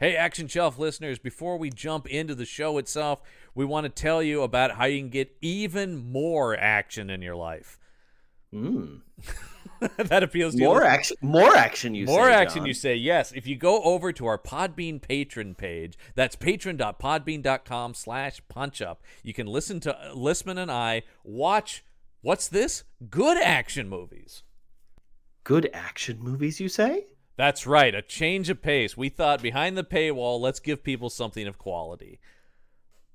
Hey, Action Shelf listeners, before we jump into the show itself, we want to tell you about how you can get even more action in your life. Mm. that appeals to More you. action. More action. You More say, action, John. you say. Yes. If you go over to our Podbean patron page, that's patron.podbean.com slash punch up. You can listen to uh, Listman and I watch, what's this? Good action movies. Good action movies. You say? That's right, a change of pace. We thought behind the paywall, let's give people something of quality.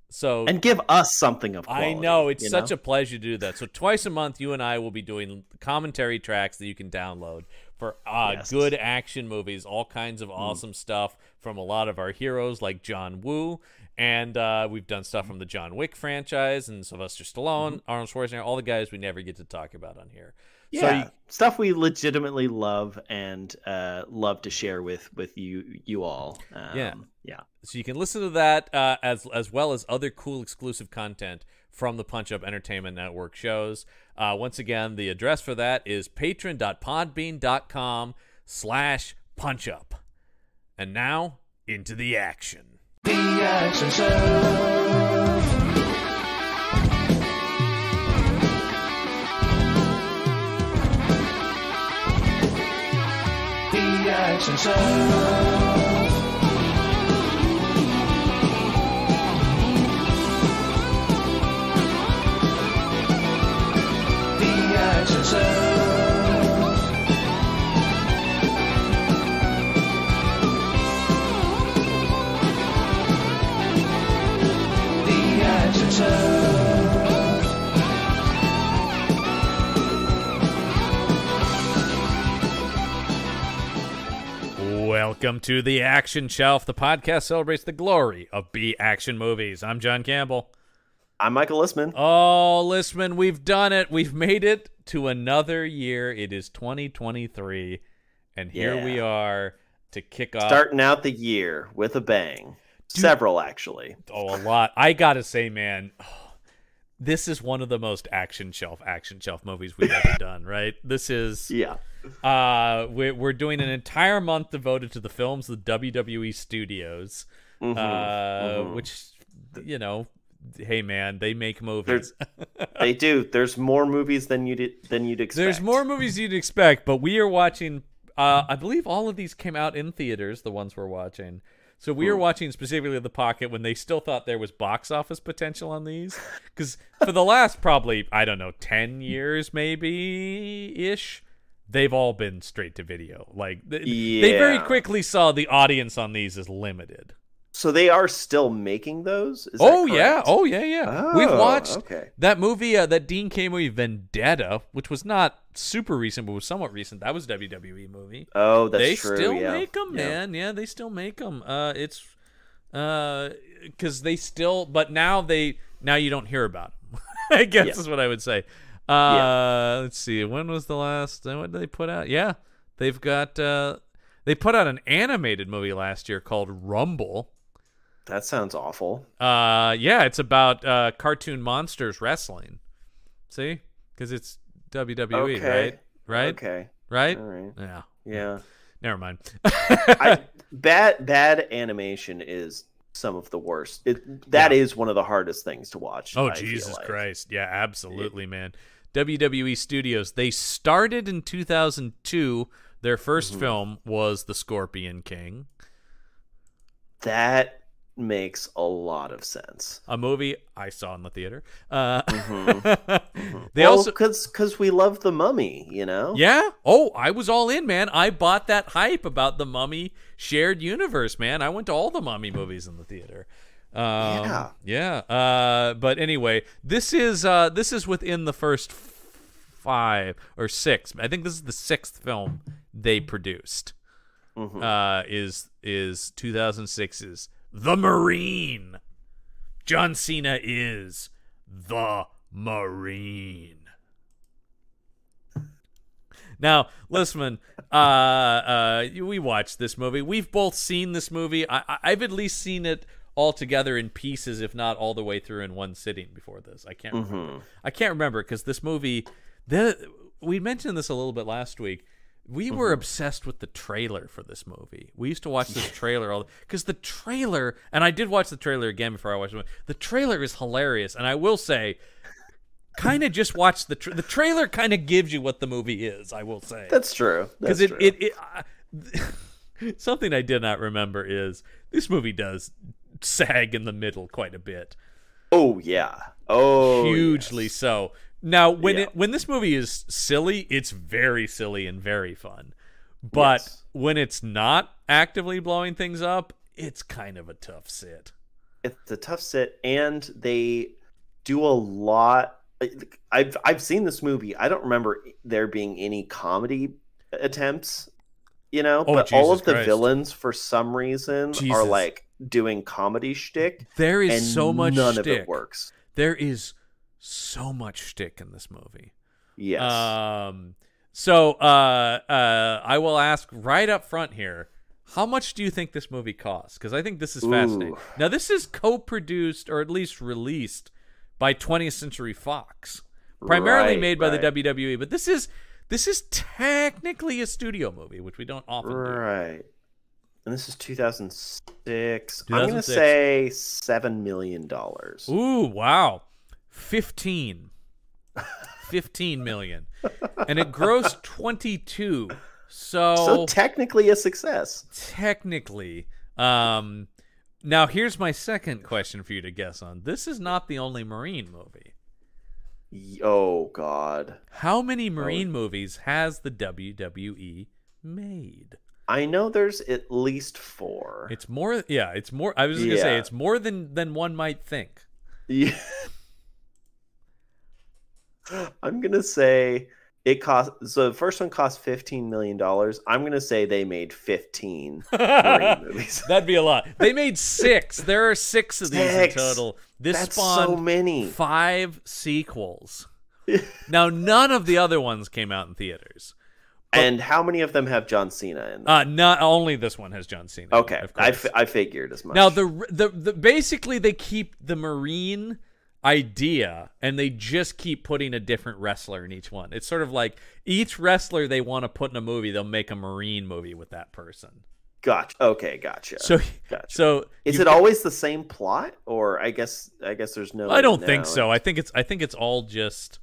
So And give us something of. Quality, I know it's such a pleasure to do that. So twice a month, you and I will be doing commentary tracks that you can download for uh, Yes. good action movies, all kinds Mm. of awesome stuff from a lot of our heroes like John Woo, and uh, we've done stuff from the John Wick franchise and Sylvester Stallone, Mm-hmm. Arnold Schwarzenegger, all the guys we never get to talk about on here. Yeah, So you- stuff we legitimately love and uh, love to share with with you you all. Um, Yeah. yeah. So you can listen to that uh, as as well as other cool exclusive content from the Punch Up Entertainment Network shows. Uh, once again, the address for that is patron.podbean.com slash punch up. And now into the action. The Action Show. The Action Welcome to the Action Shelf. The podcast celebrates the glory of B action movies. I'm John Campbell. I'm Michael Listman. Oh, Listman, we've done it. We've made it to another year. It is 2023. And here Yeah. we are to kick off. Starting out the year with a bang. Several actually. Oh, a lot. I gotta say, man, this is one of the most action shelf action shelf movies we've ever done. Right? This is. Yeah. Uh, we're we're doing an entire month devoted to the films of the WWE studios. Mhm, Uh, mhm. which, you know, hey man, they make movies. they do. There's more movies than you'd than you'd expect. There's more movies you'd expect, but we are watching. Uh, I believe all of these came out in theaters. The ones we're watching. So we Hmm. are watching specifically the pocket when they still thought there was box office potential on these, because for the last probably I don't know ten years maybe ish, they've all been straight to video. Like th- they very quickly saw the audience on these is limited. So they are still making those. Is that oh yeah, oh yeah, yeah. We've Oh, watched okay. that movie, uh, that Dean Cain movie Vendetta, which was not super recent, but was somewhat recent. That was a WWE movie. Oh, that's they true. They still yeah. make them, Yeah. man. Yeah, they still make them. Uh, it's uh, because they still, but now they now you don't hear about them. I guess Yeah. is what I would say. Uh, let's see. When was the last? uh, What did they put out? Yeah, they've got. Uh, they put out an animated movie last year called Rumble. That sounds awful. Uh, yeah, it's about uh, cartoon monsters wrestling. See, because it's WWE, Okay. right? Right? Okay. Right? All right. Yeah. Yeah. Never mind. I, bad bad animation is some of the worst. It, That is Yeah. one of the hardest things to watch. Oh I Jesus like. Christ! Yeah, absolutely, man. WWE Studios. They started in 2002. Their 1st Mm-hmm. film was The Scorpion King, That makes a lot of sense. a movie I saw in the theater. Uh, Mhm. they well, also, because we love the mummy, you know. yeah. Oh, I was all in, man. I bought that hype about the Mummy shared universe, man. I went to all the Mummy movies in the theater. Um, Yeah. yeah. Uh, but anyway, this is uh, this is within the first five or six. I think this is the sixth film they produced. Mhm. Uh, is is 2006's The Marine. John Cena is the Marine. Now, Listman, uh, uh, we watched this movie. We've both seen this movie. I, I- I've at least seen it all together in pieces, if not all the way through in one sitting before this. I can't remember. Mm-hmm. I can't remember because this movie, the, we mentioned this a little bit last week. we were mm-hmm. obsessed with the trailer for this movie. We used to watch this trailer all because the trailer, and I did watch the trailer again before I watched the movie. The trailer is hilarious, and I will say, kind of just watch the tra- the trailer. Kind of gives you what the movie is. I will say That's true. because it, it it something I did not remember is this movie does sag in the middle quite a bit, oh yeah. Oh hugely yes. so. Now, when Yeah. it when this movie is silly, it's very silly and very fun. But Yes. when it's not actively blowing things up, it's kind of a tough sit. It's a tough sit, and they do a lot. I've I've seen this movie. I don't remember there being any comedy attempts. You know, Oh, but all Jesus of the Christ. villains, for some reason, Jesus. are like doing comedy shtick, There is so much none shtick. of it works. There is so much shtick in this movie. Yes. Um. So, uh, uh, I will ask right up front here. How much do you think this movie costs? Because I think this is fascinating. Ooh. Now, this is co-produced or at least released by 20th Century Fox, primarily Right, made by the. WWE. But this is this is technically a studio movie, which we don't often do. Right. And this is 2006. I'm going to say $7 million. Ooh, wow. 15. 15 million. And it grossed 22. So, So technically a success. technically, um now here's my second question for you to guess on. This is not the only Marine movie. Oh, God. How many Marine movies has the WWE made? I know there's at least four. It's more yeah, it's more I was just to say it's more than than one might think. Yeah. I'm gonna say it cost. So the first one cost fifteen million dollars. I'm gonna say they made fifteen movies. That'd be a lot. They made six. There are six of these Six. in total. This That's spawned so many. five sequels. now, none of the other ones came out in theaters. And how many of them have John Cena in them? Uh, not only this one has John Cena. it, okay, of I, course. f- I figured as much. now the, the the basically they keep the Marine idea and they just keep putting a different wrestler in each one. It's sort of like each wrestler they want to put in a movie, they'll make a Marine movie with that person. gotcha. Okay, gotcha. So gotcha. so is it always the same plot, or I guess I guess there's no. I don't no, think so. I think it's I think it's all just.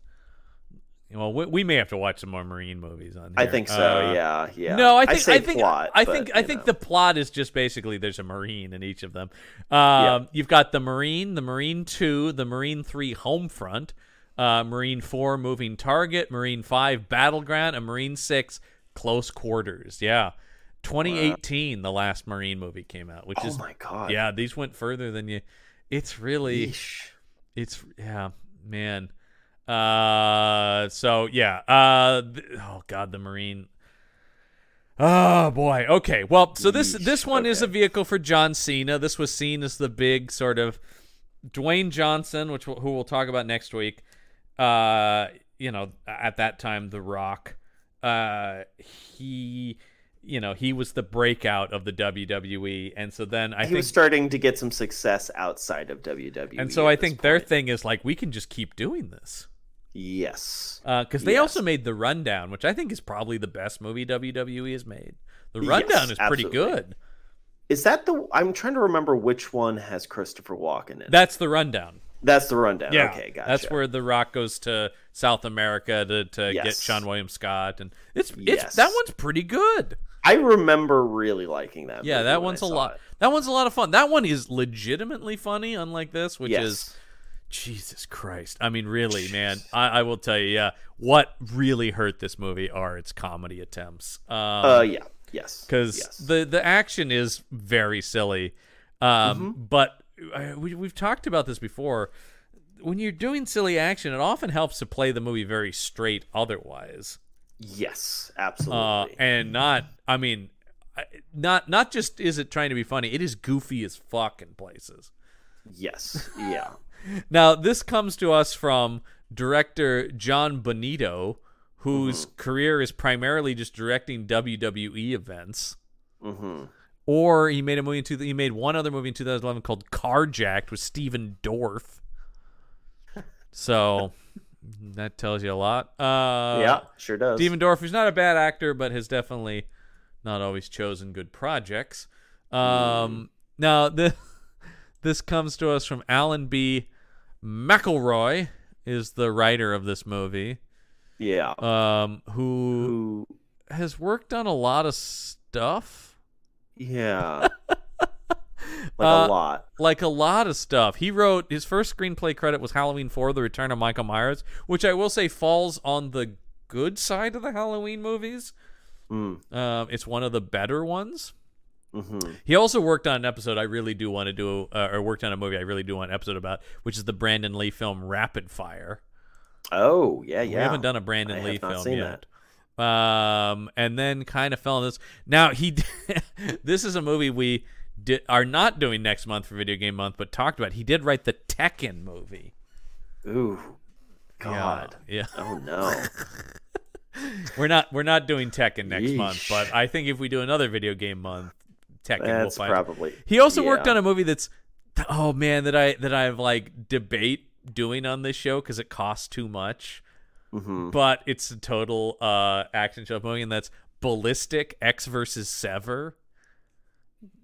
Well, we, we may have to watch some more Marine movies on. I think so. Uh, yeah, yeah. No, I think say I think plot. I but, think I think know. the plot is just basically there's a Marine in each of them. Um, You've got the Marine, the Marine Two, the Marine Three Homefront, uh, Marine Four Moving Target, Marine Five Battleground, and Marine Six Close Quarters. Yeah, 2018, the last Marine movie came out, which Oh is my god. yeah, these went further than you. It's really Yeesh. it's yeah, man. Uh, so yeah. Uh, th- oh god, the Marine. Oh boy. Okay. Well, so this Yeesh. this one is a vehicle for John Cena. This was seen as the big sort of Dwayne Johnson, which we'll, who we'll talk about next week. Uh, you know, at that time, The Rock. Uh, he, you know, he was the breakout of the WWE, and so then I he think was starting to get some success outside of WWE. and so I think their thing is like we can just keep doing this yes, uh, because they Yes. also made the Rundown, which I think is probably the best movie WWE has made. The Rundown Yes, is pretty absolutely. good. is that the? I'm trying to remember which one has Christopher Walken in. it. That's the Rundown. That's the rundown. Yeah, okay, gotcha. That's where The Rock goes to South America to, to get Seann William Scott, and it's it's Yes. that one's pretty good. I remember really liking that. Yeah, that one's a lot. it. That one's a lot of fun. That one is legitimately funny, unlike this, which yes. is Jesus Christ. I mean, really, man. I, I will tell you, yeah. What really hurt this movie are its comedy attempts. Um, uh, yeah, yes, because yes. the the action is very silly. Um, Mm-hmm. but uh, we we've talked about this before. When you're doing silly action, it often helps to play the movie very straight. Otherwise, yes, absolutely, uh, absolutely. and not. I mean, not not just is it trying to be funny. It is goofy as fuck in places. Yes, yeah. Now, this comes to us from director John Bonito, whose Mm-hmm. career is primarily just directing WWE events. hmm Or he made a movie in two, he made one other movie in 2011 called Carjacked with Stephen Dorff. So, That tells you a lot. Uh, yeah, sure does. Stephen Dorff, who's not a bad actor, but has definitely not always chosen good projects. Um, Now, the, this comes to us from Alan B. McElroy, is the writer of this movie, yeah. um, who Who? has worked on a lot of stuff. Yeah. like Uh, a lot. like a lot of stuff. He wrote his first screenplay credit was Halloween 4: The Return of Michael Myers, which I will say falls on the good side of the Halloween movies. Mm. Um, it's one of the better ones. Hmm He also worked on an episode I really do want to do, uh, or worked on a movie I really do want an episode about, which is the Brandon Lee film Rapid Fire. Oh yeah, yeah. We haven't done a Brandon I Lee film seen yet. Um, and then kind of fell in this. Now he, this is a movie we di- are not doing next month for Video Game Month, but talked about. He did write the Tekken movie. Ooh, God. Yeah, Oh no. we're not we're not doing Tekken next Yeesh. month, but I think if we do another Video Game Month, Will That's probably. He also worked on a movie that's oh man that I that I've like debate doing on this show because it costs too much, Mhm. but it's a total uh action show movie, and that's Ballistic Ecks versus Sever.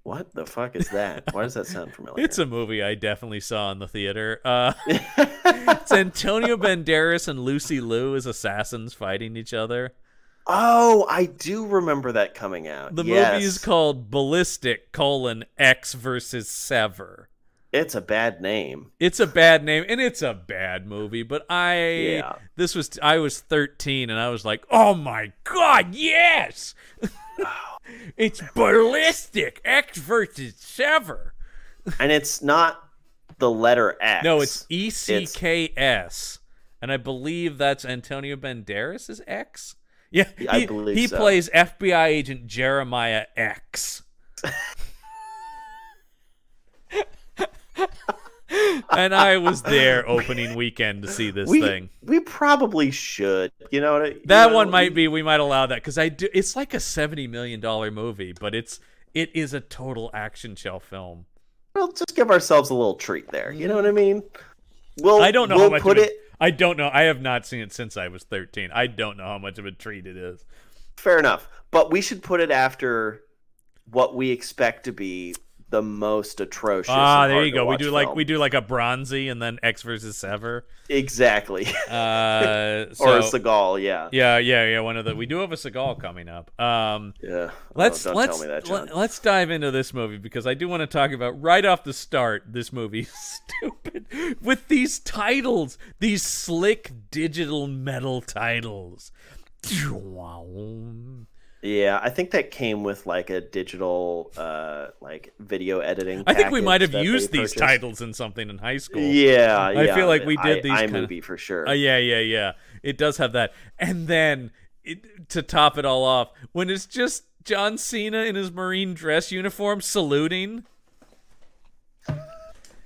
What the fuck is that? Why does that sound familiar? It's a movie I definitely saw in the theater. Uh, it's Antonio Banderas and Lucy Liu as assassins fighting each other. Oh, I do remember that coming out. The yes. movie is called Ballistic colon Ecks versus Sever. It's a bad name. It's a bad name and it's a bad movie, but I Yeah. this was I was 13 and I was like, "Oh my god, yes!" it's ballistic Ecks versus Sever. And it's not the letter X. No, it's E C K S. And I believe that's Antonio Banderas' Ecks. Yeah, I he, believe he so. plays FBI agent Jeremiah Ecks. and I was there opening weekend to see this we, thing. We probably should. You know what? I, you That know, one might we- be we might allow that because I do. It's like a seventy million dollar movie, but it's it is a total action shell film. We'll just give ourselves a little treat there. You know what I mean? We'll. I don't know We'll how much put it. I don't know. I have not seen it since I was thirteen. I don't know how much of a treat it is. Fair enough, but we should put it after what we expect to be the most atrocious. Ah, there you go. We do like we do like a bronzy and then Ecks versus Sever. exactly, Uh, or so a Seagal. Yeah, yeah, yeah, yeah. One of the we do have a Seagal coming up. Um, yeah. let's oh, don't let's tell me that, John. let, us dive into this movie because I do want to talk about right off the start. This movie is stupid with these titles, these slick digital metal titles. Yeah, I think that came with like a digital, uh, like video editing. I think we might have used these titles in something in high school. Yeah, I yeah, feel like we did I- these kinda- for sure. Uh, yeah, yeah, yeah. It does have that. And then it, to top it all off, when it's just John Cena in his Marine dress uniform saluting.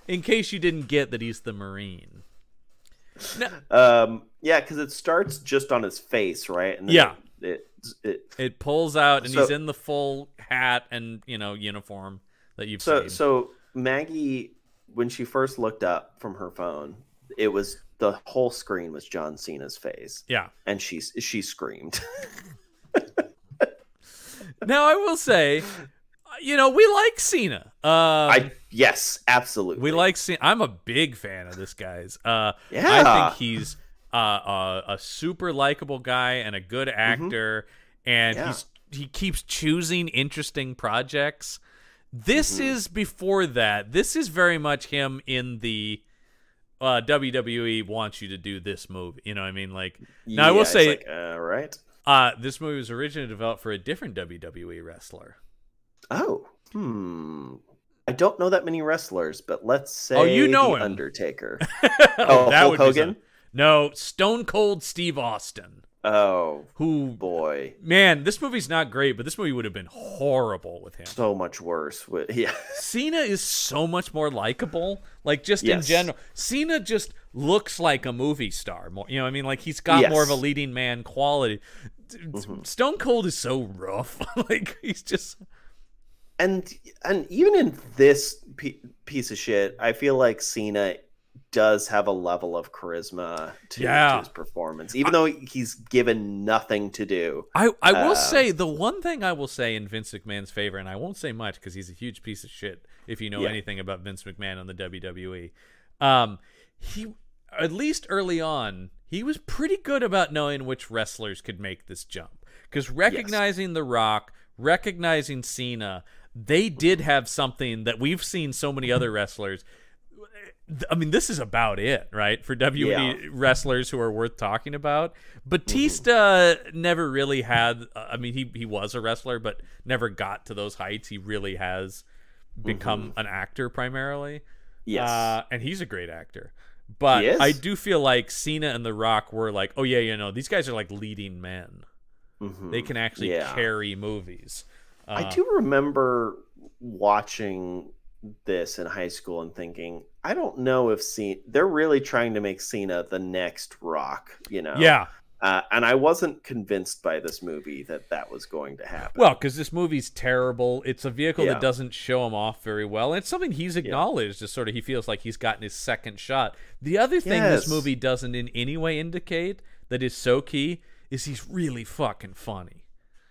In case you didn't get that he's the Marine. No, Um, yeah, because it starts just on his face, right? And then Yeah. It, it, it pulls out and So- he's in the full hat and, you know, uniform that you've so seen. so Maggie, when she first looked up from her phone, it was the whole screen was John Cena's face, yeah. and she she screamed. Now I will say, you know, we like Cena. Um, I yes, absolutely. We like seeing. I'm a big fan of this guy's. Uh, yeah, I think he's uh, a, a super likable guy and a good actor, and Mm-hmm. Yeah. he's he keeps choosing interesting projects. This Mm-hmm. is before that. This is very much him in the uh, WWE wants you to do this movie. You know what I mean? Like now, I will say, like, uh, right. uh, this movie was originally developed for a different WWE wrestler. Oh, hmm. I don't know that many wrestlers, but let's say Oh, you know. Undertaker. oh, Hulk would be Hogan? No, Stone Cold Steve Austin. oh Who boy, Man, this movie's not great, but this movie would have been horrible with him. so much worse. With, yeah, Cena is so much more likable. Like just in general, Cena just looks like a movie star. More, you know, what I mean, like he's got more of a leading man quality. D- mm-hmm. Stone Cold is so rough. like he's just and and even in this piece of shit, I feel like Cena does have a level of charisma to, Yeah. to his performance, even though he's given nothing to do. I, I will Uh, say the one thing I will say in Vince McMahon's favor, and I won't say much because he's a huge piece of shit. If you know Yeah. anything about Vince McMahon on the WWE, um, he at least early on he was pretty good about knowing which wrestlers could make this jump because recognizing The Rock, recognizing Cena, they did have something that we've seen so many other wrestlers. I mean, this is about it, right? For WWE Yeah. wrestlers who are worth talking about. Batista never really had. uh, I mean, he he was a wrestler, but never got to those heights. He really has become an actor primarily. Yes. uh, and he's a great actor. But I do feel like Cena and The Rock were like, oh yeah, you know, these guys are like leading men. Mhm. They can actually Yeah. carry movies. I Uh, do remember watching this in high school and thinking, I don't know if Cena, they're really trying to make Cena the next Rock, you know? Yeah. Uh, and I wasn't convinced by this movie that that was going to happen. Well, because this movie's terrible. It's a vehicle Yeah. that doesn't show him off very well. And it's something he's acknowledged as sort of he feels like he's gotten his second shot. The other thing this movie doesn't in any way indicate that is so key is he's really fucking funny.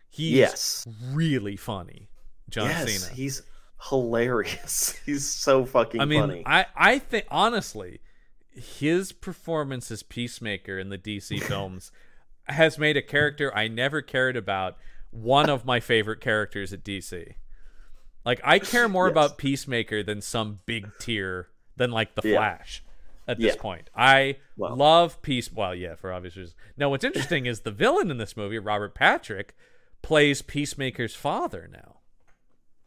He's yes. really funny, John yes. Cena. He's hilarious. he's so fucking I mean, funny. I I think honestly, his performance as Peacemaker in the DC films has made a character I never cared about one of my favorite characters at DC. Like I care more Yes. about Peacemaker than some big tier than like the Yeah. Flash at this Yeah. point. I Well. love Peace. Well, yeah, for obvious reasons. Now, what's interesting is the villain in this movie, Robert Patrick, plays Peacemaker's father now.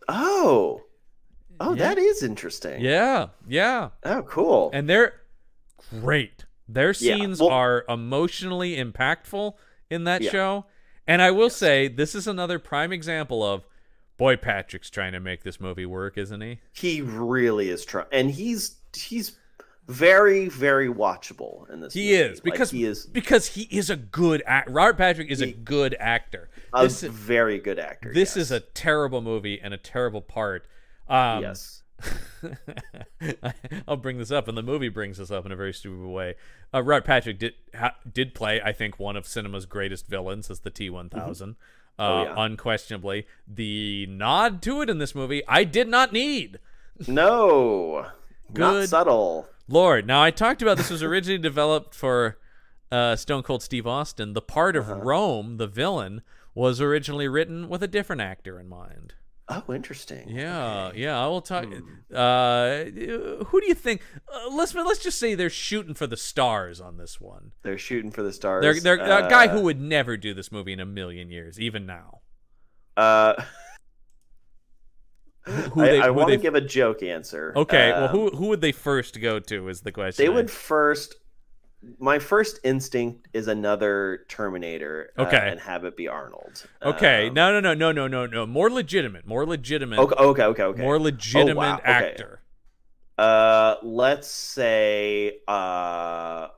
oh. Oh, Yeah. that is interesting. Yeah, yeah. Oh, cool. and they're great. Their Yeah, scenes well- are emotionally impactful in that Yeah. show. And I will say, this is another prime example of boy Patrick's trying to make this movie work, isn't he? he really is trying, and he's he's very very watchable in this. He movie. is Like, because he is because he is a good act. Robert Patrick is a good actor. a This, very good actor. this yes. is a terrible movie and a terrible part. Um, yes. I'll bring this up, and the movie brings this up in a very stupid way. Uh, Robert Patrick did ha- did play, I think, one of cinema's greatest villains as the T one thousand. Uh, Oh. Unquestionably, the nod to it in this movie, I did not need. No, not Good. subtle. Lord, now I talked about this was originally developed for uh, Stone Cold Steve Austin. The part Uh-huh. of Rome, the villain, was originally written with a different actor in mind. Oh, interesting. Yeah, yeah. I will talk. Hmm. Uh, who do you think? Uh, let's let's just say they're shooting for the stars on this one. They're shooting for the stars. They're they're a guy Uh, who would never do this movie in a million years, even now. Uh, Who I, they- I who want to give a joke answer. Okay, well, Um, who who would they first go to? Is the question. They I- would first. My first instinct is another Terminator. uh, Okay. and have it be Arnold. Okay, Um, no, no, no, no, no, no, no. More legitimate, more legitimate, Okay, okay, okay, okay. more legitimate wow, okay. actor. Uh, let's say uh,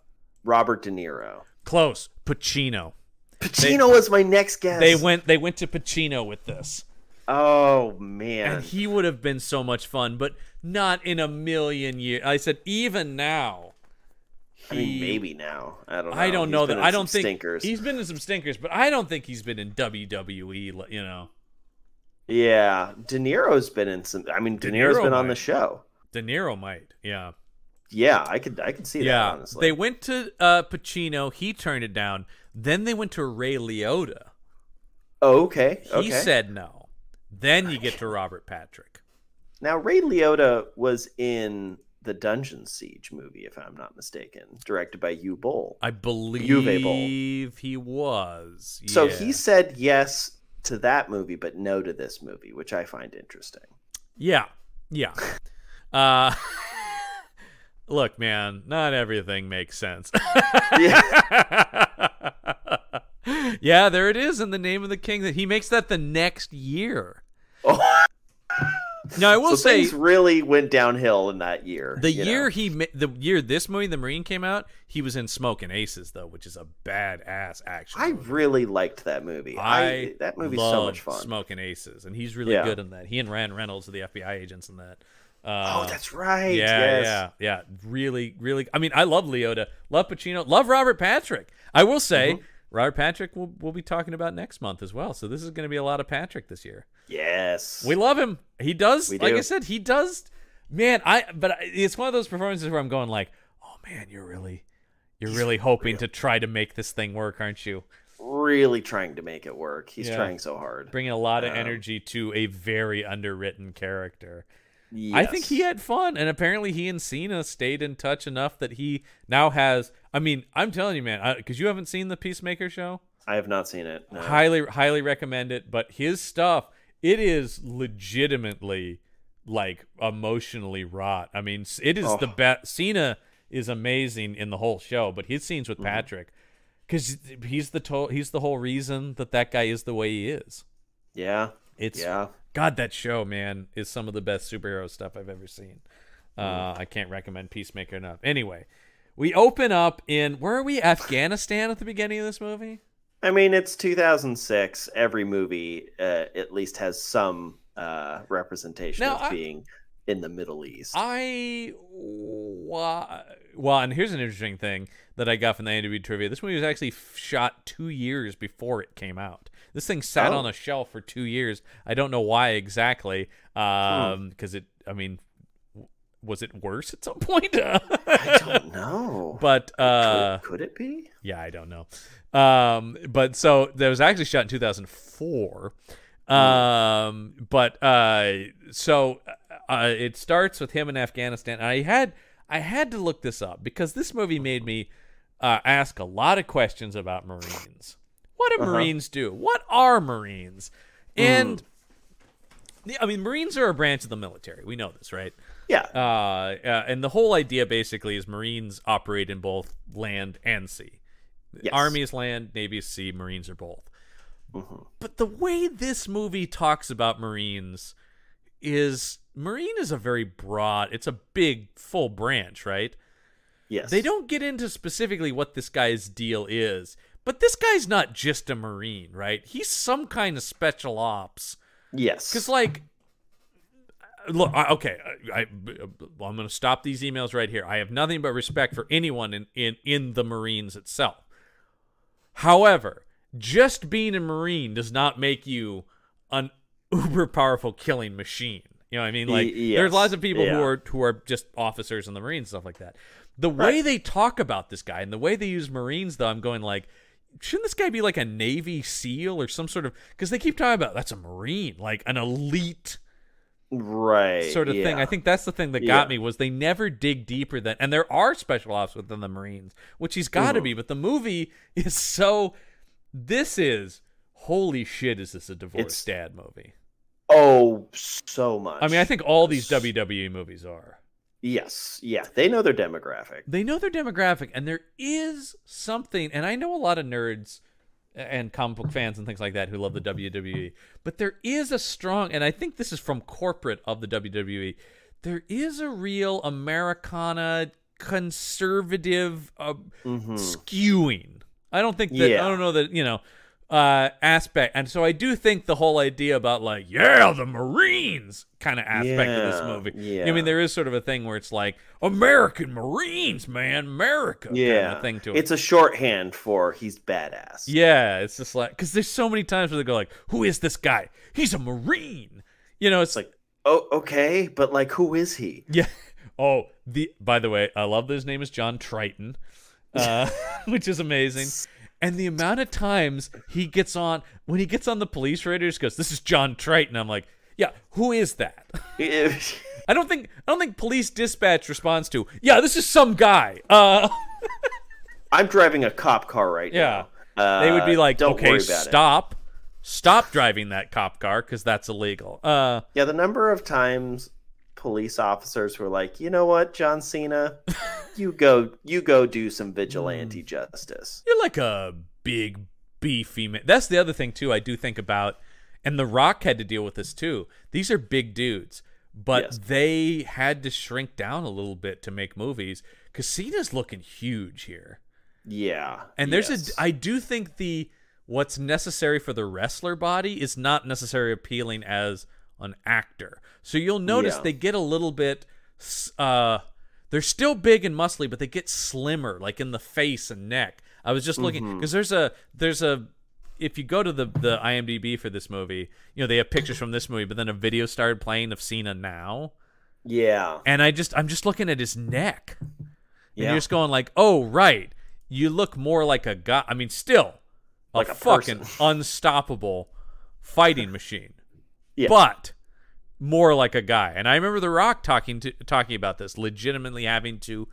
Robert De Niro. Close. Pacino. Pacino was my next guess. They went. They went to Pacino with this. Oh man. and he would have been so much fun, but not in a million years. I said even now. I mean, maybe now. I don't know. I don't He's know that. I don't think stinkers. he's been in some stinkers, but I don't think he's been in WWE. You know, Yeah, De Niro's been in some. I mean, De, De Niro's Niro been on the show. De Niro might. Yeah, Yeah, I could. I could see that. yeah. Honestly, They went to uh, Pacino. He turned it down. Then they went to Ray Liotta. Oh, okay. He Okay. said no. Then you get to Robert Patrick. now Ray Liotta was in the Dungeon Siege movie, if I'm not mistaken, directed by Uwe Boll. I believe he was. So he said yes to that movie, but no to this movie, which I find interesting. Yeah. Yeah. Uh Look, man, not everything makes sense. Yeah. yeah, there it is in the name of the king that he makes that the next year. Oh, Now, I will so say things really went downhill in that year. the you know? year he the year this movie The Marine came out, he was in Smoking Aces though, which is a badass action. I movie. really liked that movie. I, that movie's so much fun. Smoking Aces, and he's really Yeah. good in that. He and Ryan Reynolds are the FBI agents in that. Uh, oh, that's right. yeah, yes. yeah, yeah. Really, really. I mean, I love Liotta, love Pacino, love Robert Patrick. I will say, Mm-hmm. Robert Patrick, we'll we'll be talking about next month as well. So this is going to be a lot of Patrick this year. Yes. We love him. He does. Like I said, he does. Man, I. But it's one of those performances where I'm going like, oh man, you're really, you're really hoping to try to make this thing work, aren't you? really trying to make it work. He's Yeah. trying so hard. Bringing a lot of Um, energy to a very underwritten character. I think he had fun, and apparently he and Cena stayed in touch enough that he now has. I mean, I'm telling you, man, because you haven't seen the Peacemaker show. I have not seen it. no. Highly, highly recommend it. But his stuff, it is legitimately like emotionally wrought. I mean, it is the Oh. best. Cena is amazing in the whole show, but his scenes Mm-hmm. with Patrick, because he's the to- he's the whole reason that that guy is the way he is. Yeah. It's Yeah. God, that show, man, is some of the best superhero stuff I've ever seen. Uh, Mm. I can't recommend Peacemaker enough. Anyway, we open up in where are we? Afghanistan at the beginning of this movie. I mean, it's 2006. Every movie uh, at least has some uh, representation Now, of I- being in the Middle East. I wa- well, and here's an interesting thing that I got from the IMDb trivia. This movie was actually shot two years before it came out. This thing sat Oh. on a shelf for two years. I don't know why exactly, um, because it. I mean, was it worse at some point? I don't know. But uh, could, could it be? yeah, I don't know. Um, but so that was actually shot in 2004. Um, but uh, so uh, it starts with him in Afghanistan. I had I had to look this up because this movie made me uh, ask a lot of questions about Marines. What do Uh-huh. Marines do? What are Marines? And the- I mean, Marines are a branch of the military. We know this, right? Yeah. Uh, uh, and the whole idea basically is Marines operate in both land and sea. Yes. Army is land, Navy is sea, Marines are both. Mhm. But the way this movie talks about Marines is Marine is a very broad, it's a big, full branch, right? Yes. They don't get into specifically what this guy's deal is, but this guy's not just a Marine, right? He's some kind of special ops. Yes. Because, like, look, I, okay, I, I, I'm going to stop these emails right here. I have nothing but respect for anyone in, in, in the Marines itself. However, just being a Marine does not make you an uber powerful killing machine. You know what I mean? Like, Y- there's lots of people who are who are just officers in the Marines, stuff like that. The way Right. they talk about this guy and the way they use Marines, though, I'm going like, shouldn't this guy be like a Navy SEAL or some sort of? Because they keep talking about that's a Marine, like an elite right. sort of yeah. thing. I think that's the thing that got Yeah. me was they never dig deeper than, and there are special ops within the Marines, which he's got to Mhm. be. But the movie is so. This is holy shit! Is this a divorced It's- dad movie? Oh, so much. I mean, I think all these WWE movies are. Yes. Yeah. They know their demographic. They know their demographic, and there is something. And I know a lot of nerds and comic book fans and things like that who love the WWE, but there is a strong, and I think this is from corporate of the WWE. There is a real Americana conservative uh, hmm skewing. I don't think that. Yeah. I don't know that you know uh aspect and so i do think the whole idea about like yeah the marines kind of aspect of this movie yeah. i mean there is sort of a thing where it's like american marines man america kind Yeah. of thing to it It's a shorthand for he's badass. yeah it's just like because there's so many times where they go like who is this guy he's a marine you know it's It's like, oh, okay, but like, who is he? Yeah. Oh, the by the way, I love that his name is John Triton, uh, which is amazing. And the amount of times he gets on when he gets on the police radars goes, "This is John Triton." I'm like, "Yeah, who is that?" I don't think I don't think police dispatch responds to, "Yeah, this is some guy." Uh, I'm driving a cop car right Yeah. now. Uh, they would be like, don't "Okay, about it." stop, stop driving that cop car because that's illegal." Uh, Yeah, the number of times police officers were like, you know what, John Cena, you go, you go do some vigilante Hmm. justice. You're like a big beefy man. That's the other thing too. I do think about, and The Rock had to deal with this too. These are big dudes, but Yes. they had to shrink down a little bit to make movies because Cena's looking huge here. Yeah, And there's yes. a, I do think the what's necessary for the wrestler body is not necessarily appealing as on actor. So you'll notice Yeah. they get a little bit uh they're still big and muscly, but they get slimmer like in the face and neck. I was just looking Mm-hmm. because there's a there's a if you go to the the IMDb for this movie, you know, they have pictures from this movie, but then a video started playing of Cena now. Yeah. And I just I'm just looking at his neck. And Yeah. you're just going like, "Oh, right. You look more like a guy. I mean, still Like a fucking unstoppable fighting machine. Yeah. But more like a guy. And I remember The Rock talking to talking about this, legitimately having to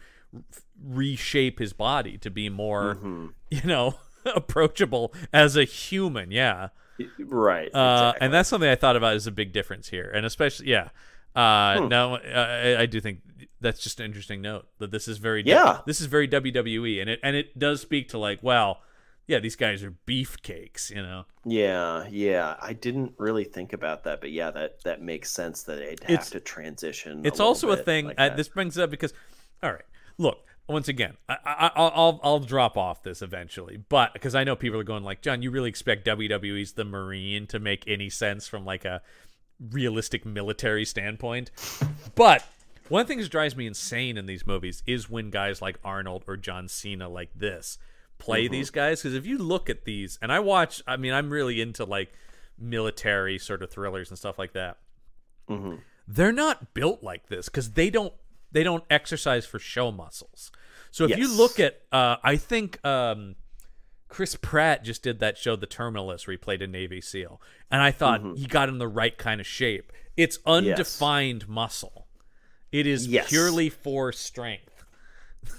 reshape his body to be more, Mm-hmm. you know, approachable as a human. Yeah. Right. Uh, exactly. And that's something I thought about as a big difference here, and especially yeah. Uh, Hmm. No, I, I do think that's just an interesting note that this is very Yeah. this is very WWE, and it and it does speak to like well, yeah, these guys are beefcakes, you know. Yeah, yeah. I didn't really think about that, but yeah, that that makes sense that they'd have It's- to transition. It's little also a thing. like uh, this brings it up because, all right, look. Once again, I, I, I'll, I'll I'll drop off this eventually, but because I know people are going like, John, you really expect WWE's The Marine to make any sense from like a realistic military standpoint? But one of the things that drives me insane in these movies is when guys like Arnold or John Cena like this play these guys. Because if you look at these, and I watch, I mean, I'm really into like military sort of thrillers and stuff like that Mhm. they're not built like this because they don't they don't exercise for show muscles. So if you look at, uh, I think um, Chris Pratt just did that show, The Terminal List, where he played a Navy SEAL, and I thought Mm-hmm. he got in the right kind of shape. It's undefined muscle. It is Yes. purely for strength.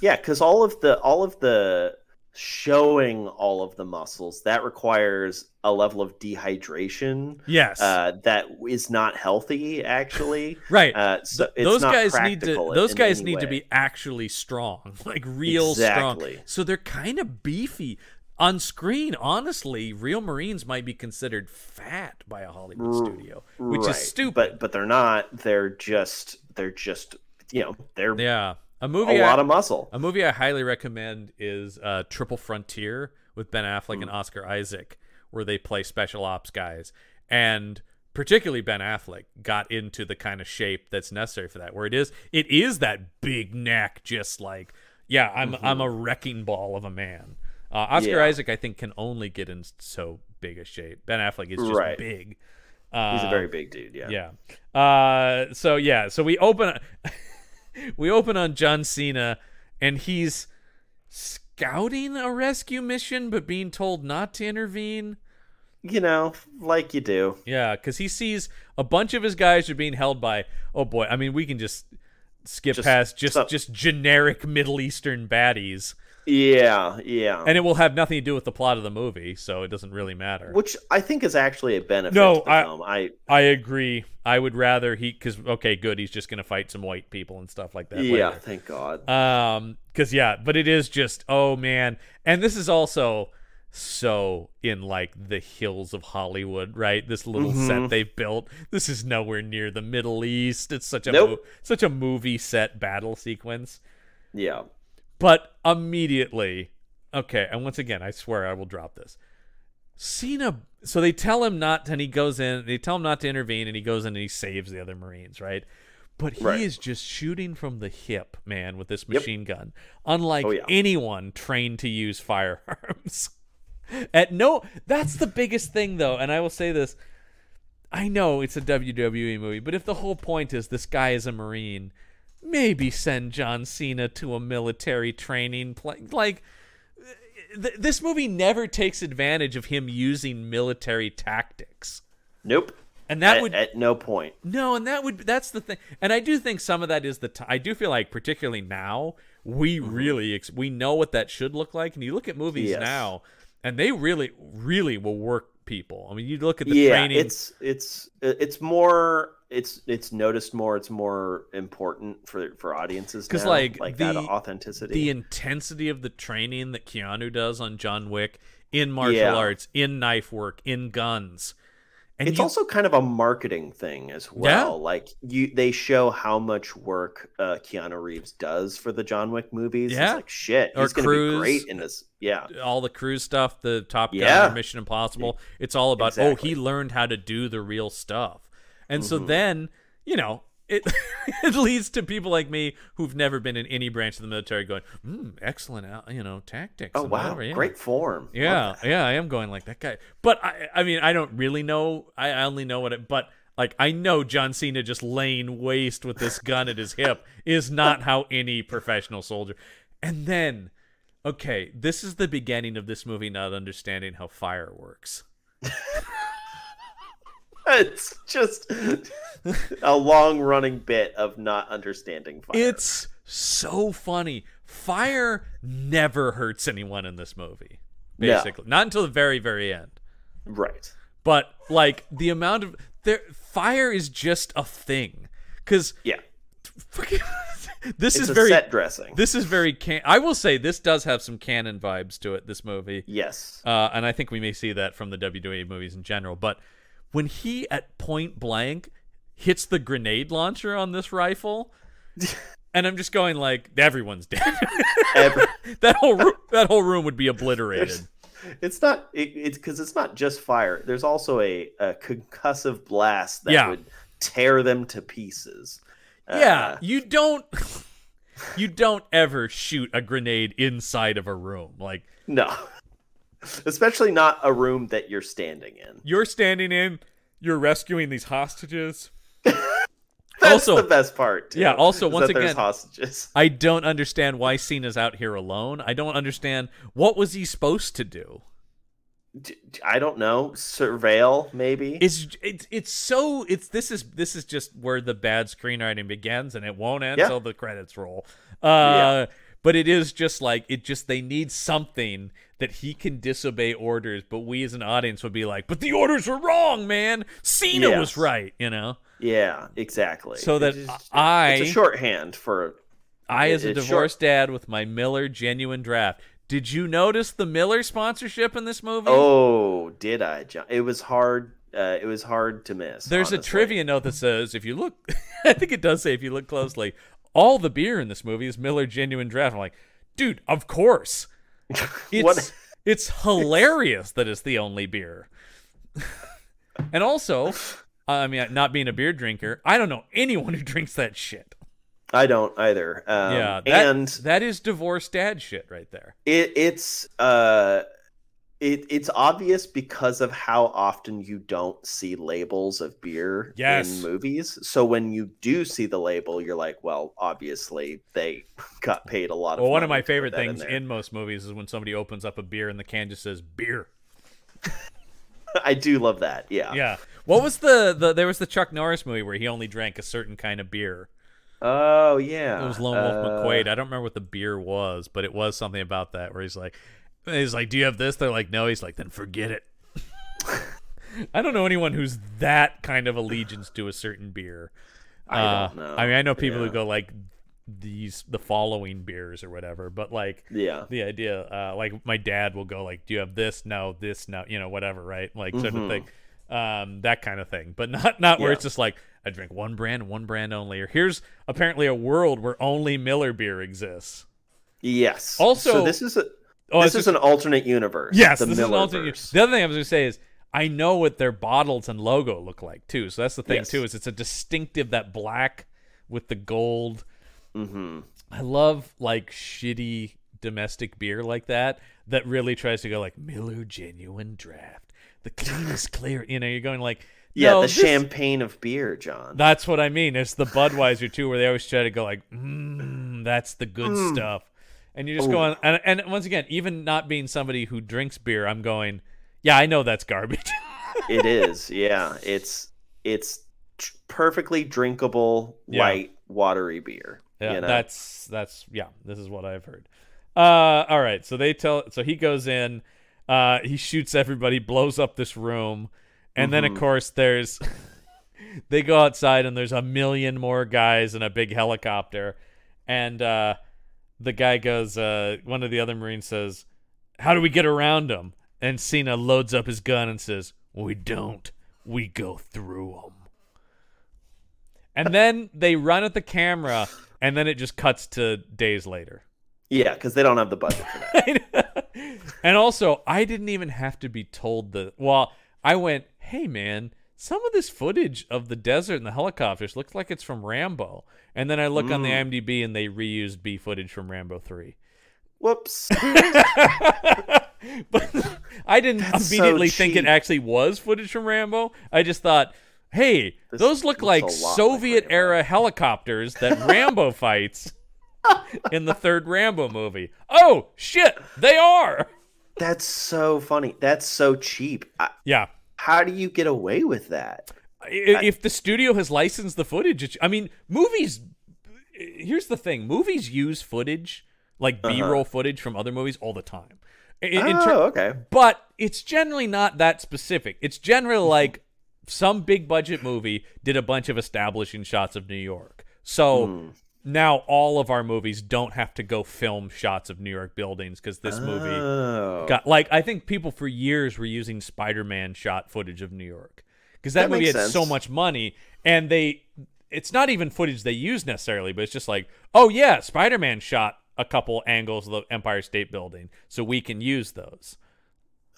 Yeah, because all of the all of the showing all of the muscles that requires a level of dehydration Yes, uh, that is not healthy. Actually, right. uh, so Th- those guys need to those in guys need to be actually strong like real strong. So they're kind of beefy. On screen honestly real marines might be considered fat by a hollywood R- studio which Right, is stupid. But but they're not. They're just they're just you know they're yeah a movie, a lot I, of muscle. a movie i highly recommend is uh triple frontier with ben affleck Hmm. and oscar isaac where they play special ops guys and particularly ben affleck got into the kind of shape that's necessary for that where it is it is that big neck just like yeah i'm i'm a wrecking ball of a man uh, oscar Mm-hmm. Yeah. isaac i think can only get in so big a shape ben affleck is just Right. big He's a Uh, very big dude. Yeah. yeah. Uh, so yeah, so we open we open on John Cena and he's scouting a rescue mission but being told not to intervene. You know, like you do. Yeah, cuz he sees a bunch of his guys are being held by oh boy, I mean we can just skip Just past just some- just generic Middle Eastern baddies Yeah, yeah. and it will have nothing to do with the plot of the movie, so it doesn't really matter. Which I think is actually a benefit No, to the I- film. I I agree. I would rather he cuz okay, good, he's just going to fight some white people and stuff like that yeah, later. thank God. Um, because yeah, but it is just oh man, and this is also so in like the hills of Hollywood, right? This little Mhm. set they've built. This is nowhere near the Middle East. It's such a Nope. mo- such a movie set battle sequence. yeah. But immediately, okay, and once again, I swear I will drop this. Cena. So they tell him not, and he goes in. They tell him not to intervene, and he goes in and he saves the other Marines, right? But he Right. is just shooting from the hip, man, with this Yep. machine gun, unlike Oh, yeah. anyone trained to use firearms. At no, that's the biggest thing, though, and I will say this. I know it's a WWE movie, but if the whole point is this guy is a Marine, maybe send John Cena to a military training Like, th- this movie never takes advantage of him using military tactics, Nope. and that at, would at no point. no, and that would that's the thing. And I do think some of that is the t- I do feel like particularly now we mm-hmm. really ex- we know what that should look like, and you look at movies Yes. now, and they really really will work people. I mean, you look at the yeah, training. it's it's it's more it's it's noticed more. It's more important for for audiences 'Cause, now, like, like that the- authenticity. the intensity of the training that Keanu does on John Wick in martial Yeah. arts, in knife work, in guns. And it's you- also kind of a marketing thing as well. Like you, they show how much work uh, Keanu Reeves does for the John Wick movies. Yeah. It's like shit. Or He's going to be great in this. Yeah, all the cruise stuff, the Top Gun, Yeah. Mission Impossible. It's all about Exactly. oh, he learned how to do the real stuff. And so Mhm. then, you know, it it leads to people like me who've never been in any branch of the military going, mm, excellent, you know, tactics. Oh wow, whatever, yeah. great form. Yeah, yeah, I am going like that guy. But I, I mean, I don't really know. I I only know what it. But like, I know John Cena just laying waste with this gun at his hip is not how any professional soldier. And then, okay, this is the beginning of this movie not understanding how fire works. It's just a long running bit of not understanding fire. It's so funny. Fire never hurts anyone in this movie. No. Basically, not until the very, very end. right. But like the amount of there, fire is just a thing. Because Yeah. fucking this It's is a very set dressing. this is very can I will say this does have some Cannon vibes to it this movie. yes. Uh, and I think we may see that from the WWE movies in general, but when he at point blank hits the grenade launcher on this rifle and I'm just going like everyone's dead. Every- that whole room, that whole room would be obliterated. it's not it, it's because it's not just fire. There's also a, a concussive blast that Yeah. would tear them to pieces. Yeah, Uh, you don't you don't ever shoot a grenade inside of a room. Like no. Especially not a room that you're standing in. you're standing in, you're rescuing these hostages. That's Also- the best part. too, Yeah, also, once again- hostages. I don't understand why Cena's out here alone. I don't understand what was he supposed to do. I don't know. Surveil, maybe. It's it's it's so it's this is this is just where the bad screenwriting begins and it won't end Yeah. until the credits roll. Uh Yeah. But it is just like it just they need something that he can disobey orders, but we as an audience would be like, "But the orders were wrong, man. Cena was right," you know. yeah, exactly. So that It's just- I it's a shorthand for I, as a it's short- divorced dad with my Miller genuine draft, did you notice the Miller sponsorship in this movie? Oh, did I? John? It was hard. Uh, it was hard to miss. There's a trivia note that says if you look, I think it does say if you look closely, all the beer in this movie is Miller Genuine Draft. I'm like, dude, of course. It's it's hilarious that it's the only beer. and also, I mean, not being a beer drinker, I don't know anyone who drinks that shit. I don't either. Um, yeah, that, and that is divorced dad shit right there. it, it's uh, it, it's obvious because of how often you don't see labels of beer Yes. in movies. So when you do see the label, you're like, well, obviously they got paid a lot of. Well, one of my favorite that in things in most movies is when somebody opens up a beer and the can just says beer. I do love that. Yeah. Yeah. What was the, the there was the Chuck Norris movie where he only drank a certain kind of beer. Oh yeah. It was Lone Wolf Uh, McQuade. I don't remember what the beer was, but it was something about that where he's like he's like, "Do you have this?" They're like, "No." He's like, "Then forget it." I don't know anyone who's that kind of allegiance to a certain beer. I Uh, don't know. I mean, I know people who go like these the following beers or whatever, but like Yeah. the idea uh like my dad will go like do you have this no this no you know whatever right like sort of thing um that kind of thing but not not where Yeah. it's just like i drink one brand one brand only or here's apparently a world where only miller beer exists Yes. Also- so this is a oh this is just- an alternate universe. yes the this is an alternate Millerverse. the other thing i was gonna say is i know what their bottles and logo look like too so that's the thing Yes. too is it's a distinctive that black with the gold Mm-hmm. I love like shitty domestic beer like that that really tries to go like Miller Genuine Draft, the cleanest clear. You know, you're going like Yeah, no, the this- champagne of beer, John. That's what I mean. It's the Budweiser too, where they always try to go like, mm, that's the good Mm. stuff, and you're just Ooh. going. And, and once again, even not being somebody who drinks beer, I'm going, yeah, I know that's garbage. it is. Yeah, it's it's tr- perfectly drinkable, Yeah. light, watery beer. Yeah, you know? that's that's yeah. This is what I've heard. Uh, all right. So they tell. So he goes in. Uh, he shoots everybody, blows up this room, and then of Mhm. course there's. they go outside and there's a million more guys in a big helicopter, and uh, the guy goes. Uh, one of the other Marines says, "How do we get around them?" And Cena loads up his gun and says, "We don't. We go through them." And then they run at the camera, and then it just cuts to days later. yeah, because they don't have the budget for that. and also, I didn't even have to be told the. Well, I went, "Hey, man, some of this footage of the desert and the helicopters looks like it's from Rambo. And then I look on the mm. IMDb and they reused B footage from Rambo 3. Whoops. but I didn't That's so immediately think it actually was footage from Rambo. I just thought, hey, This those look like lot like Soviet-era helicopters that Rambo fights in the third Rambo movie. Oh, shit, they are. That's so funny. That's so cheap. I, Yeah. How do you get away with that? I- If the studio has licensed the footage, it's, I mean, movies. Here's the thing: movies use footage, like B-roll footage from other movies, all the time. In- in Uh-huh. oh, ter- okay. but it's generally not that specific. It's generally like some big budget movie did a bunch of establishing shots of New York. So Hmm. Now all of our movies don't have to go film shots of New York buildings because this movie Oh. got like I think people for years were using Spider-Man shot footage of New York because that, That movie had so much money and they it's not even footage they use necessarily but it's just like oh yeah Spider-Man shot a couple angles of the Empire State Building so we can use those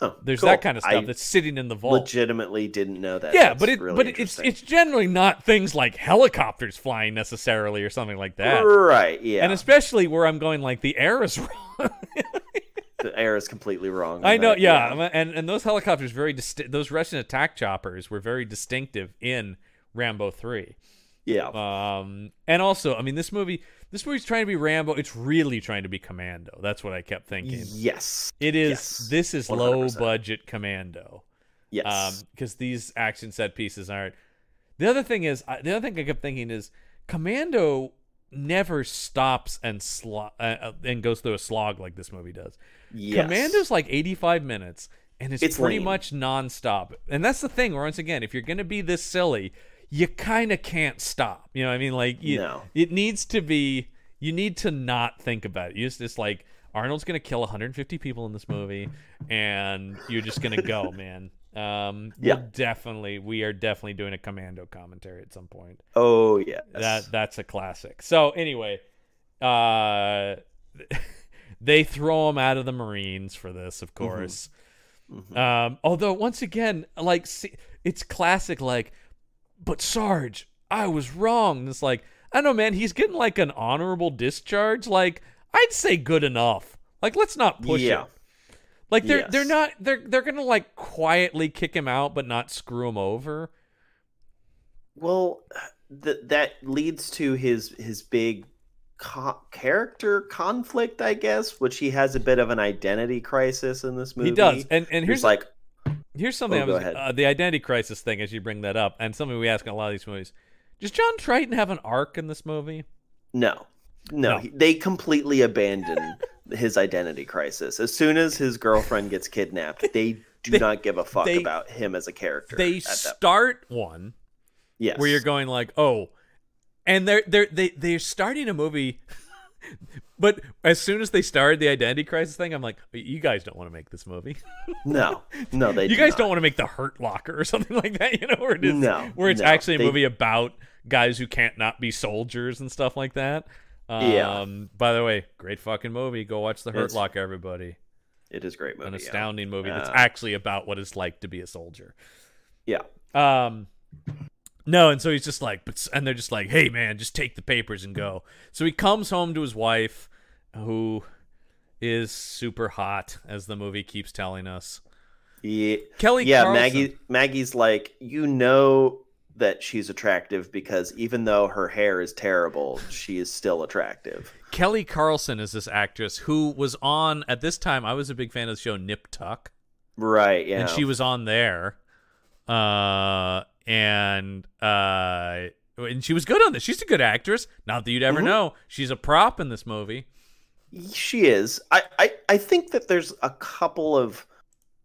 Oh, there's cool. that kind of stuff I that's sitting in the vault legitimately didn't know that. yeah That's but it really but it's it's generally not things like helicopters flying necessarily or something like that right. Yeah, and especially where I'm going like the air is wrong the air is completely wrong. I know, that, yeah, and and those helicopters very disti- those Russian attack choppers were very distinctive in Rambo three. Yeah. Um, and also, I mean, this movie, this movie's trying to be Rambo. It's really trying to be Commando. That's what I kept thinking. yes. It is. Yes. This is low 100%. budget Commando. Yes. Um, because these action set pieces aren't. The other thing is, I- the other thing I kept thinking is, Commando never stops and slo- uh, uh, and goes through a slog like this movie does. yes. Commando's like 85 minutes and it's, It's pretty lean. much nonstop. And that's the thing, once again, if you're going to be this silly, you kind of can't stop. You know what I mean? Like, you, No. it needs to be, you need to not think about it. You just, it's like, Arnold's going to kill 150 people in this movie and you're just going to go, man. Um, Yeah. we'll definitely, we are definitely doing a Commando commentary at some point Oh yes. that that's a classic. So anyway, uh, they throw him out of the Marines for this, of course. Um, although once again, like see, it's classic. Like, but Sarge, I was wrong. And it's like I don't know, man. He's getting like an honorable discharge. Like I'd say good enough. Like let's not push Yeah. it. Like they're Yes. they're not they're they're gonna like quietly kick him out, but not screw him over. Well, th- that leads to his his big co- character conflict, I guess, which he has a bit of an identity crisis in this movie. He does, and and He's here's like, Here's something Oh, I go was ahead. uh, the identity crisis thing as you bring that up, and something we ask in a lot of these movies. Does John Triton have an arc in this movie? no, no, No. He, they completely abandon his identity crisis as soon as his girlfriend gets kidnapped. They do They- not give a fuck they- about him as a character. They start one yes, where you're going like, oh, and they're they're they they're starting a movie, but as soon as they started the identity crisis thing, I'm like, you guys don't want to make this movie. No, no, they. you do guys not. don't want to make the Hurt Locker or something like that, you know, where it is No, where it's no, actually a they- movie about guys who can't not be soldiers and stuff like that. Um, Yeah. By the way, great fucking movie. Go watch The Hurt It's- Locker, everybody. It is a great movie. An yeah. astounding movie that's Uh, actually about what it's like to be a soldier. Yeah. Um, no, and so he's just like, but and they're just like, hey man, just take the papers and go. So he comes home to his wife, who is super hot, as the movie keeps telling us. Yeah, Kelly, yeah. Clarkson- Maggie, Maggie's like, you know that she's attractive because even though her hair is terrible, she is still attractive. Kelly Carlson is this actress who was on at this time. I was a big fan of the show Nip Tuck, Right. Yeah. and she was on there. Uh, and uh, and she was good on this. She's a good actress. Not that you'd ever Mhm. know. She's a prop in this movie. She is. I, I, I think that there's a couple of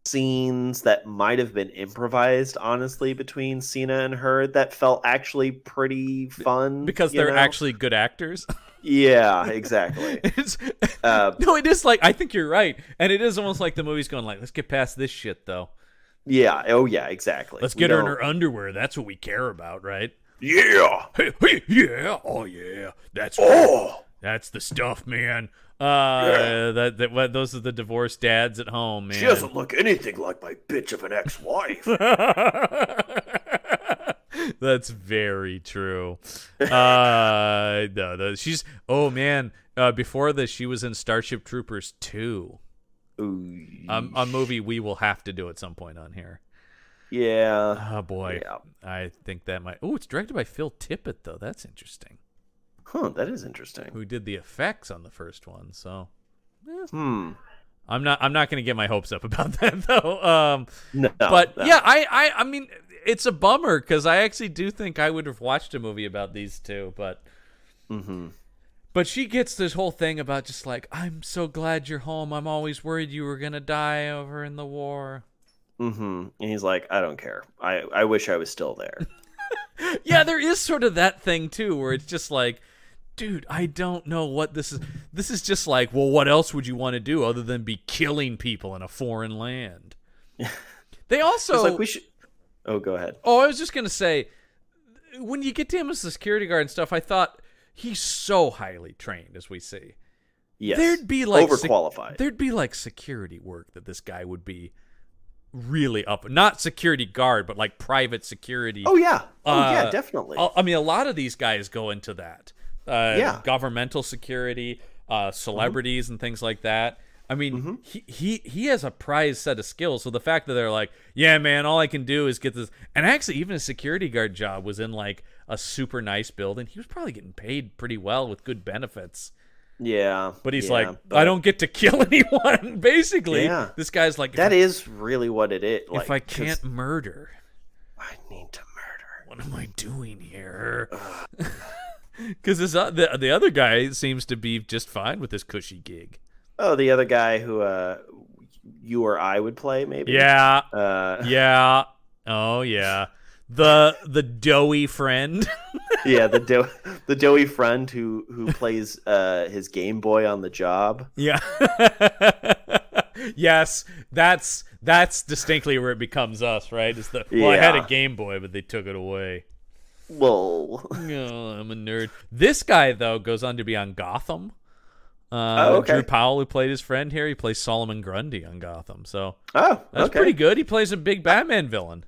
scenes that might have been improvised, honestly, between Cena and her that felt actually pretty fun. because they're know? actually good actors. Yeah, exactly. it's, uh, no, it is like I think you're right, and it is almost like the movie's going like, let's get past this shit though. Yeah. Oh, yeah. Exactly. Let's We get her in don't- her underwear. That's what we care about, right? Yeah. Hey, hey, yeah, oh yeah, that's Oh. that's the stuff, man. Uh, that, that what, those are the divorced dads at home, man. She doesn't look anything like my bitch of an ex-wife. That's very true. Uh, no, no, she's. Oh man, uh, before this, she was in Starship Troopers 2, Ooh, um, a movie we will have to do at some point on here. yeah. Oh boy, Yeah. I think that might. Oh, it's directed by Phil Tippett though. That's interesting. Huh, that is interesting. Who did the effects on the first one? So Hmm. I'm not. I'm not going to get my hopes up about that though. Um, No, but no. yeah, I, I, I mean, it's a bummer because I actually do think I would have watched a movie about these two, but. hmm But she gets this whole thing about just like, I'm so glad you're home. I'm always worried you were gonna die over in the war. mm-hmm And he's like, I don't care. I, I wish I was still there. yeah, there is sort of that thing too, where it's just like, dude, I don't know what this is. This is just like, well, what else would you want to do other than be killing people in a foreign land? they also It's like we should. Oh, go ahead. Oh, I was just gonna say, when you get to him as the security guard and stuff, I thought he's so highly trained, as we see. Yes. There'd be like overqualified. there'd be like security work that this guy would be really up. Not security guard, but like private security. oh yeah. Oh Uh, yeah, definitely. I I mean, a lot of these guys go into that. Uh, Yeah. Governmental security, uh, celebrities, and things like that. I mean, Mm-hmm. he, he he has a prize set of skills. So the fact that they're like, yeah, man, all I can do is get this. And actually, even a security guard job was in like a super nice building. He was probably getting paid pretty well with good benefits. yeah. But he's yeah, like, I don't get to kill anyone. Basically, Yeah. this guy's like, That I- is really what it is. Like, if I can't murder, I need to murder. what am I doing here? Because uh, the the other guy seems to be just fine with this cushy gig. Oh, the other guy who uh, you or I would play, maybe. Yeah, Uh, yeah, oh yeah. The the doughy friend. yeah. The do- the doughy friend who who plays uh his Game Boy on the job. yeah. yes, that's that's distinctly where it becomes us, right? Is the well, I had a Game Boy, but they took it away. Whoa. Oh, I'm a nerd. This guy though goes on to be on Gotham. Uh, Oh, okay. Drew Powell, who played his friend here, he plays Solomon Grundy on Gotham. So Oh, that's okay. pretty good. He plays a big Batman villain.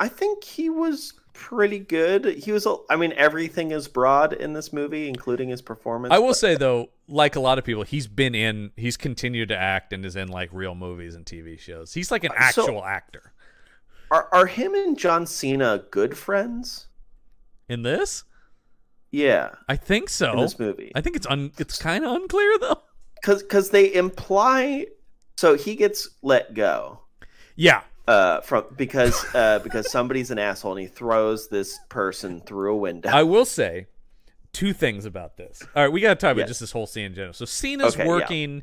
I think he was pretty good. He was. a- I mean, everything is broad in this movie, including his performance. I will say though, like a lot of people, he's been in, he's continued to act and is in like real movies and TV shows. He's like an Uh, so- actual actor. Are are him and John Cena good friends? In this, Yeah, I think so. in this movie. I think it's un, it's kind of unclear though. because because they imply so he gets let go Yeah, uh from because uh because somebody's an asshole and he throws this person through a window I will say two things about this. All right, we got to talk about Yes. just this whole scene in general. So Cena's Okay, yeah. working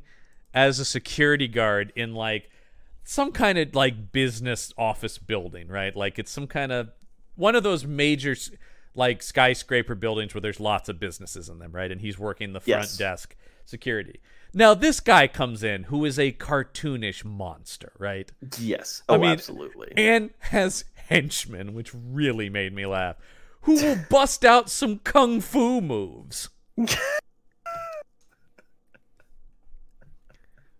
as a security guard in like some kind of like business office building, right? Like it's some kind of one of those major like skyscraper buildings where there's lots of businesses in them, right? And he's working the front Yes. desk security. Now this guy comes in who is a cartoonish monster, right? yes oh I mean, absolutely and has henchmen, which really made me laugh, who will bust out some kung fu moves.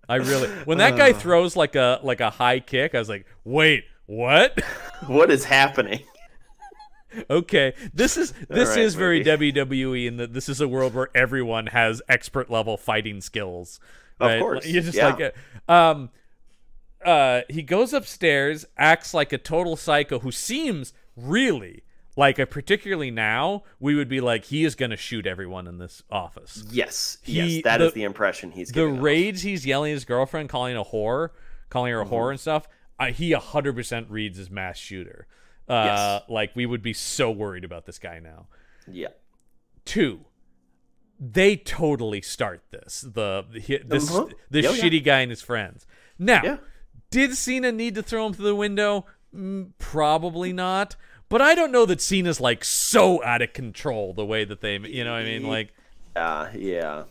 I really when that guy uh. throws like a like a high kick, I was like, wait, what? what is happening okay, this is this right, is very. WWE in that this is a world where everyone has expert level fighting skills. Of right? course, you're just yeah. like, a, um, uh, he goes upstairs, acts like a total psycho who seems really like a particularly now we would be like he is gonna shoot everyone in this office. yes He- yes that is the- the, impression he's The off. rage he's yelling at his girlfriend, calling a whore, calling her a Mm-hmm. whore and stuff. Uh, he hundred percent reads as mass shooter. Uh, Like we would be so worried about this guy now. yeah Two, they totally start this. The, the hi- this Uh-huh. this Oh, yeah. shitty guy and his friends. Now, Yeah. did Cena need to throw him through the window? Mm, probably not. But I don't know that Cena's like so out of control the way that they, you know, what I mean, like uh yeah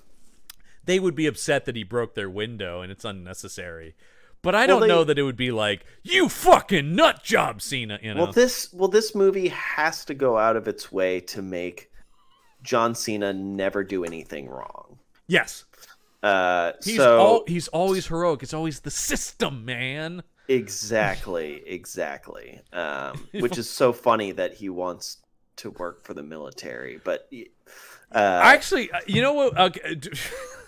they would be upset that he broke their window and it's unnecessary. But I Well, don't know they- that it would be like you fucking nut job, Cena. You know, well this well this movie has to go out of its way to make john cena never do anything wrong yes, uh he's so he's always heroic. It's always the system, man. Exactly, exactly. Um, which is so funny that he wants to work for the military, but uh, Actually, uh, you know what? Okay,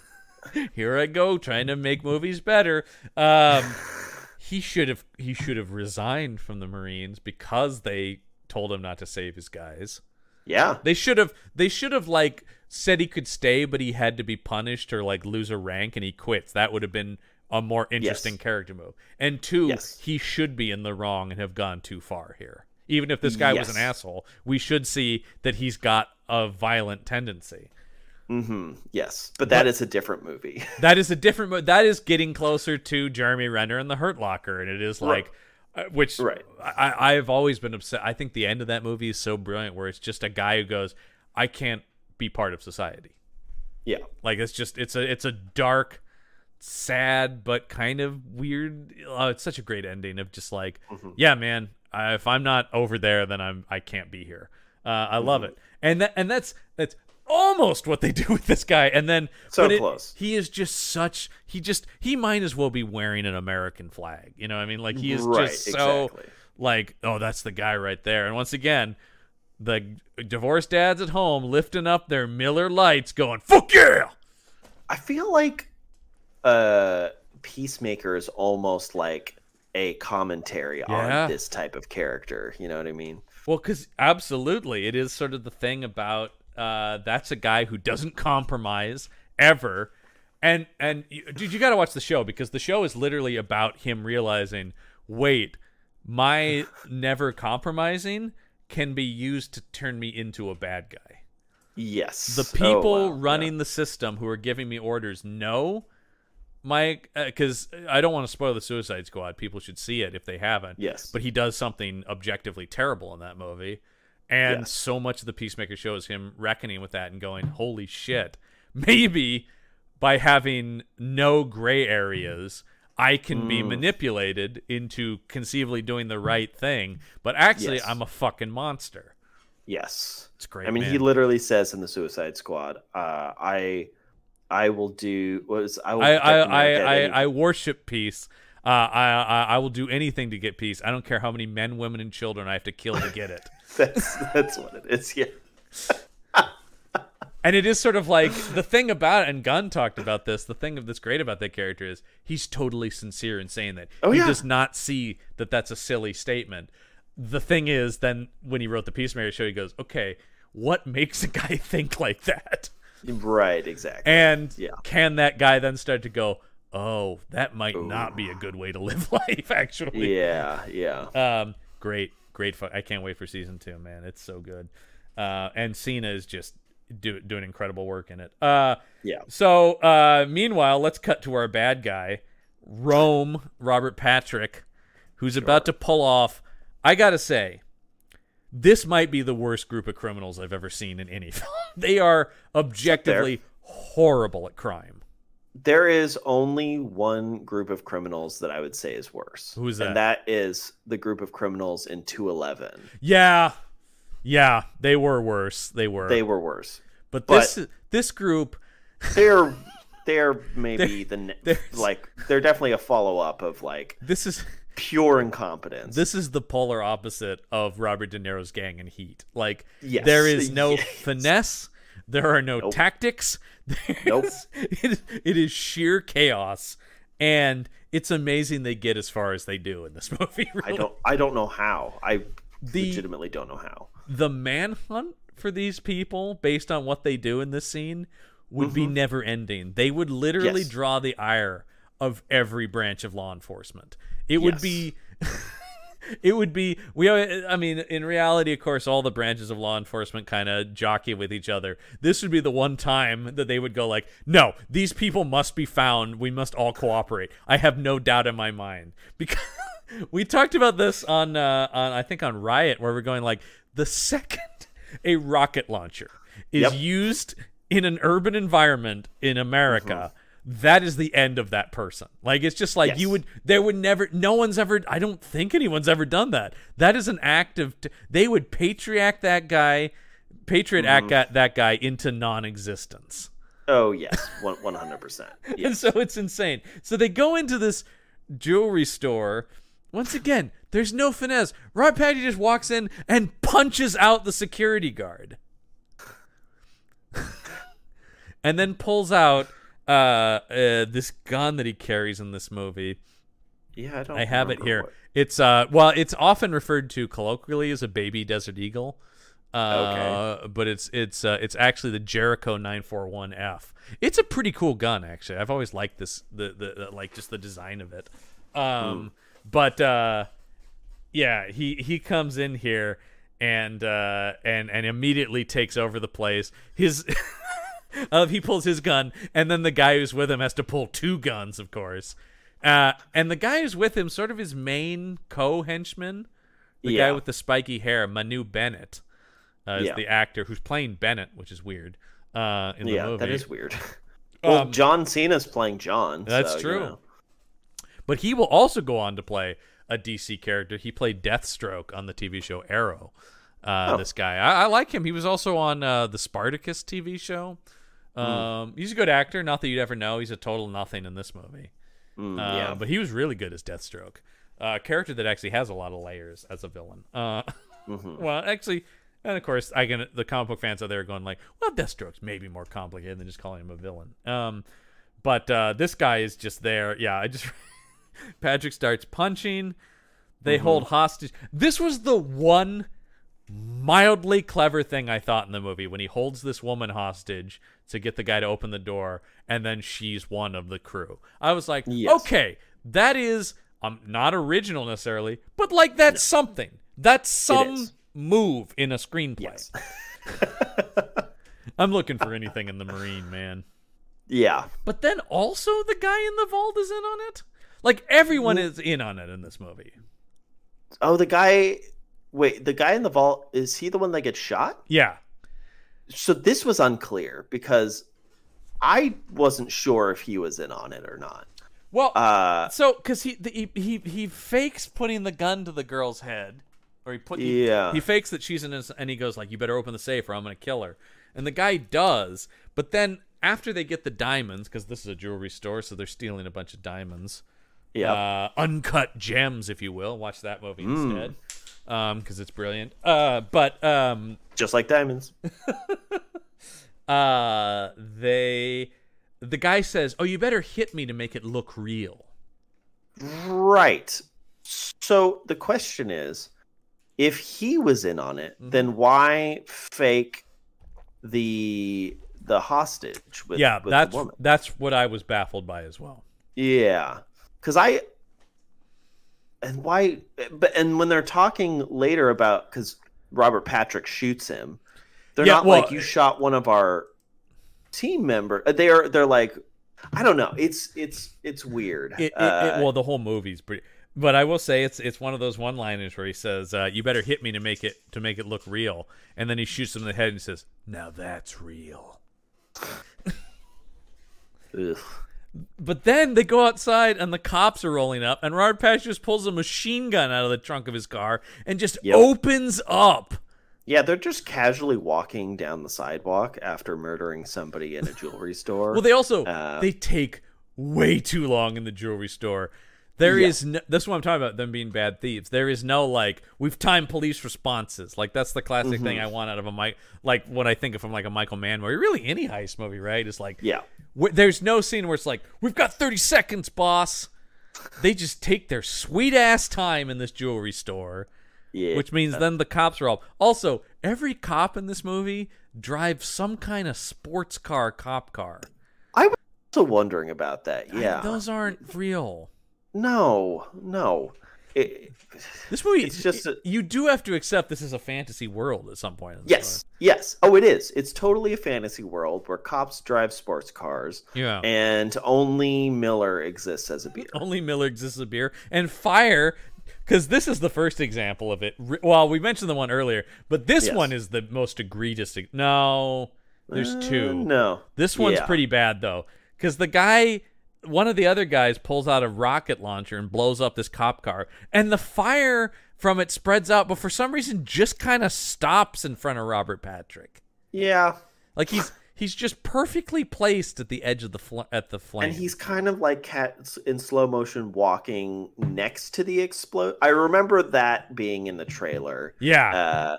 here I go trying to make movies better. Um, he should have he should have resigned from the Marines because they told him not to save his guys. yeah, They should have they should have like said he could stay, but he had to be punished or like lose a rank, and he quits. That would have been a more interesting Yes. character move. And two, Yes. he should be in the wrong and have gone too far here. Even if this guy was an asshole, we should see that he's got a violent tendency. Hmm yes, but that is a different movie. That is a different. mo- That is getting closer to Jeremy Renner and the Hurt Locker, and it is like, uh, which Right. I, I've always been upset. I think the end of that movie is so brilliant, where it's just a guy who goes, "I can't be part of society." yeah, Like it's just it's a it's a dark, sad but kind of weird. Oh, it's such a great ending of just like, Mm-hmm. yeah, man. I, if I'm not over there, then I'm I can't be here. Uh, I love Mm-hmm. it, and that and that's that's almost what they do with this guy. And then So it- close. he is just such he just he might as well be wearing an American flag. You know, what I mean, like he is Right, just so exactly. like, oh, that's the guy right there. And once again, the divorced dads at home lifting up their Miller Lights, going, "Fuck yeah!" I feel like uh, Peacemaker is almost like a commentary Yeah. on this type of character. You know what I mean? Well, because absolutely, it is sort of the thing about uh, that's a guy who doesn't compromise ever, and and you- dude, you got to watch the show because the show is literally about him realizing, wait, my never compromising can be used to turn me into a bad guy. Yes. The Oh, people wow, yeah. running the system who are giving me orders know my because I don't want to spoil the Suicide Squad. People should see it if they haven't. Yes. but he does something objectively terrible in that movie, and so much of the Peacemaker show is him reckoning with that and going, "Holy shit!" Maybe by having no gray areas. I can be Mm. manipulated into conceivably doing the right thing, but actually, Yes. I'm a fucking monster. Yes. It's great. I mean, he literally says in the Suicide Squad, uh, "I, I will do what is I will I I protect I, America I, I worship peace. Uh, I, I I will do anything to get peace. I don't care how many men, women, and children I have to kill to get it. That's that's what it is. Yeah. and it is sort of like the thing about. And Gunn talked about this. The thing of that's great about that character is he's totally sincere in saying that. Oh, he yeah. does not see that that's a silly statement. The thing is, then when he wrote the Peace Peacemaker show, he goes, "Okay, what makes a guy think like that?" Right. Exactly. And Yeah. can that guy then start to go, "Oh, that might not be a good way to live life." Actually, yeah. Yeah. Um, great, great. Fu- I can't wait for season two, man. It's so good. Uh, and Cena is just do, doing incredible work in it. Uh, Yeah. so uh, meanwhile, let's cut to our bad guy, Rome, Robert Patrick, who's about to pull off. I gotta say, this might be the worst group of criminals I've ever seen in any film. they are objectively horrible at crime. There is only one group of criminals that I would say is worse. Who's that? And that is the group of criminals in 211. Yeah, yeah, they were worse. They were. They were worse. but but- this this group They're they're maybe the ne- there's- like they're definitely a follow up of like this is pure incompetence. this is the polar opposite of Robert De Niro's gang in Heat. Like Yes. there is no Yes. finesse, there are no Nope. tactics. There's, Nope. It, it is sheer chaos, and it's amazing they get as far as they do in this movie. I don't I don't know how. I The- legitimately don't know how. the manhunt for these people based on what they do in this scene would be never ending. They would literally Mm-hmm. Yes. draw the ire of every branch of law enforcement. It would be it would be we I mean in reality of course all the branches of law enforcement kind of jockey with each other. This would be the one time that they would go like, "No, these people must be found. We must all cooperate." I have no doubt in my mind. Because we talked about this on uh on I think on Riot where we're going like the second a rocket launcher is Yep. used in an urban environment in America, that is the end of that person. Like it's just like you would there would never no one's ever I don't think anyone's ever done that. That is an act of they would patriarch that guy patriot mm-hmm. act that- that guy into non-existence. Oh yes, one one hundred percent. And so it's insane. So they go into this jewelry store once again, there's no finesse. Rod Patty just walks in and punches out the security guard. and then pulls out uh, uh, this gun that he carries in this movie. Yeah, I don't. I have it here. what- It's uh well, it's often referred to colloquially as a baby desert eagle. Uh, but it's it's uh, it's actually the Jericho 941F. It's a pretty cool gun actually. I've always liked this the the, the like just the design of it. Um but uh yeah, he he comes in here and uh and and immediately takes over the place. His of he pulls his gun and then the guy who's with him has to pull two guns, of course. Uh and the guy who's with him sort of his main co-henchman, the Yeah. guy with the spiky hair, Manu Bennett. Uh, is Yeah. the actor who's playing Bennett, which is weird. Uh, in the yeah, movie, that is weird. well, Um, John Cena's playing John. That's so, you true. know. But he will also go on to play a DC character. He played Deathstroke on the TV show Arrow. Uh, Oh. This guy, I, I like him. He was also on uh, the Spartacus TV show. Hmm. Um, He's a good actor. Not that you'd ever know. He's a total nothing in this movie. Mm, Uh, yeah. But he was really good as Deathstroke. Uh, a character that actually has a lot of layers as a villain. Uh, Mhm. well, actually, and of course, I can. The comic book fans out there are going like, "Well, Deathstroke's maybe more complicated than just calling him a villain." Um, but uh, this guy is just there. Yeah, I just Patrick starts punching. They hold hostage. This was the one mildly clever thing I thought in the movie when he holds this woman hostage to get the guy to open the door, and then she's one of the crew. I was like, Yes. okay, that is um not original necessarily, but like that's something. That's some move in a screenplay. Yes. I'm looking for anything in the Marine, man. yeah. But then also the guy in the vault is in on it. Like everyone is in on it in this movie. Oh, the guy. Wait, the guy in the vault is he the one that gets shot? Yeah. So this was unclear because I wasn't sure if he was in on it or not. Well, Uh, so because he, the, he he he fakes putting the gun to the girl's head, or he put he, Yeah. he fakes that she's in his, and he goes like, "You better open the safe, or I'm gonna kill her." And the guy does, but then after they get the diamonds, because this is a jewelry store, so they're stealing a bunch of diamonds, yeah. uh, uncut gems, if you will. Watch that movie Mm. instead, um, because it's brilliant. Uh, but um, Just like diamonds. uh, they, the guy says, "Oh, you better hit me to make it look real." Right. So the question is, if he was in on it, Mm-hmm. then why fake the the hostage with, yeah, with that's the woman? that's what I was baffled by as well. Yeah, because I and why? But and when they're talking later about because Robert Patrick shoots him, they're Yeah, not well, like you shot one of our team member. uh, They are. They're like, I don't know. It's it's it's weird. It, it, Uh, it, well, the whole movie's pretty. But I will say it's it's one of those one-liners where he says, uh, "You better hit me to make it to make it look real," and then he shoots him in the head and says, "Now that's real." ugh. But then they go outside and the cops are rolling up, and Robert Patch just pulls a machine gun out of the trunk of his car and just Yep. opens up. Yeah, they're just casually walking down the sidewalk after murdering somebody in a jewelry store. Well, they also Uh, they take way too long in the jewelry store. There Yeah. is no, that's what I'm talking about them being bad thieves. There is no like we've timed police responses. Like that's the classic thing Mm-hmm. I want out of a Mike. Like what I think of from like a Michael Mann movie. Really, any heist movie, right? It's like yeah, wh- there's no scene where it's like we've got 30 seconds, boss. They just take their sweet ass time in this jewelry store, yeah. which means then the cops are all. Also, every cop in this movie drives some kind of sports car, cop car. I was also wondering about that. I- Yeah, those aren't real. No, no. It, This movie, It's just a- you do have to accept this is a fantasy world at some point. yes, yes. Oh, it is. It's totally a fantasy world where cops drive sports cars. Yeah. and only Miller exists as a beer. Only Miller exists as a beer and fire, because this is the first example of it. Well, we mentioned the one earlier, but this Yes. one is the most egregious. No, there's Uh, two. no, This one's Yeah. pretty bad though, because the guy, one of the other guys, pulls out a rocket launcher and blows up this cop car, and the fire from it spreads out, but for some reason just kind of stops in front of Robert Patrick. Yeah, Like he's he's just perfectly placed at the edge of the fl- at the flame. And he's kind of like cat in slow motion walking next to the explode. I remember that being in the trailer. yeah, Uh,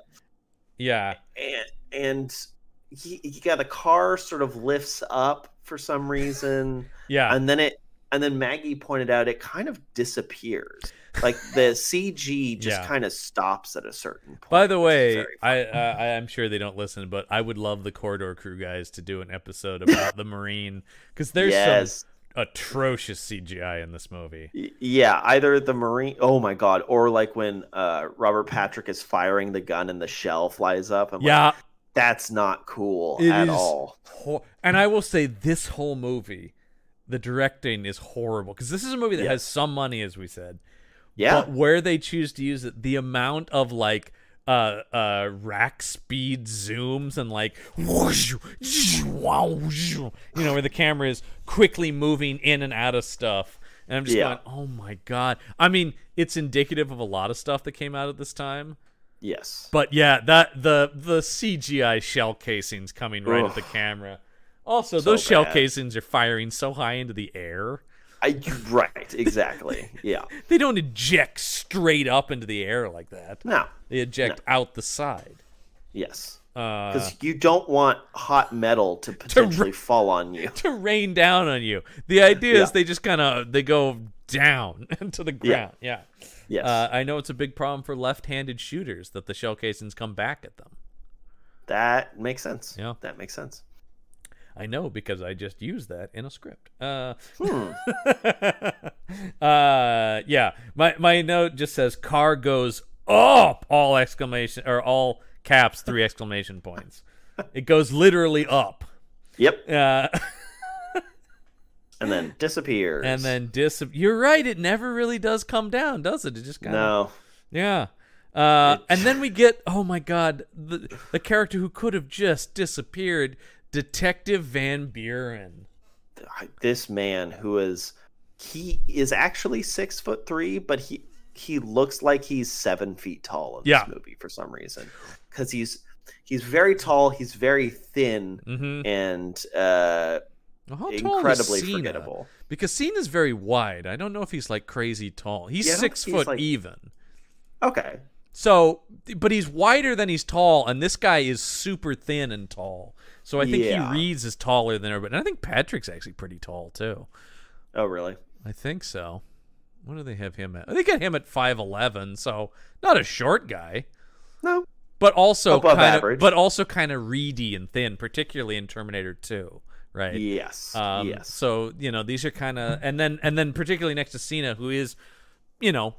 yeah, and and he, got the car sort of lifts up for some reason, yeah. and then it and then Maggie pointed out it kind of disappears. Like the CG just Yeah. kind of stops at a certain point. By the way, I, uh, I I'm sure they don't listen, but I would love the corridor crew guys to do an episode about the Marine because there's yes. some atrocious CGI in this movie. Yeah, either the marine. Oh my god! Or like when uh, Robert Patrick is firing the gun and the shell flies up. I'm like, Yeah, that's not cool It at all. hor- and I will say this whole movie, the directing is horrible because this is a movie that Yeah. has some money, as we said. Yeah, But where they choose to use it, the amount of like uh uh rack speed zooms and like whoosh, wow, you know where the camera is quickly moving in and out of stuff. And I'm just Yeah. going, "Oh my god." I mean, it's indicative of a lot of stuff that came out at this time. Yes, But yeah, that the the CGI shell casings coming right at the camera. Also, So those shell casings are firing so high into the air. I right exactly. yeah, They don't eject straight up into the air like that. no, They eject out the side. yes, Uh, because you don't want hot metal to potentially fall on you. to rain down on you. The idea is they just kind of they go down into the ground. Yeah. Yes, Uh, I know it's a big problem for left-handed shooters that the shell casings come back at them. that makes sense. Yeah. that makes sense. I know because I just used that in a script. Uh, Hmm. uh, yeah. My my note just says car goes up all exclamation or all caps three exclamation points. It goes literally up. Yep, Uh, and then disappears. and then dis. You're right. It never really does come down, does it? It just kind of no, yeah. Uh, and then we get oh my god the the character who could have just disappeared, Detective Van Buren. this man who is he is actually six foot three, but he he looks like he's seven feet tall in Yeah. this movie for some reason because he's he's very tall, he's very thin, Mm-hmm. and uh, How tall is incredibly Cena? forgettable. Because Cena's very wide. I don't know if he's like crazy tall. He's Yeah, six he's, foot like- even. Okay, So, but he's wider than he's tall, and this guy is super thin and tall. So I think Yeah. he reads as taller than everybody. And I think Patrick's actually pretty tall too. oh really? I think so. What do they have him at? They got him at five eleven, so not a short guy, No, but also Above kind average. of, but also kind of reedy and thin, particularly in Terminator Two, right? yes, Um, yes, So you know these are kind of, and then and then particularly next to Cena, who is, you know,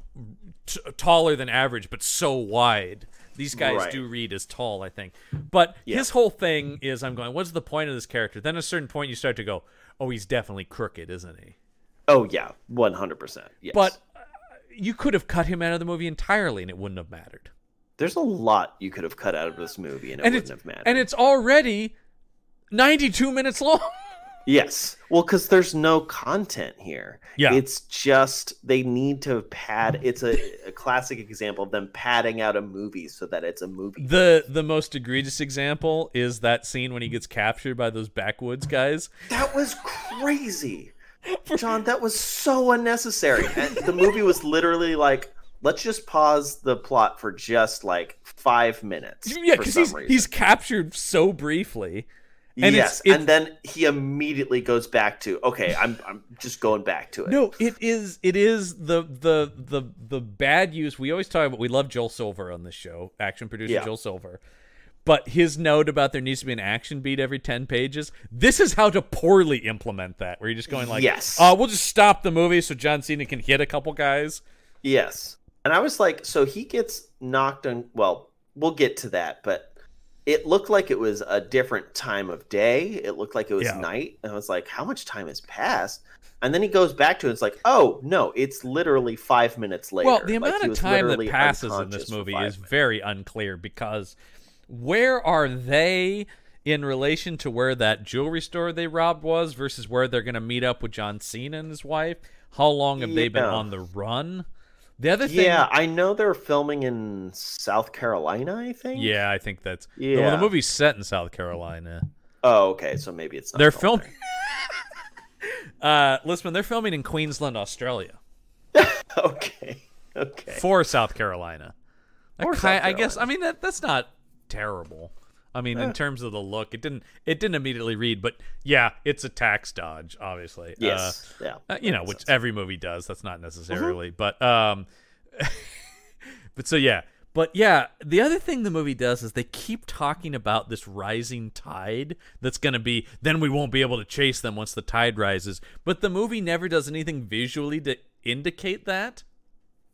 t- taller than average, but so wide. These guys Right. do read as tall, I think. But Yeah. his whole thing is, I'm going, what's the point of this character? Then at a certain point, you start to go, oh, he's definitely crooked, isn't he? oh yeah, one hundred percent. Yes, But uh, you could have cut him out of the movie entirely, and it wouldn't have mattered. there's a lot you could have cut out of this movie, and it and wouldn't have mattered. and it's already 92 minutes long. Yes. Well, because there's no content here. Yeah. It's just they need to pad. It's a, a classic example of them padding out a movie so that it's a movie. The the most egregious example is that scene when he gets captured by those backwoods guys. That was crazy. John, that was so unnecessary. The movie was literally like, let's just pause the plot for just like five minutes. Yeah, because he's reason. he's captured so briefly. And yes, it's- it's- and then he immediately goes back to okay. I'm I'm just going back to it. No, it is it is the the the the bad use. We always talk about. We love Joel Silver on this show, action producer Yeah. Joel Silver. But his note about there needs to be an action beat every ten pages. This is how to poorly implement that. Where you're just going like, Yes. uh, we'll just stop the movie so John Cena can hit a couple guys. Yes. And I was like, so he gets knocked on. Well, we'll get to that, but it looked like it was a different time of day. It looked like it was Yeah. night. And I was like, how much time has passed? And then he goes back to it. It's like, oh, no, it's literally five minutes later. Well, the Like, amount he of time that literally passes in this movie is minutes. very unclear because where are they in relation to where that jewelry store they robbed was versus where they're going to meet up with John Cena and his wife? How long have they been on the run? The other thing, Yeah, I know they're filming in South Carolina, I think. yeah, I think that's well. Yeah. The movie's set in South Carolina. Oh, okay. So maybe it's not. They're filming. uh, listen, they're filming in Queensland, Australia, okay. Okay. for South Carolina. Ki- South I guess. I mean, that that's not terrible. I mean, in Eh. terms of the look, it didn't it didn't immediately read, but yeah, it's a tax dodge, obviously. Yes. yeah. Uh, uh, you know, which sense. Mm-hmm. every movie does. That's not necessarily, but um, but so yeah, but yeah. The other thing the movie does is they keep talking about this rising tide that's going to be. Then we won't be able to chase them once the tide rises. But the movie never does anything visually to indicate that.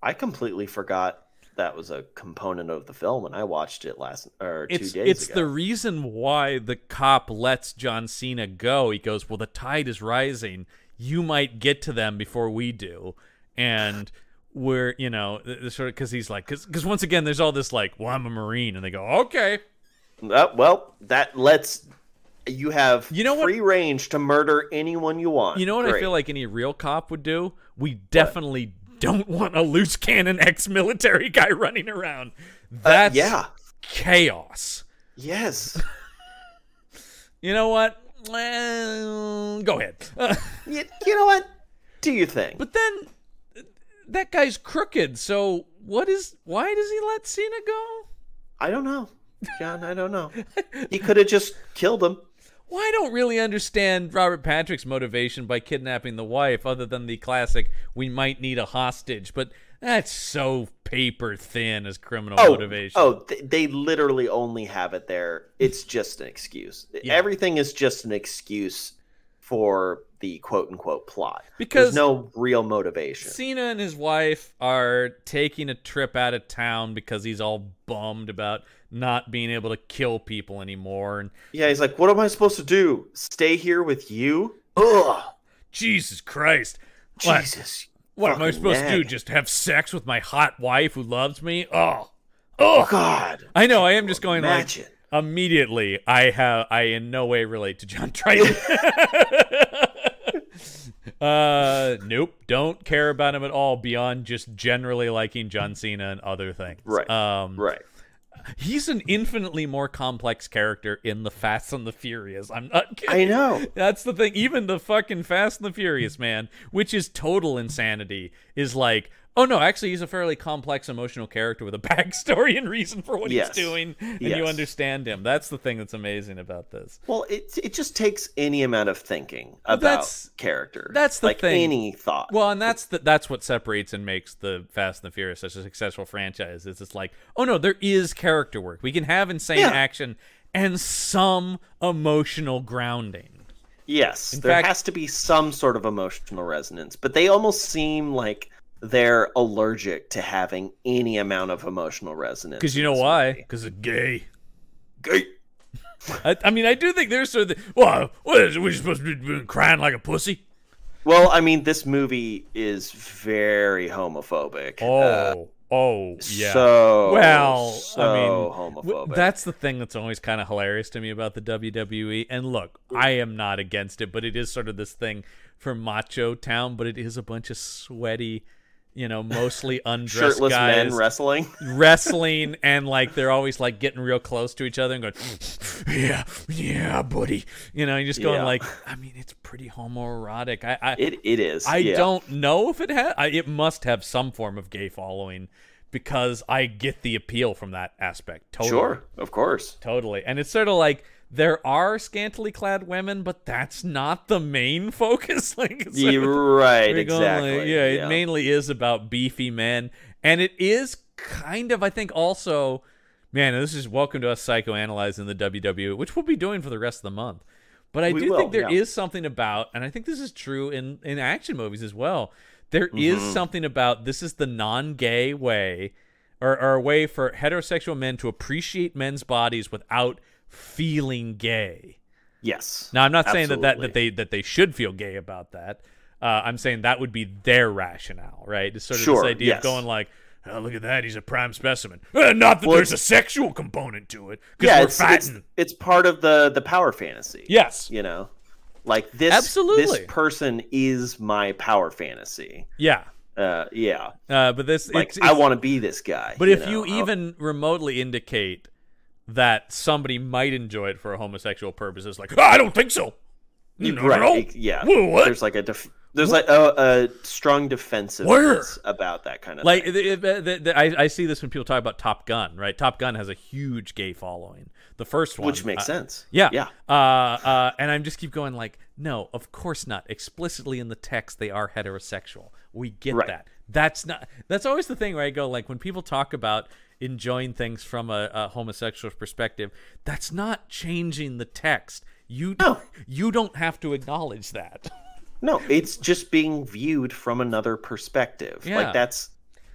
I completely forgot that was a component of the film, and I watched it last or two It's days it's ago. the reason why the cop lets John Cena go. He goes, "Well, the tide is rising. You might get to them before we do." And we're, you know, sort of because he's like, because once again, there's all this like, "Well, I'm a marine," and they go, "Okay." Uh, well, that lets you have You know what- free range to murder anyone you want. You know what I feel like any real cop would do? We definitely don't want a loose cannon ex-military guy running around. Uh, That's yeah. chaos. Yes. You know what? Well, go ahead. you, you know what? Do your thing. But then uh, that guy's crooked. So what is? Why does he let Cena go? I don't know, John. I don't know. He could have just killed him. Well, I don't really understand Robert Patrick's motivation by kidnapping the wife, other than the classic "we might need a hostage." But that's so paper thin as criminal Oh, motivation. oh, th- they literally only have it there. It's just an excuse. Yeah. Everything is just an excuse for the quote unquote plot. Because- There's no real motivation. Cena and his wife are taking a trip out of town because he's all bummed about not being able to kill people anymore. And yeah, he's like, "What am I supposed to do? Stay here with you?" Ugh, Jesus Christ. Jesus. What am I supposed to do? Just have sex with my hot wife who loves me? Oh, oh! God. I know. I am just going Imagine. like immediately. I have. I in no way relate to John Triton. uh, nope. Don't care about him at all beyond just generally liking John Cena and other things. Right. Um, Right. He's an infinitely more complex character in the Fast and the Furious. I'm not kidding. I know. That's the thing. Even the fucking Fast and the Furious man, which is total insanity, is like, oh no, actually, he's a fairly complex emotional character with a backstory and reason for what Yes. he's doing, and you understand him. That's the thing that's amazing about this. Well, it it just takes any amount of thinking about that's- character. that's the like thing. Any thought. Well, and that's the, that's what separates and makes the Fast and the Furious such a successful franchise. Is it's like, oh no, there is character work. We can have insane Yeah. action and some emotional grounding. Yes, In there fact- has to be some sort of emotional resonance, but they almost seem like they're allergic to having any amount of emotional resonance. Because you know why? Because it's gay. Gay. I, I mean, I do think there's sort of the, well, what is? We're supposed to be crying like a pussy? Well, I mean, this movie is very homophobic. Oh, Uh, oh, yeah. So well, so I mean, homophobic. that's the thing that's always kind of hilarious to me about the WWE. And look, I am not against it, but it is sort of this thing for Macho Town. But it is a bunch of sweaty, you know, mostly undressed shirtless guys men wrestling. wrestling, and like they're always like getting real close to each other and going, "Yeah, yeah, buddy," you know, and just going Yeah. like, I mean, it's pretty homoerotic. I, I It it is. I yeah. don't know if it has. It must have some form of gay following because I get the appeal from that aspect. Totally, Sure, of course. totally. And it's sort of like there are scantily clad women, but that's not the main focus. like, of- You're right. going like- Exactly. yeah, it mainly is about beefy men, and it is kind of, I think, also. Man, this is welcome to us psychoanalyzing the WWE, which we'll be doing for the rest of the month. But I We do will, think there is yeah. something about, and I think this is true in in action movies as well. There is Mm-hmm. something about this is the non-gay way, or, or a way for heterosexual men to appreciate men's bodies without feeling gay. Yes. Now, I'm not saying that, that that they that they should feel gay about that. Uh, I'm saying that would be their rationale, right? It's sort of Sure, this idea yes. of going like, "Oh, look at that, he's a prime specimen." Uh, not that Well, there's a sexual component to it because yeah, we're it's, it's it's part of the the power fantasy. yes, You know, like this. Absolutely. This person is my power fantasy. yeah. Uh, yeah. Uh, but this, Like it's, I want to be this guy. But if know? you I'll- even remotely indicate that somebody might enjoy it for a homosexual purpose is like, "Ah, I don't think so. No, no, right. Yeah. What? There's like a def- there's like a, a strong defensiveness Where? about that kind of Like thing. the, the, the, the- I, I see this when people talk about Top Gun, right? Top Gun has a huge gay following. The first one, which makes uh, sense. Yeah. Yeah. Uh, uh, and I'm just keep going like, no, of course not. Explicitly in the text, they are heterosexual. We get Right. that. That's not. That's always the thing where I go like when people talk about enjoying things from a, a homosexual perspective, that's not changing the text. You No. you don't have to acknowledge that. No, it's just being viewed from another perspective. Yeah. Like that's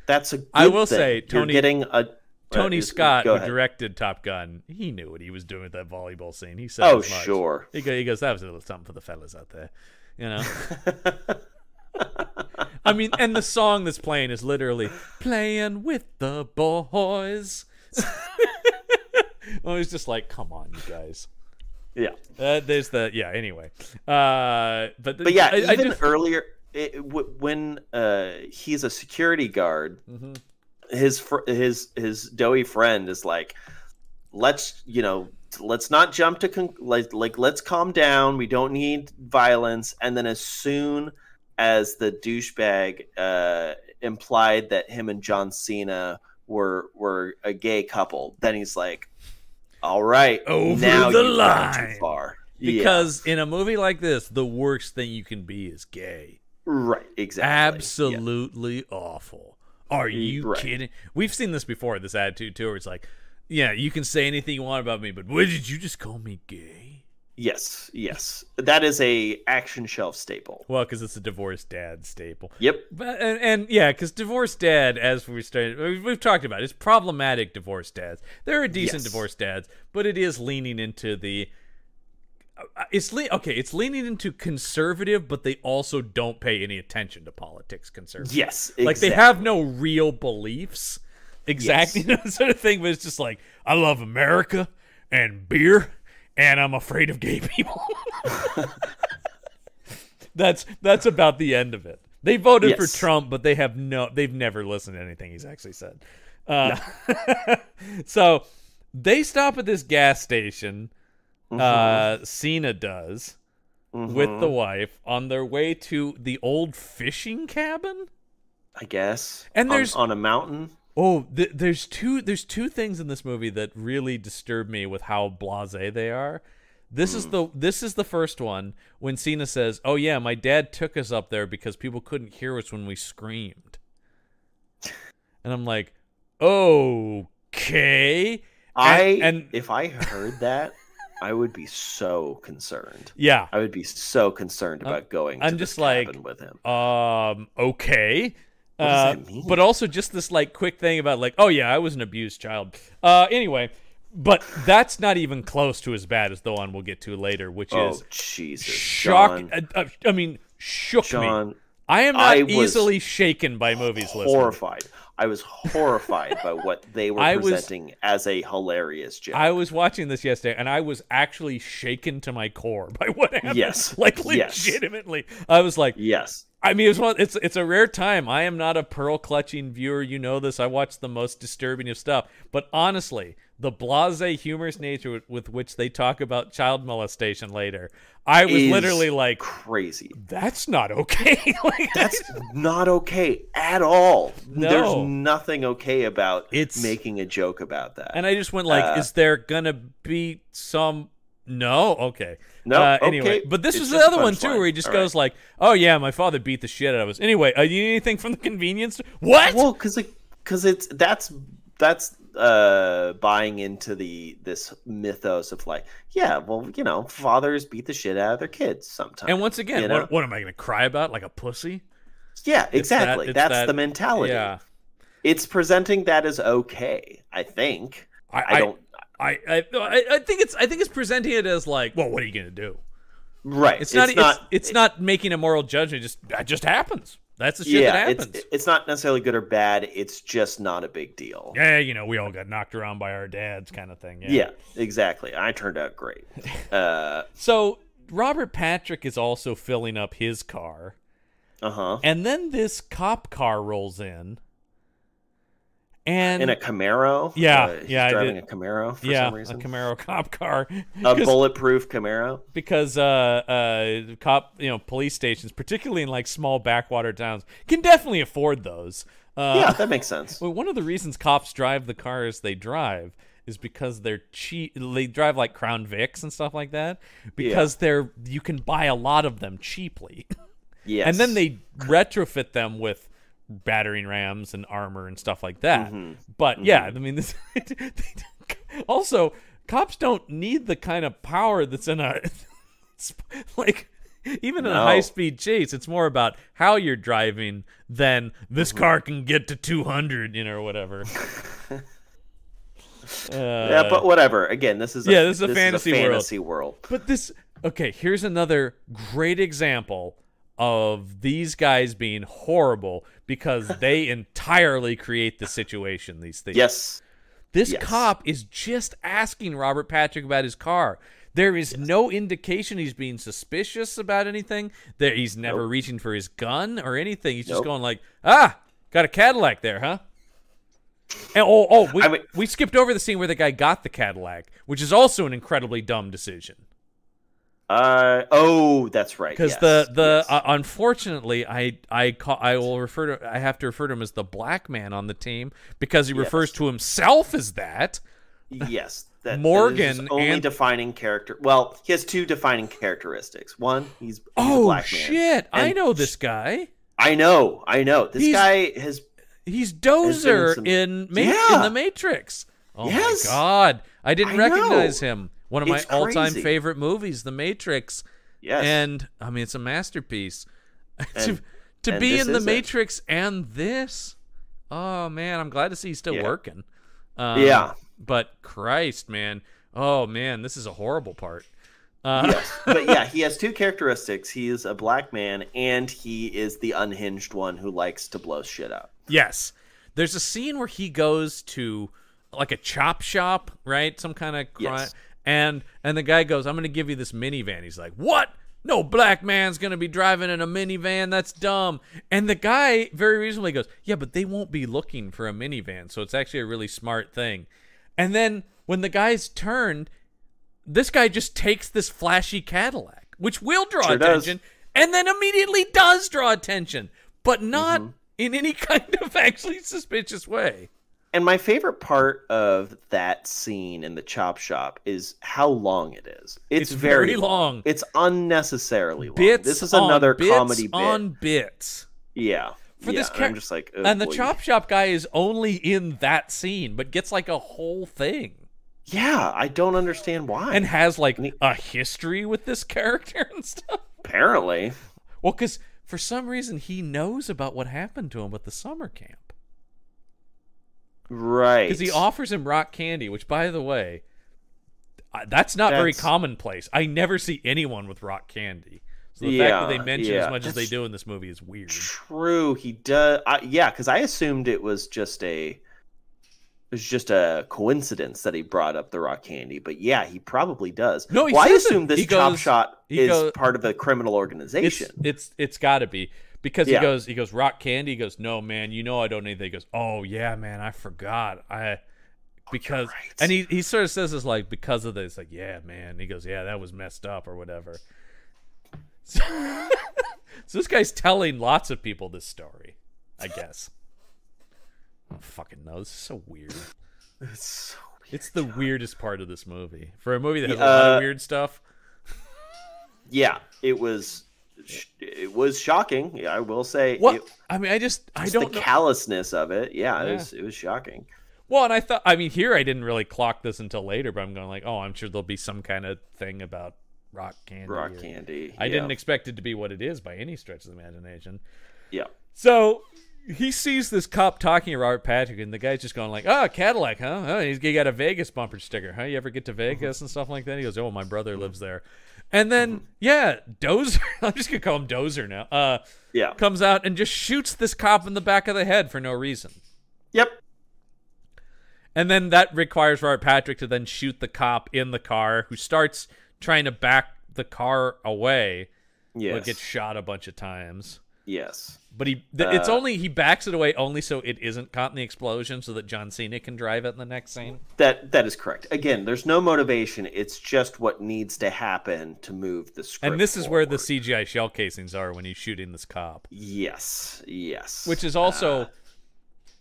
that's a good I will thing. say, You're Tony- getting a Tony uh, Scott, who directed Top Gun, he knew what he was doing with that volleyball scene. He said, Oh, sure. He goes, that was a little something for the fellas out there, you know. I mean, and the song that's playing is literally playing with the boys. I was just like, come on, you guys. Yeah. Uh, there's the yeah. Anyway, uh, but But yeah, I, I even just- earlier, it, w- when uh, he's a security guard, Mhm. his fr- his his doughy friend is like, "Let's you know, let's not jump to con- like like let's calm down. We don't need violence." And then as soon as the douchebag uh, implied that him and John Cena were were a gay couple, then he's like, "All right, Over now the line." too far." Yeah. because in a movie like this, the worst thing you can be is gay. right, exactly, Yeah. absolutely awful. Are you right. kidding? We've seen this before. This attitude too, where it's like, yeah, you can say anything you want about me, but what did you just call me gay? Yes, yes, that is a action shelf staple. Well, because it's a divorced dad staple. Yep. But and, and yeah, because divorced dad, as we started, we've, we've talked about, is problematic divorced dads. There are decent Yes. divorced dads, but it is leaning into the. uh, It's le- okay. It's leaning into conservative, but they also don't pay any attention to politics. Conservative. Yes. like they have no real beliefs exactly Yes. that sort of thing but it's just like i love america and beer and i'm afraid of gay people. That's that's about the end of it. They voted for trump but they have no they've never listened to anything he's actually said. Uh, so they stop at this gas station Mm-hmm. uh cena does with the wife on their way to the old fishing cabin? I guess. And on- there's- on, a mountain. Oh, th- there's two there's two things in this movie that really disturb me with how blasé they are. This is the this is the first one when Cena says, "Oh yeah, my dad took us up there because people couldn't hear us when we screamed." And I'm like, "Okay." I and- if I heard that, I would be so concerned. Yeah. I would be so concerned about going. I'm to just like, with him. Um, okay. Uh? But also just this like quick thing about like, oh yeah, I was an abused child. Uh, anyway, but that's not even close to as bad as the one we'll get to later, which Oh is Jesus, shock. John, uh, uh, I mean, shook me. I am not I easily shaken by movies. Listening. I was horrified by what they were I was- presenting as a hilarious joke. I was watching this yesterday, and I was actually shaken to my core by what happened. Yes. like Yes. legitimately, I was like, yes, I mean, it's one. It's it's a rare time. I am not a pearl clutching viewer. You know this. I watch the most disturbing of stuff. But honestly, the blasé, humorous nature with, with which they talk about child molestation later, I was literally like, crazy. "That's not okay." like, That's not okay at all. No. There's nothing okay about It's- making a joke about that. and I just went like, Uh, "Is there gonna be some?" No, okay. No, Uh, anyway, okay. but this It's was the other one too, where he just All goes like, "Oh yeah, my father beat the shit out of us." Anyway, uh, you need anything from the convenience? store? What? well, because because it's that's that's uh buying into the this mythos of like yeah well you know fathers beat the shit out of their kids sometimes and once again, you know? what, what am I gonna cry about? Like a pussy? yeah that- exactly it's that's that- the mentality Yeah. it's presenting that as okay i think I, i, don't I, I, I, I think it's I think it's presenting it as like, well, what are you gonna do? right It's not. It's, it's, not making a moral judgment. Just that just happens. That's the shit yeah that happens. it's it's not necessarily good or bad it's just not a big deal yeah, you know, we all got knocked around by our dads, kind of thing. Yeah. yeah exactly i turned out great uh So Robert Patrick is also filling up his car, uh-huh and then this cop car rolls in, and in a Camaro. Yeah, Uh, he's yeah, driving a Camaro for yeah, some reason. a. Camaro cop car. a bulletproof Camaro. because uh, uh, cop, you know, police stations, particularly in like small backwater towns, can definitely afford those. Uh, Yeah, that makes sense. Well, one of the reasons cops drive the cars they drive is because they're cheap. They drive like Crown Vics and stuff like that because they're you can buy a lot of them cheaply, Yes. and then they retrofit them with battering rams and armor and stuff like that. Mm-hmm. But yeah, I mean, this, also cops don't need the kind of power that's in a like even in a high speed chase. It's more about how you're driving than this Mm-hmm. car can get to 200, you know, or whatever. Uh, yeah, but whatever. Again, this is a, Yeah, this is a fantasy world. fantasy world. But this okay, here's another great example of these guys being horrible because they entirely create the situation these things. Yes. This yes. cop is just asking Robert Patrick about his car. There is no indication he's being suspicious about anything. There he's never Nope. reaching for his gun or anything. He's just going like, "Ah, got a Cadillac there, huh?" And oh, oh, we, I mean- we skipped over the scene where the guy got the Cadillac, which is also an incredibly dumb decision. Uh oh, that's right. because yes, the the yes. uh, unfortunately I I call I will refer to I have to refer to him as the black man on the team because he refers to himself as that. yes, that, Morgan his only and- defining character. Well, he has two defining characteristics. One, he's, he's a oh black man. shit! I know this guy. I know, I know. This He's- guy has He's Dozer some- in Ma- Yeah. in the Matrix. Oh Yes. my god! I didn't I know. recognize him. One of my It's all-time favorite movies, The Matrix, yes, and I mean it's a masterpiece. to And- to and be in the is it. Matrix and this, oh man, I'm glad to see he's still Yeah. working. Um, Yeah. but Christ, man, oh man, this is a horrible part. Uh, yes, but yeah, he has two characteristics. He is a black man, and he is the unhinged one who likes to blow shit up. Yes. There's a scene where he goes to like a chop shop, right? Some kind of crime. Yes. And and the guy goes, "I'm going to give you this minivan." He's like, "What? No black man's going to be driving in a minivan. That's dumb." And the guy very reasonably goes, "Yeah, but they won't be looking for a minivan, so it's actually a really smart thing." And then when the guy's turned, this guy just takes this flashy Cadillac, which will draw Sure does. attention, and then immediately does draw attention, but not Mm-hmm. in any kind of actually suspicious way. And my favorite part of that scene in the chop shop is how long it is. It's, It's very, very long. It's unnecessarily long. Bits. this is another bits comedy bit. on bits. Yeah. For yeah, this and I'm just like, oh, and the chop shop guy is only in that scene, but gets like a whole thing Yeah, I don't understand why. and has like And he- a history with this character and stuff. apparently, Well, because for some reason he knows about what happened to him at the summer camp. Right? Because he offers him rock candy, which, by the way, that's not very commonplace. I never see anyone with rock candy. So the fact that they mention yeah. as much as they do in this movie is weird. True, he does. I, yeah, because I assumed it was just a, it was just a coincidence that he brought up the rock candy. But yeah, he probably does. No, he well, I says it. assume this He chop goes- shot is goes- part of a criminal It's organization. it's it's got to be because Yeah. he goes he goes rock candy. He goes no man, you know I don't need that. He goes oh yeah man, I forgot I because right. and he he sort of says this like because of this like yeah man. He goes yeah that was messed up or whatever. So, so this guy's telling lots of people this story, I guess. I fucking know. This is so weird. It's so It's the weirdest part of this movie. For a movie that has a lot of Uh, weird stuff. yeah, it was. It was shocking. I will say. What? It, I mean, I just I don't the know. callousness of it. Yeah, Yeah. it was. It was shocking. Well, and I thought, I mean, here I didn't really clock this until later, but I'm going like, oh, I'm sure there'll be some kind of thing about rock candy. Rock or- candy. I yeah. didn't expect it to be what it is by any stretch of the imagination. Yeah. So he sees this cop talking to Robert Patrick, and the guy's just going like, "Oh, Cadillac, huh? Oh, he's he got a Vegas bumper sticker, huh? You ever get to Vegas mm-hmm. and stuff like that?" He goes, "Oh, my brother lives there." And then, yeah, Dozer. I'm just gonna call him Dozer now. Uh, Yeah. comes out and just shoots this cop in the back of the head for no reason. Yep. And then that requires Robert Patrick to then shoot the cop in the car who starts trying to back the car away, Yes. but gets shot a bunch of times. Yes. But he, th- it's Uh, only he backs it away only so it isn't caught in the explosion, so that John Cena can drive it in the next scene. That that is correct. Again, there's no motivation. It's just what needs to happen to move the script. And this is where the. CGI shell casings are when he's shooting this cop. Yes. Yes. Which is also Uh,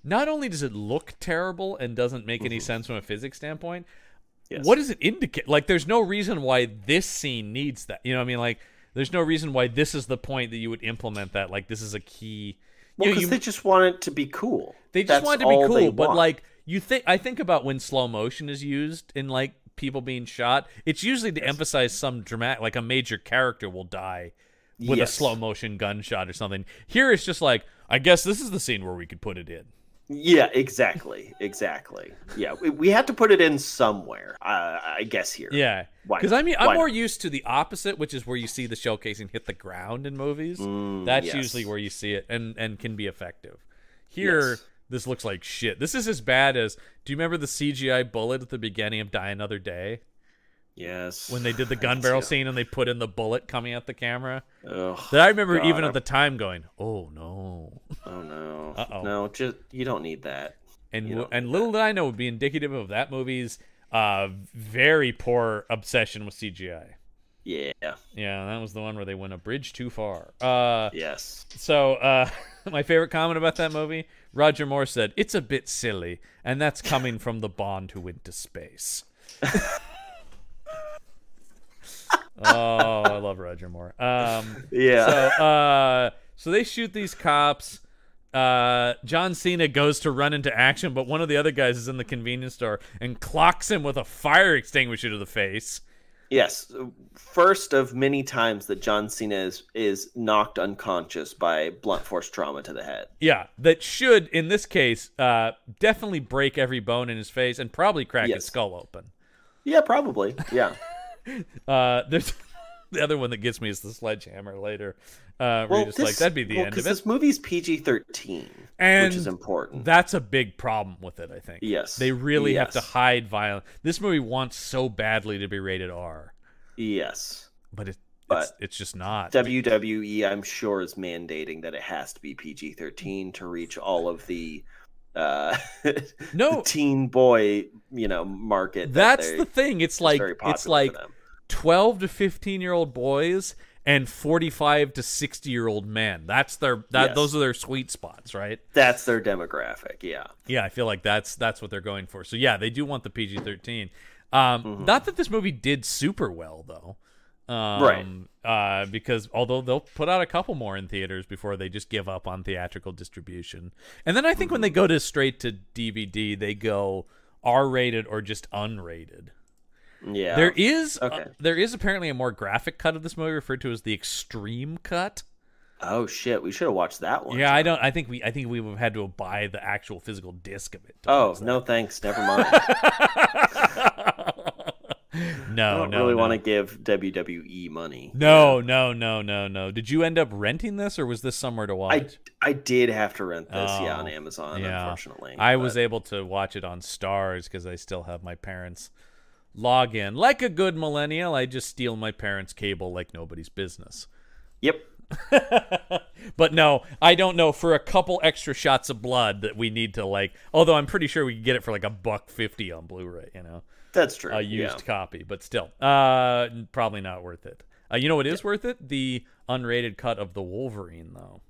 not only does it look terrible and doesn't make any sense from a physics standpoint, Mm-hmm. yes. what does it indicate? Like, there's no reason why this scene needs that. You know what I mean? Like, there's no reason why this is the point that you would implement that. Like, this is a key. Well, because they just want it to be cool. They just That's want it to be cool, but want. like you think, I think about when slow motion is used in like people being shot. It's usually to emphasize some dramatic, like a major character will die with Yes. a slow motion gunshot or something. Here it's just like, I guess this is the scene where we could put it in. Yeah, exactly, exactly. Yeah, we, we had to put it in somewhere. Uh, I guess here. Yeah, Why because? I mean, I'm Why more not? used to the opposite, which is where you see the shell casing hit the ground in movies. Mm, That's yes. usually where you see it and and can be effective. Here, Yes. this looks like shit. This is as bad as. Do you remember the CGI bullet at the beginning of Die Another Day? Yes. when they did the gun barrel scene and they put in the bullet coming at the camera. Ugh, That I remember God, even I- at the time going, "Oh no!" Oh no. Uh-oh. No, just you don't need that. And w- and little did I know would be indicative of that movie's uh, very poor obsession with CGI. Yeah. Yeah, that was the one where they went a bridge too far. Uh, Yes. so uh, my favorite comment about that movie, Roger Moore said, "It's a bit silly, and that's coming from the Bond who went to space." Oh, I love Roger Moore. Um, Yeah. so uh so they shoot these cops uh john cena goes to run into action but one of the other guys is in the convenience store and clocks him with a fire extinguisher to the face Yes, first of many times that John Cena is, is knocked unconscious by blunt force trauma to the head. yeah that should in this case uh definitely break every bone in his face and probably crack his skull open Yeah, probably. Yeah. uh there's the other one that gets me is the sledgehammer later uh where you're like that'd be the well, end of it This movie's PG thirteen, And which is important. That's a big problem with it, I think. Yes. They really have to hide violence. This movie wants so badly to be rated R, yes. but it, it's, But it's just not. WWE, I'm sure, is mandating that it has to be PG thirteen to reach all of the uh No. teen boy, you know, market. That's they- the thing. It's like it's like. 12 to 15 year old boys and 45 to 60 year old men. That's their that Yes. those are their sweet spots, right? that's their demographic. Yeah. Yeah, I feel like that's that's what they're going for. So yeah, they do want the PG-13. Um Mm-hmm. not that this movie did super well though. Um, Right. Uh, because although they'll put out a couple more in theaters before they just give up on theatrical distribution, and then I think when they Mm-hmm. go to straight to DVD, they go R-rated or just unrated. Yeah. There is uh, Okay. there is apparently a more graphic cut of this movie referred to as the extreme cut. Oh shit, we should have watched that one. Yeah, I don't. I think we. I think we would have had to buy the actual physical disc of it. Oh no, thanks. Never mind. no, I don't no, really no. want to give WWE money. No, no, no, no, no. Did you end up renting this, or was this somewhere to watch? I I did have to rent this, yeah, Oh, on Amazon. yeah. Unfortunately, I but- was able to watch it on Starz because I still have my parents' login. Like a good millennial, I just steal my parents' cable like nobody's business. Yep. But no, I don't know. For a couple extra shots of blood that we need to like, although I'm pretty sure we could get it for like a buck fifty on Blu-ray. You know, That's true. a used yeah. copy, but still, uh, probably not worth it. Uh, you know what is worth it? The unrated cut of the Wolverine, though.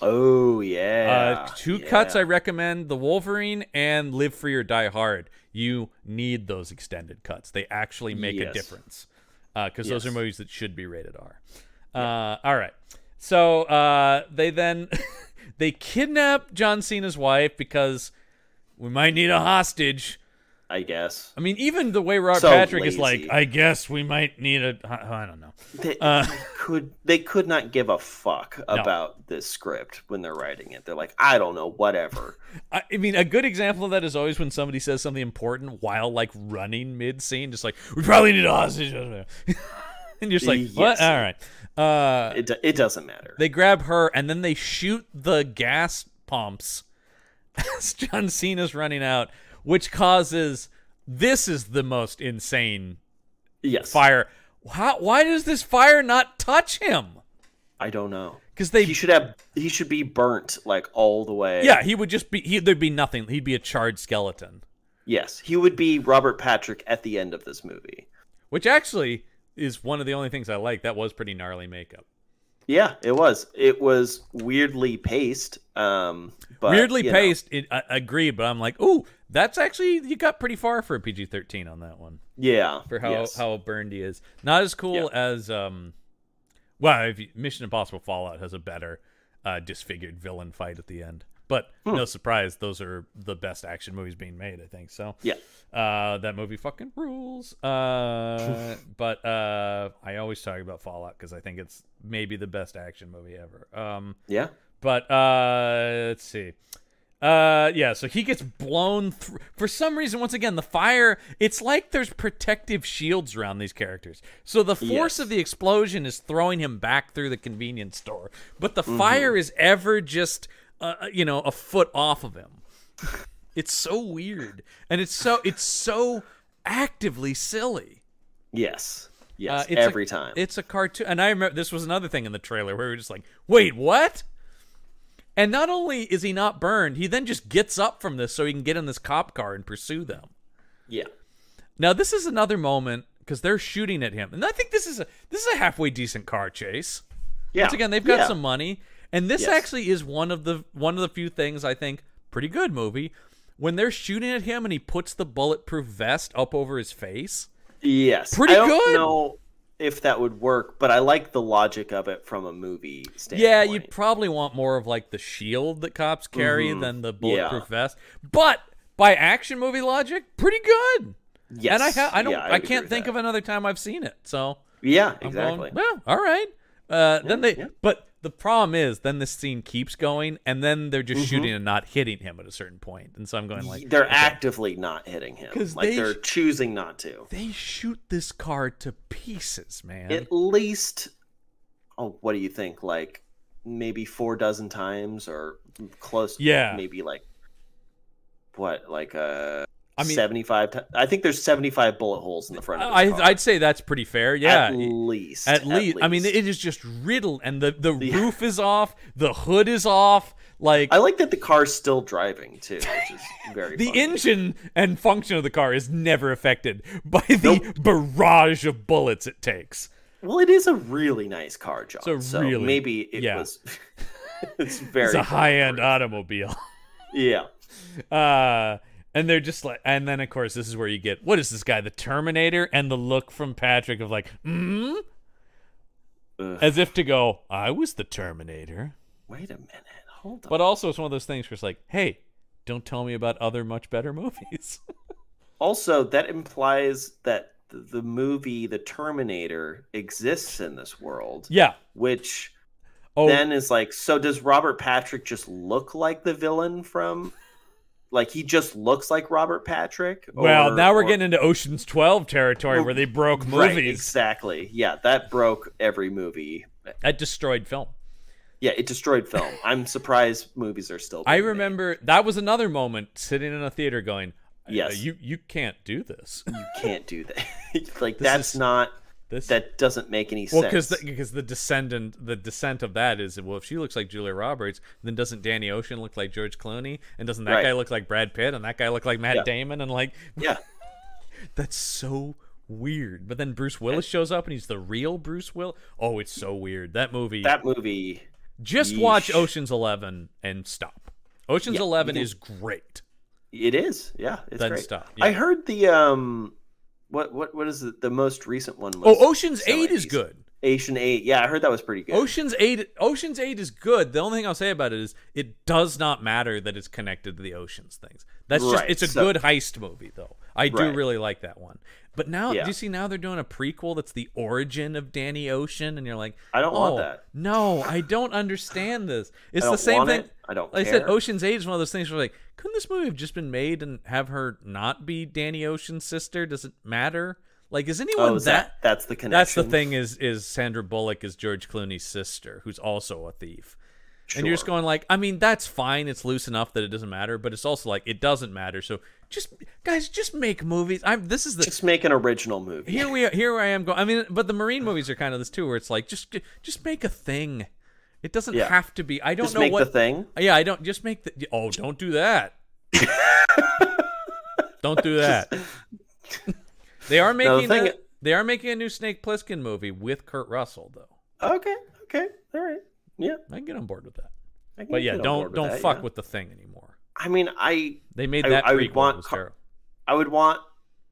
Oh yeah. uh, two yeah. cuts I recommend: the Wolverine and Live Free or Die Hard. You need those extended cuts; they actually make a difference because those are movies that should be rated R. Uh, all right, so uh, they then they kidnap John Cena's wife because we might need a hostage. I guess. I mean, even the way Robert So Patrick is like. I guess we might need a. I don't know. They, Uh, they could they could not give a fuck about this script when they're writing it. They're like, I don't know, whatever. I I mean, a good example of that is always when somebody says something important while like running mid scene, just like we probably need a hostage, and you're just like, what? Yes. All right. Uh, It it doesn't matter. they grab her and then they shoot the gas pumps as John Cena's running out, which causes this is the most insane yes. fire. How, why does this fire not touch him? I don't know. because they He should have. He should be burnt like all the way. yeah he would just be he there'd be nothing he'd be a charred skeleton Yes, he would be Robert Patrick at the end of this movie. which actually is one of the only things I like. That was pretty gnarly makeup. Yeah, it was. It was weirdly paced. Um, but, Weirdly paced, it, I agree, but I'm like, ooh, that's actually you got pretty far for a PG-13 on that one yeah, for how yes. how burned he is. Not as cool as um, well, if you, Mission Impossible Fallout has a better uh, disfigured villain fight at the end. But Hmm. no surprise, those are the best action movies being made. I think so. Yeah. Uh, that movie fucking rules. Uh, but uh, I always talk about Fallout because I think it's maybe the best action movie ever. Um, Yeah. but uh, let's see. Uh, yeah, so he gets blown through. For some reason, once again, the fire. It's like there's protective shields around these characters. So the force Yes. of the explosion is throwing him back through the convenience store, but Mm-hmm. the fire is ever just, uh, you know, a foot off of him. It's so weird, and it's so it's so actively silly. Yes. Uh, Yes. a- every time. It's a cartoon, and I remember this was another thing in the trailer where we were just like, "Wait, what?" And not only is he not burned, he then just gets up from this so he can get in this cop car and pursue them. yeah. Now, this is another moment because they're shooting at him, and I think this is a this is a halfway decent car chase. Yeah. Once again, they've got Yeah. some money, and this Yes. actually is one of the one of the few things I think pretty good movie when they're shooting at him and he puts the bulletproof vest up over his face. Yes. Pretty I don't good. know if that would work, but I like the logic of it from a movie standpoint. Yeah, you'd probably want more of like the shield that cops carry than the bulletproof vest. But by action movie logic, pretty good. yes. And I ha- I don't Yeah, I, agree can't think that. of another time I've seen it. So Yeah, exactly. going, well, all right. Uh, then they yeah. but the problem is then this scene keeps going and then they're Mm-hmm. just shooting and not hitting him at a certain. And so I'm going like they're okay. actively not hitting him. Like they are choosing not to. they shoot this car to pieces, man. At least, oh, what do you think? Like maybe four dozen times or close? Yeah. maybe like what? Like uh, I mean- seventy-five. Ti- I think there's seventy-five bullet holes in the front of this I car. I'd say that's pretty fair. Yeah. at least. At least, I mean, it is just riddled, and the the Yeah. roof is off, the hood is off. Like I like that the car's still driving too, which is very. the funny. engine and function of the car is never affected by the barrage of bullets it takes. Well, it is a really nice car, John. A so really- maybe it yeah. was. it's very. It's a high end automobile. Yeah. Uh, and they're just like, and then of course this is where you get what is this guy, the Terminator, and the look from Patrick of like, hmm, Ugh. as if to go, I was the Terminator. Wait a minute. Hold on. But also, it's one of those things where it's like, hey, don't tell me about other much better movies. Also, that implies that the movie The Terminator exists in this world, yeah. which Oh, then is like, so does Robert Patrick just look like the villain from? Like he just looks like Robert Patrick? well, now we're or- getting into Ocean's Twelve territory where they broke Right, movies. exactly. Yeah, that broke every movie. That destroyed film. Yeah, it destroyed film. I'm surprised movies are still. I being made. remember that was another moment sitting in a theater going, uh, Yes. you you can't do this. you can't do that. like This that's is- not. This That doesn't make any well, sense. because because the, descendant the descent of that is well, if she looks like Julia Roberts, then doesn't Danny Ocean look like George Clooney, and doesn't that Right. guy look like Brad Pitt, and that guy look like Matt Yeah. Damon, and like yeah, that's so weird. But then Bruce Willis shows up and he's the real Bruce Will. Oh, it's so weird. That movie. that movie. Just watch Ocean's Eleven and stop. Ocean's Yeah, Eleven is great. It is. Yeah, it's Then great. stop, I heard the um, what what what is it? The most recent one was. Oh, Ocean's Eight is good. Ocean Eight. Yeah, I heard that was pretty good. Ocean's Eight. Ocean's Eight is good. The only thing I'll say about it is it does not matter that it's connected to the oceans things. That's just it's a so- good heist movie though. I do Right. really like that one. But now, Yeah. do you see now they're doing a prequel that's the origin of Danny Ocean, and you're like, I don't oh, want that. No, I don't understand this. It's the same thing. it. I don't Like I said. Ocean's Eight is one of those things where like, couldn't this movie have just been made and have her not be Danny Ocean's sister? Does it matter? Like, is anyone Oh, is that? that, that's the connection. That's the thing. Is is Sandra Bullock is George Clooney's sister, who's also a thief. And you're just going like, I mean, that's fine. It's loose enough that it doesn't matter, but it's also like it doesn't matter. So just guys, just make movies. I'm. This is the Just make an original movie. here we are. Here I am going. I mean, but the Marine movies are kind of this too, where it's like just just make a thing. It doesn't Yeah. have to be. I don't Just know make what. the thing. Yeah, I don't just make the. Oh, don't do that. don't do that. they are No, the making. a, they are making a new Snake Plissken movie with Kurt Russell, though. Okay. Okay. All right. Yeah. I can get on board with that. But yeah, don't don't that, fuck yeah. with the thing anymore. I mean, I They made I- that I would want Car- I would want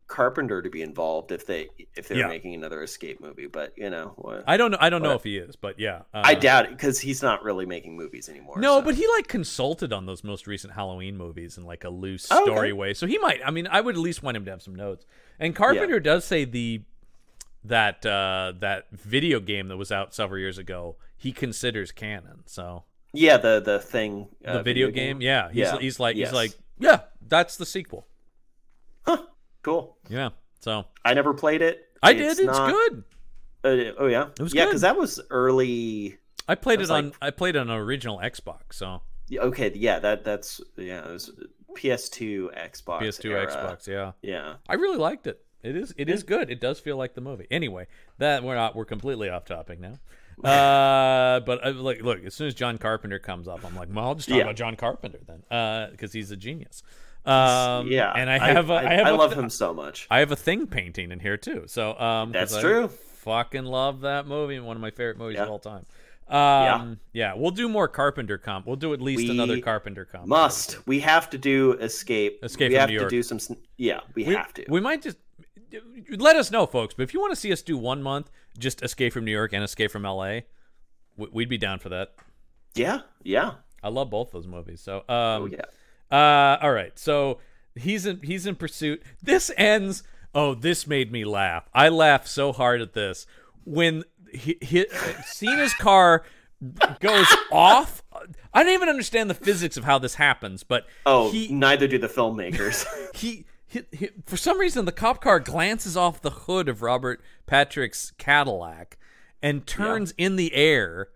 Carpenter to be involved if they if they're Yeah. making another escape movie, but you know, what? I don't know. I don't know if he is, but yeah. Uh, I doubt it because he's not really making movies anymore. No, so. but he like consulted on those most recent Halloween movies in like a loose Oh, okay. story way. So he might. I mean, I would at least want him to have some notes. And Carpenter does say the that uh that video game that was out several years ago he considers canon. So yeah, the the thing, uh, the video, game, yeah, he's Yeah, he's like yes. he's like yeah, that's the sequel. Huh. Cool. Yeah. So I never played it. I did. It's not- good. Uh, oh yeah, It was yeah, because that was early. I played it on like- I played it on an original Xbox. So yeah, Okay, yeah, that that's yeah, it was PS2, Xbox, PS2, era. Xbox. Yeah. Yeah, I really liked it. It is it is good. It does feel like the movie. Anyway, that we're not we're completely off topic now. Uh, but uh, look, look. As soon as John Carpenter comes up, I'm like, well, I'll just talk Yeah. about John Carpenter then, uh, because he's a genius. Um, yeah. and I have a, I, have I a love him so much. I have a thing painting in here too. So um, 'cause That's I true. Fucking love that movie. One of my favorite movies Yeah. of all time. Um, yeah. We'll do more Carpenter comp. We'll do at least We another Carpenter comp. Must we have to do escape? Escape we from have New to do some. sn- Yeah, we, we, have to. We might just let us know, folks. But if you want to see us do one month, just Escape from New York and Escape from L.A., we- we'd be down for that. yeah, yeah. I love both those movies. So, um, Oh yeah. uh, all right. So he's in he's in pursuit. This ends. Oh, this made me laugh. I laughed so hard at this when he, he Cena's car goes off. I don't even understand the physics of how this happens, but Oh, he neither do the filmmakers. he, he, he for some reason the cop car glances off the hood of Robert Patrick's Cadillac and turns in the air.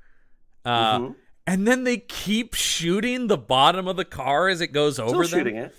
Uh, Mhm. And then they keep shooting the bottom of the car as it goes Still over them. shooting it.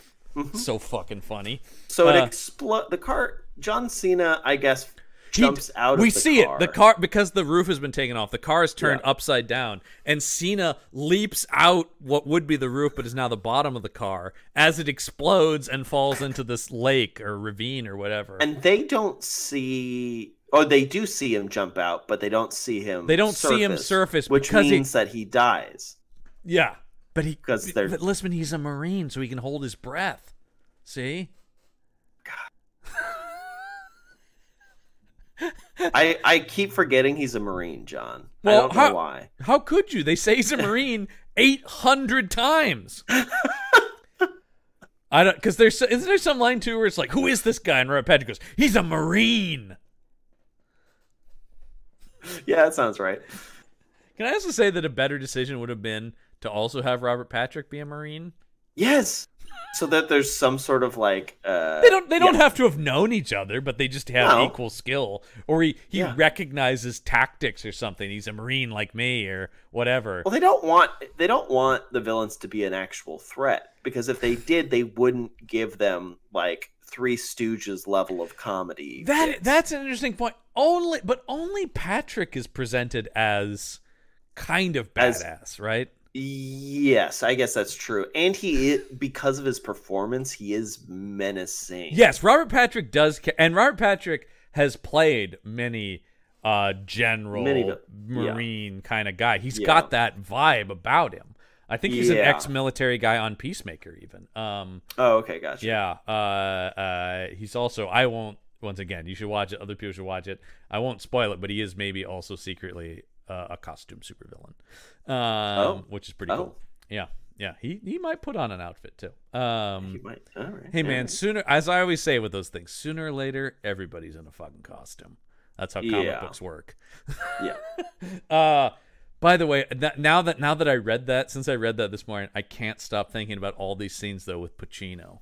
So fucking funny. So it Uh, explodes. The car. John Cena, I guess, He- jumps out. we see car. it. The car because the roof has been taken off. The car is turned Yeah. upside down, and Cena leaps out what would be the roof, but is now the bottom of the car as it explodes and falls into this lake or ravine or whatever. and they don't see. Oh, they do see him jump out, but they don't see him. They don't see him surface which because he- means that he dies. Yeah, but he 'Cause they're- But listen, he's a marine, so he can hold his breath. See? I I keep forgetting he's a marine, John. Well, I don't know how- why. How could you? They say he's a marine eight hundred times. I don't because there's isn't there some line too where it's like, who is this guy? And Robert Patrick goes, he's a marine. Yeah, that sounds right. Can I also say that a better decision would have been to also have Robert Patrick be a marine? Yes. So that there's some sort of like uh They don't. They don't yeah. have to have known each other, but they just have No. equal skill. Or he he Yeah. recognizes tactics or something. He's a marine like me or whatever. Well, they don't want they don't want the villains to be an actual threat because if they did, they wouldn't give them like Three Stooges level of comedy. That bits. that's an interesting point. Only, but only Patrick is presented as kind of As- badass, right? Yes, I guess that's true. And he because of his performance, he is menacing. Yes, Robert Patrick does, ca- and Robert Patrick has played many uh general Many vi- yeah. marine kind of guy. He's Yeah. got that vibe about him. I think he's an ex-military guy on Peacemaker, even. Um, Oh, okay, gotcha. Yeah. Uh, uh, he's also. I won't. Once again, you should watch it. Other people should watch it. I won't spoil it, but he is maybe also secretly uh, a costume supervillain, um, Oh. which is pretty Oh. cool. Yeah. Yeah. He he might put on an outfit too. Um, You might. All right. hey man, sooner as I always say with those things, sooner or later everybody's in a fucking costume. That's how comic Yeah. books work. Yeah. Uh by the way, that, now that now that I read that, since I read that this morning, I can't stop thinking about all these scenes though with Pacino.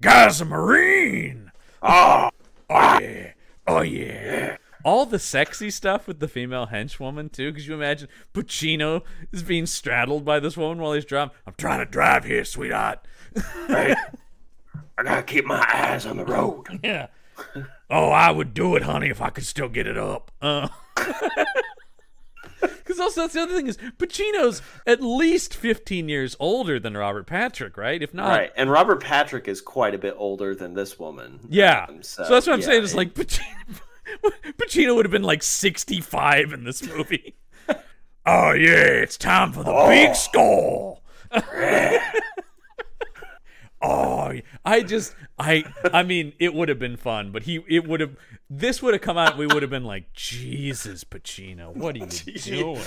Guy's a marine. Oh, Oh yeah. Oh yeah. All the sexy stuff with the female henchwoman too. Because you imagine Pacino is being straddled by this woman while he's driving? I'm trying to drive here, sweetheart. hey, I gotta keep my eyes on the road. Yeah. Oh, I would do it, honey, if I could still get it up. Uh. Because also that's the other thing is Pacino's at least 15 years older than Robert Patrick, right? If not, right, and Robert Patrick is quite a bit older than this woman. Yeah. Um, so, that's what I'm yeah, saying. It's it- like Pacino, Pacino would have been like 65 in this movie. oh yeah, it's time for the big oh. score. oh, I just I I mean, it would have been fun, but he it would have this would have come out. We would have been like, Jesus, Pacino, what are you doing?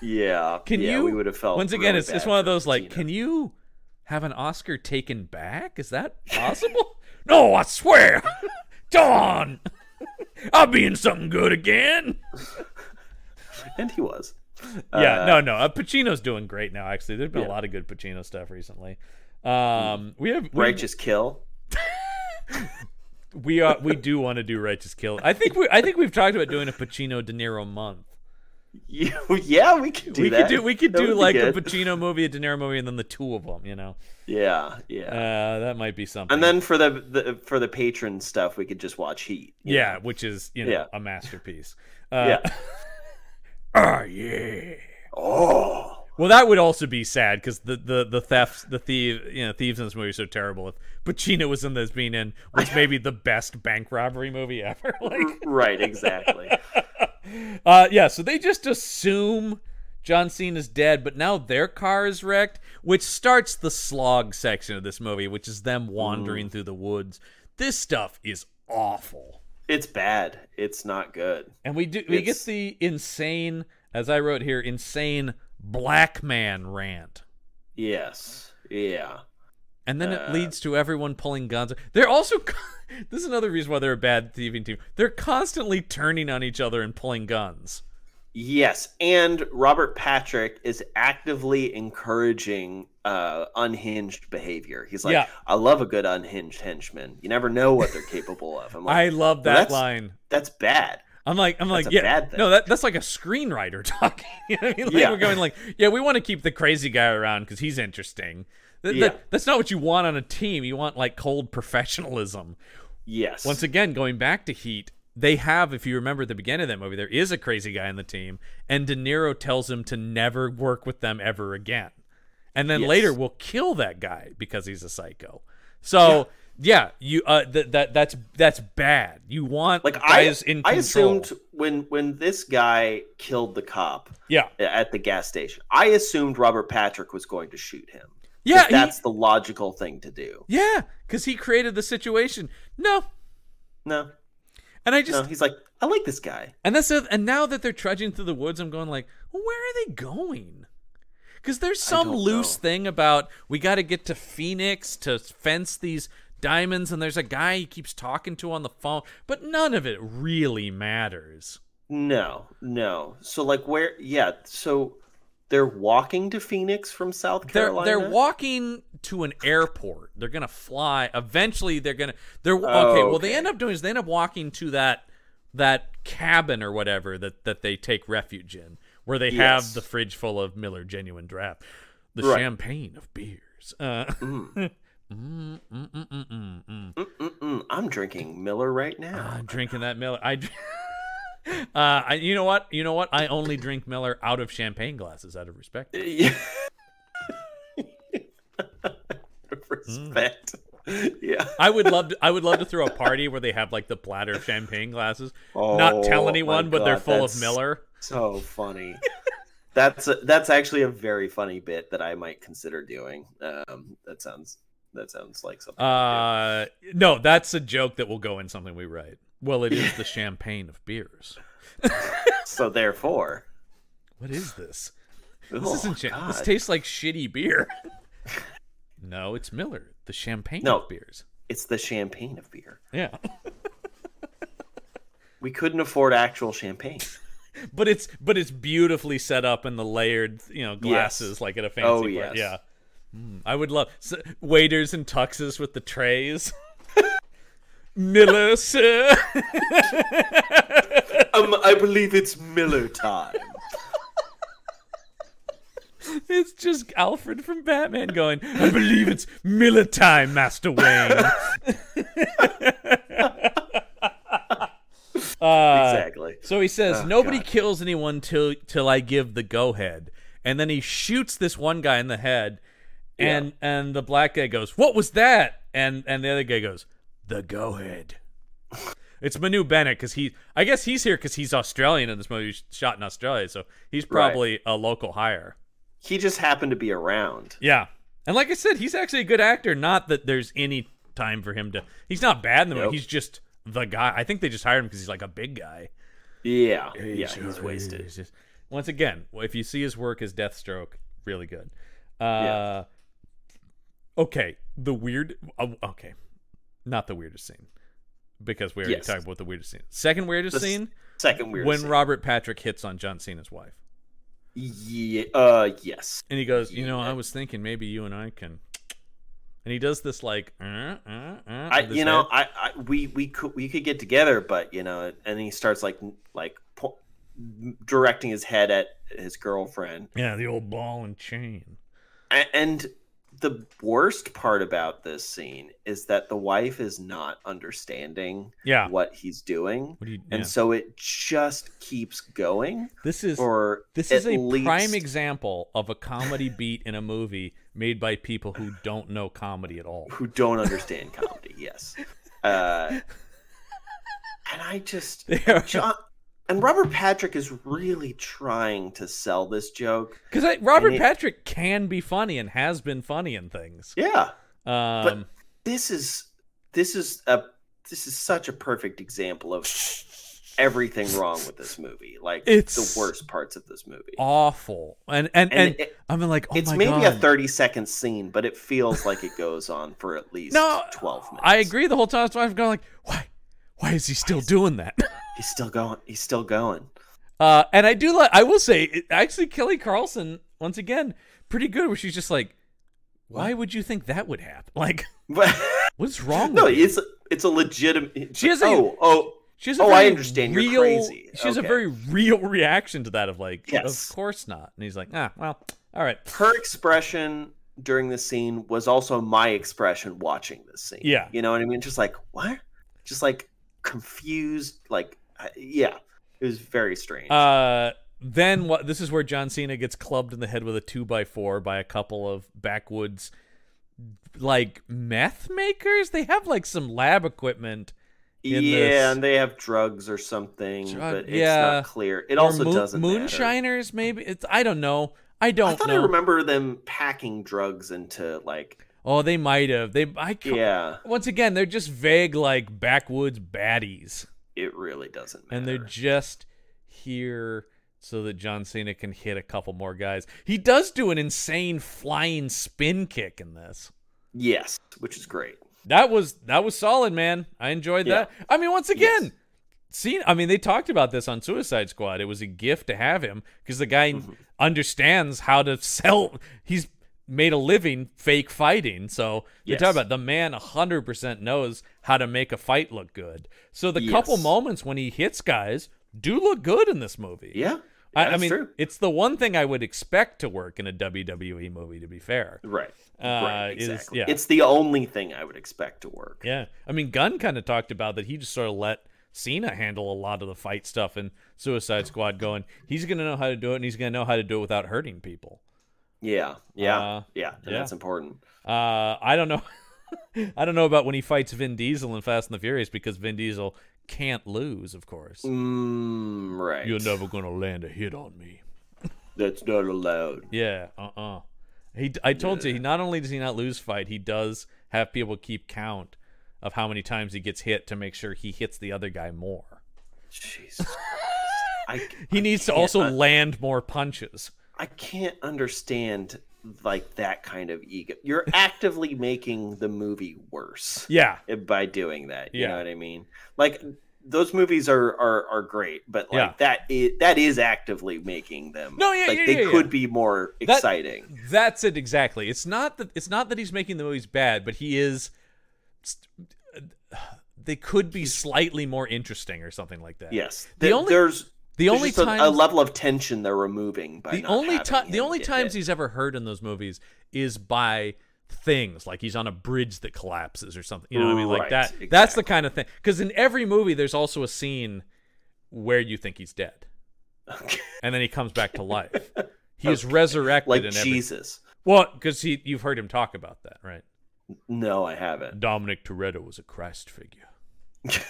yeah. Can yeah, you? we would have felt once again. really It's it's one of those like, Pacino. can you have an Oscar taken back? Is that possible? no, I swear. Dawn, I'll be in something good again. and he was. yeah, Uh, no, no. Uh, Pacino's doing great now. Actually, there's been a lot of good Pacino stuff recently. Um, we have we, Righteous Kill. we are we do want to do Righteous Kill. I think we I think we've talked about doing a Pacino De Niro month. Yeah, we could do we that. could do we could That do like a. Pacino movie, a De Niro movie, and then the two of them. You know, Yeah, yeah. uh, that might be something. and then for the, the for the patron stuff, we could just watch Heat. Yeah, know? which is you know Yeah. a masterpiece. Uh, Yeah. oh yeah. Oh. Well, that would also be sad because the, the the thefts, the thief, you know, thieves in this movie are so terrible. If Pacino was in this, being in was maybe the best bank robbery movie ever. like, Right, exactly. uh, yeah. So they just assume John Cena's dead, but now their car is wrecked, which starts the slog section of this movie, which is them wandering through the woods. This stuff is awful. it's bad. It's not good. And we do we get the insane, as I wrote here, insane black man rant. Yes. Yeah. And then it Uh, leads to everyone pulling guns. They're also this is another reason why they're a bad thieving team. They're constantly turning on each other and pulling guns. Yes, and Robert Patrick is actively encouraging uh, unhinged behavior. He's like, Yeah. "I love a good unhinged henchman. You never know what they're capable of." I'm like, I love "Well, that that's- line. That's bad. I'm like, I'm like, a yeah, no, that that's like a screenwriter talking. you know I mean? Like, Yeah. we're going like, yeah, we want to keep the crazy guy around because he's interesting. Th- Yeah. that- that's not what you want on a team. You want like cold professionalism. Yes. Once again, going back to Heat, they have, if you remember at the beginning of that movie, there is a crazy guy on the team, and De Niro tells him to never work with them ever again. And then Yes. later will kill that guy because he's a psycho. So yeah, you uh th- that that's that's bad. You want like I, guys in I assumed when when this guy killed the cop yeah. at the gas station, I assumed Robert Patrick was going to shoot him. Yeah, he- that's the logical thing to do. Yeah, because he created the situation. No, No, and I just no, he's like, I like this guy. and that's the, and now that they're trudging through the woods, I'm going like, well, where are they going? Because there's some loose know. thing about we got to get to Phoenix to fence these diamonds, and there's a guy he keeps talking to on the phone, but none of it really matters. No, no. So like where? Yeah. So they're walking to Phoenix from South They're Carolina. they're walking to an airport. They're gonna fly. Eventually, they're gonna. They're okay. Oh, Well, they end up doing is they end up walking to that that cabin or whatever that that they take refuge in, where they have the fridge full of Miller Genuine Draft, the Right. champagne of beers. Uh, mm, mm, mm, mm, I'm drinking Miller right now. I'm drinking that Miller. I. Uh, I, you know what? You know what? I only drink Miller out of champagne glasses, out of respect. Yeah. Respect. Yeah. I would love to. I would love to throw a party where they have like the platter of champagne glasses. Oh, not tell anyone, but they're full of Miller. So funny. that's a, that's actually a very funny bit that I might consider doing. Um, that sounds that sounds like something. Uh, no, that's a joke that will go in something we write. Well, it is the champagne of beers. so therefore, What is this? This oh, isn't. Cha- this tastes like shitty beer. no, it's Miller, the champagne No. of beers. it's the champagne of beer. Yeah, We couldn't afford actual champagne. but it's but it's beautifully set up in the layered, you know, glasses like at a fancy. Oh, yes. Yeah. Mm, I would love s waiters and tuxes with the trays. Miller, sir. Um, I believe it's Miller time. It's just Alfred from Batman going, I believe it's Miller time, Master Wayne. uh, exactly. So he says, Oh, "Nobody God. kills anyone till till I give the go ahead." And then he shoots this one guy in the head, and and the black guy goes, "What was that?" And and the other guy goes, "The go ahead." it's Manu Bennett because he, I guess he's here because he's Australian and this movie was shot in Australia, so he's Right. probably a local hire. He just happened to be around. Yeah, and like I said, he's actually a good actor. Not that there's any time for him to. He's not bad in the movie. He's just the guy. I think they just hired him because he's like a big guy. Yeah, yeah, he's wasted. He's just- once again, if you see his work as Deathstroke, really good. Uh, Yeah. Okay, the weird. oh, okay, not the weirdest scene because we already Yes. talked about the weirdest scene. Second weirdest The scene Second weirdest. when scene. Robert Patrick hits on John Cena's wife, Yeah. Uh. Yes. and he goes, "You know, I was thinking maybe you and I can." And he does this like, uh, uh, uh, I. You know. I, I. We. We could. We could get together, but you know. And he starts like like po- directing his head at his girlfriend. yeah, the old ball and chain. A- And the worst part about this scene is that the wife is not understanding Yeah, what he's doing. what do you? And yeah. so it just keeps going, this is or This is a least- prime example of a comedy beat in a movie made by people who don't know comedy at all. who don't understand comedy. Yes, uh, and I just John and Robert Patrick is really trying to sell this joke. Because Robert it- Patrick can be funny and has been funny in things. Yeah, Um, this is this is a this is such a perfect example of everything wrong with this movie. Like It's the worst parts of this movie. awful, and and And and, it- I'm like, oh it's maybe god. a 30 second scene, but it feels like it goes on for at least no, 12 minutes. I agree. The whole time I'm going like, why, why is he still doing that? He's still going. He's still going. Uh, and I do like. I will say, it, actually, Kelly Carlson once again pretty good. Where she's just like, why would you think that would happen? Like, what's wrong? no, with you? it's it's a legitimate. She has a- oh oh She has a Oh, I understand. You're Real, crazy. She has a very real reaction to that of like, Yes. of course not. And he's like, ah, well, all right. her expression during the scene was also my expression watching this scene. Yeah. you know what I mean. Just like what? Just like confused. Like yeah, it was very strange. Uh, then what? This is where John Cena gets clubbed in the head with a two by four by a couple of backwoods, like meth makers. They have like some lab equipment. yeah, this- and they have drugs or something, Drug- but it's yeah. not clear. It or also moon- doesn't matter. moonshiners. Maybe it's. I don't know. I don't I thought know. I remember them packing drugs into like oh, they might have. They. I. yeah. Once again, they're just vague, like backwoods baddies. It really doesn't matter. and they're just here so that John Cena can hit a couple more guys. He does do an insane flying spin kick in this. yes, which is great. That was that was solid, man. I enjoyed that. I mean, once again, Yes. Cena. I mean, they talked about this on Suicide Squad. It was a gift to have him because the guy Mm-hmm. understands how to sell. He's made a living fake fighting, so they Yes. talk about the man hundred percent knows how to make a fight look good. So the couple moments when he hits guys do look good in this movie. Yeah, I, I mean, true. it's the one thing I would expect to work in a WWE movie. To be fair, Right. Uh, right. is- Exactly. yeah. It's the only thing I would expect to work. Yeah, I mean, Gunn kind of talked about that. He just sort of let Cena handle a lot of the fight stuff in Suicide Squad, going, he's gonna know how to do it, and he's gonna know how to do it without hurting people. Yeah. Yeah. Uh, yeah. Yeah. that's important. Uh, I don't know. I don't know about when he fights Vin Diesel in Fast and the Furious because Vin Diesel can't lose, of course. Mm, right. You're never gonna land a hit on me. That's not allowed. Yeah, uh uh He, I told you, he not only does he not lose fight, he does have people keep count of how many times he gets hit to make sure he hits the other guy more. Jesus. I, He I needs to also I, land more punches. I can't understand like that kind of ego. You're actively making the movie worse Yeah, by doing that. You Yeah. know what I mean? Like those movies are are, are great, but like Yeah. that is that is actively making them. No, yeah, like yeah, they yeah, could be more That- exciting. that's it exactly. It's not that it's not that he's making the movies bad, but he is. They could be slightly more interesting or something like that. Yes, The Th- only- there's the there's only just a- a, level of tension they're removing by the only time the only times he's ever hurt in those movies is by things like he's on a bridge that collapses or something you know what i mean like Right, that that's the kind of thing because in every movie there's also a scene where you think he's dead, Okay. and then he comes back to life. He is resurrected like in every. Jesus. Well, because he you've heard him talk about that, right? No, I haven't. Dominic Toretto was a Christ figure.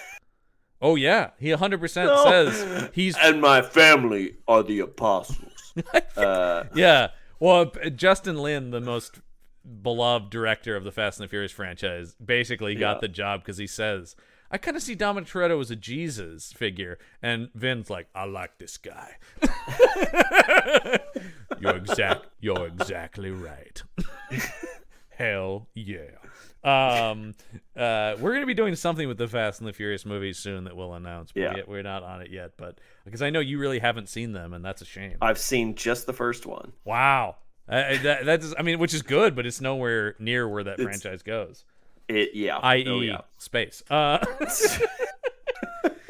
oh yeah, he 100% No. says he's And my family are the apostles. uh, yeah. Well, Justin Lin, the most beloved director of the Fast and the Furious franchise, basically got Yeah. the job because he says, "I kind of see Dominic Toretto as a Jesus figure," and Vin's like, "I like this guy." you're exact. You're exactly right. Hell yeah. Um, uh, we're gonna be doing something with the Fast and the Furious movies soon that we'll announce. But Yeah. we- we're not on it yet, but because I know you really haven't seen them, and that's a shame. I've seen just the first one. Wow. Uh, that, that's I mean, which is good, but it's nowhere near where that It's- franchise goes, It yeah. i.e., Oh, yeah. space. Uh,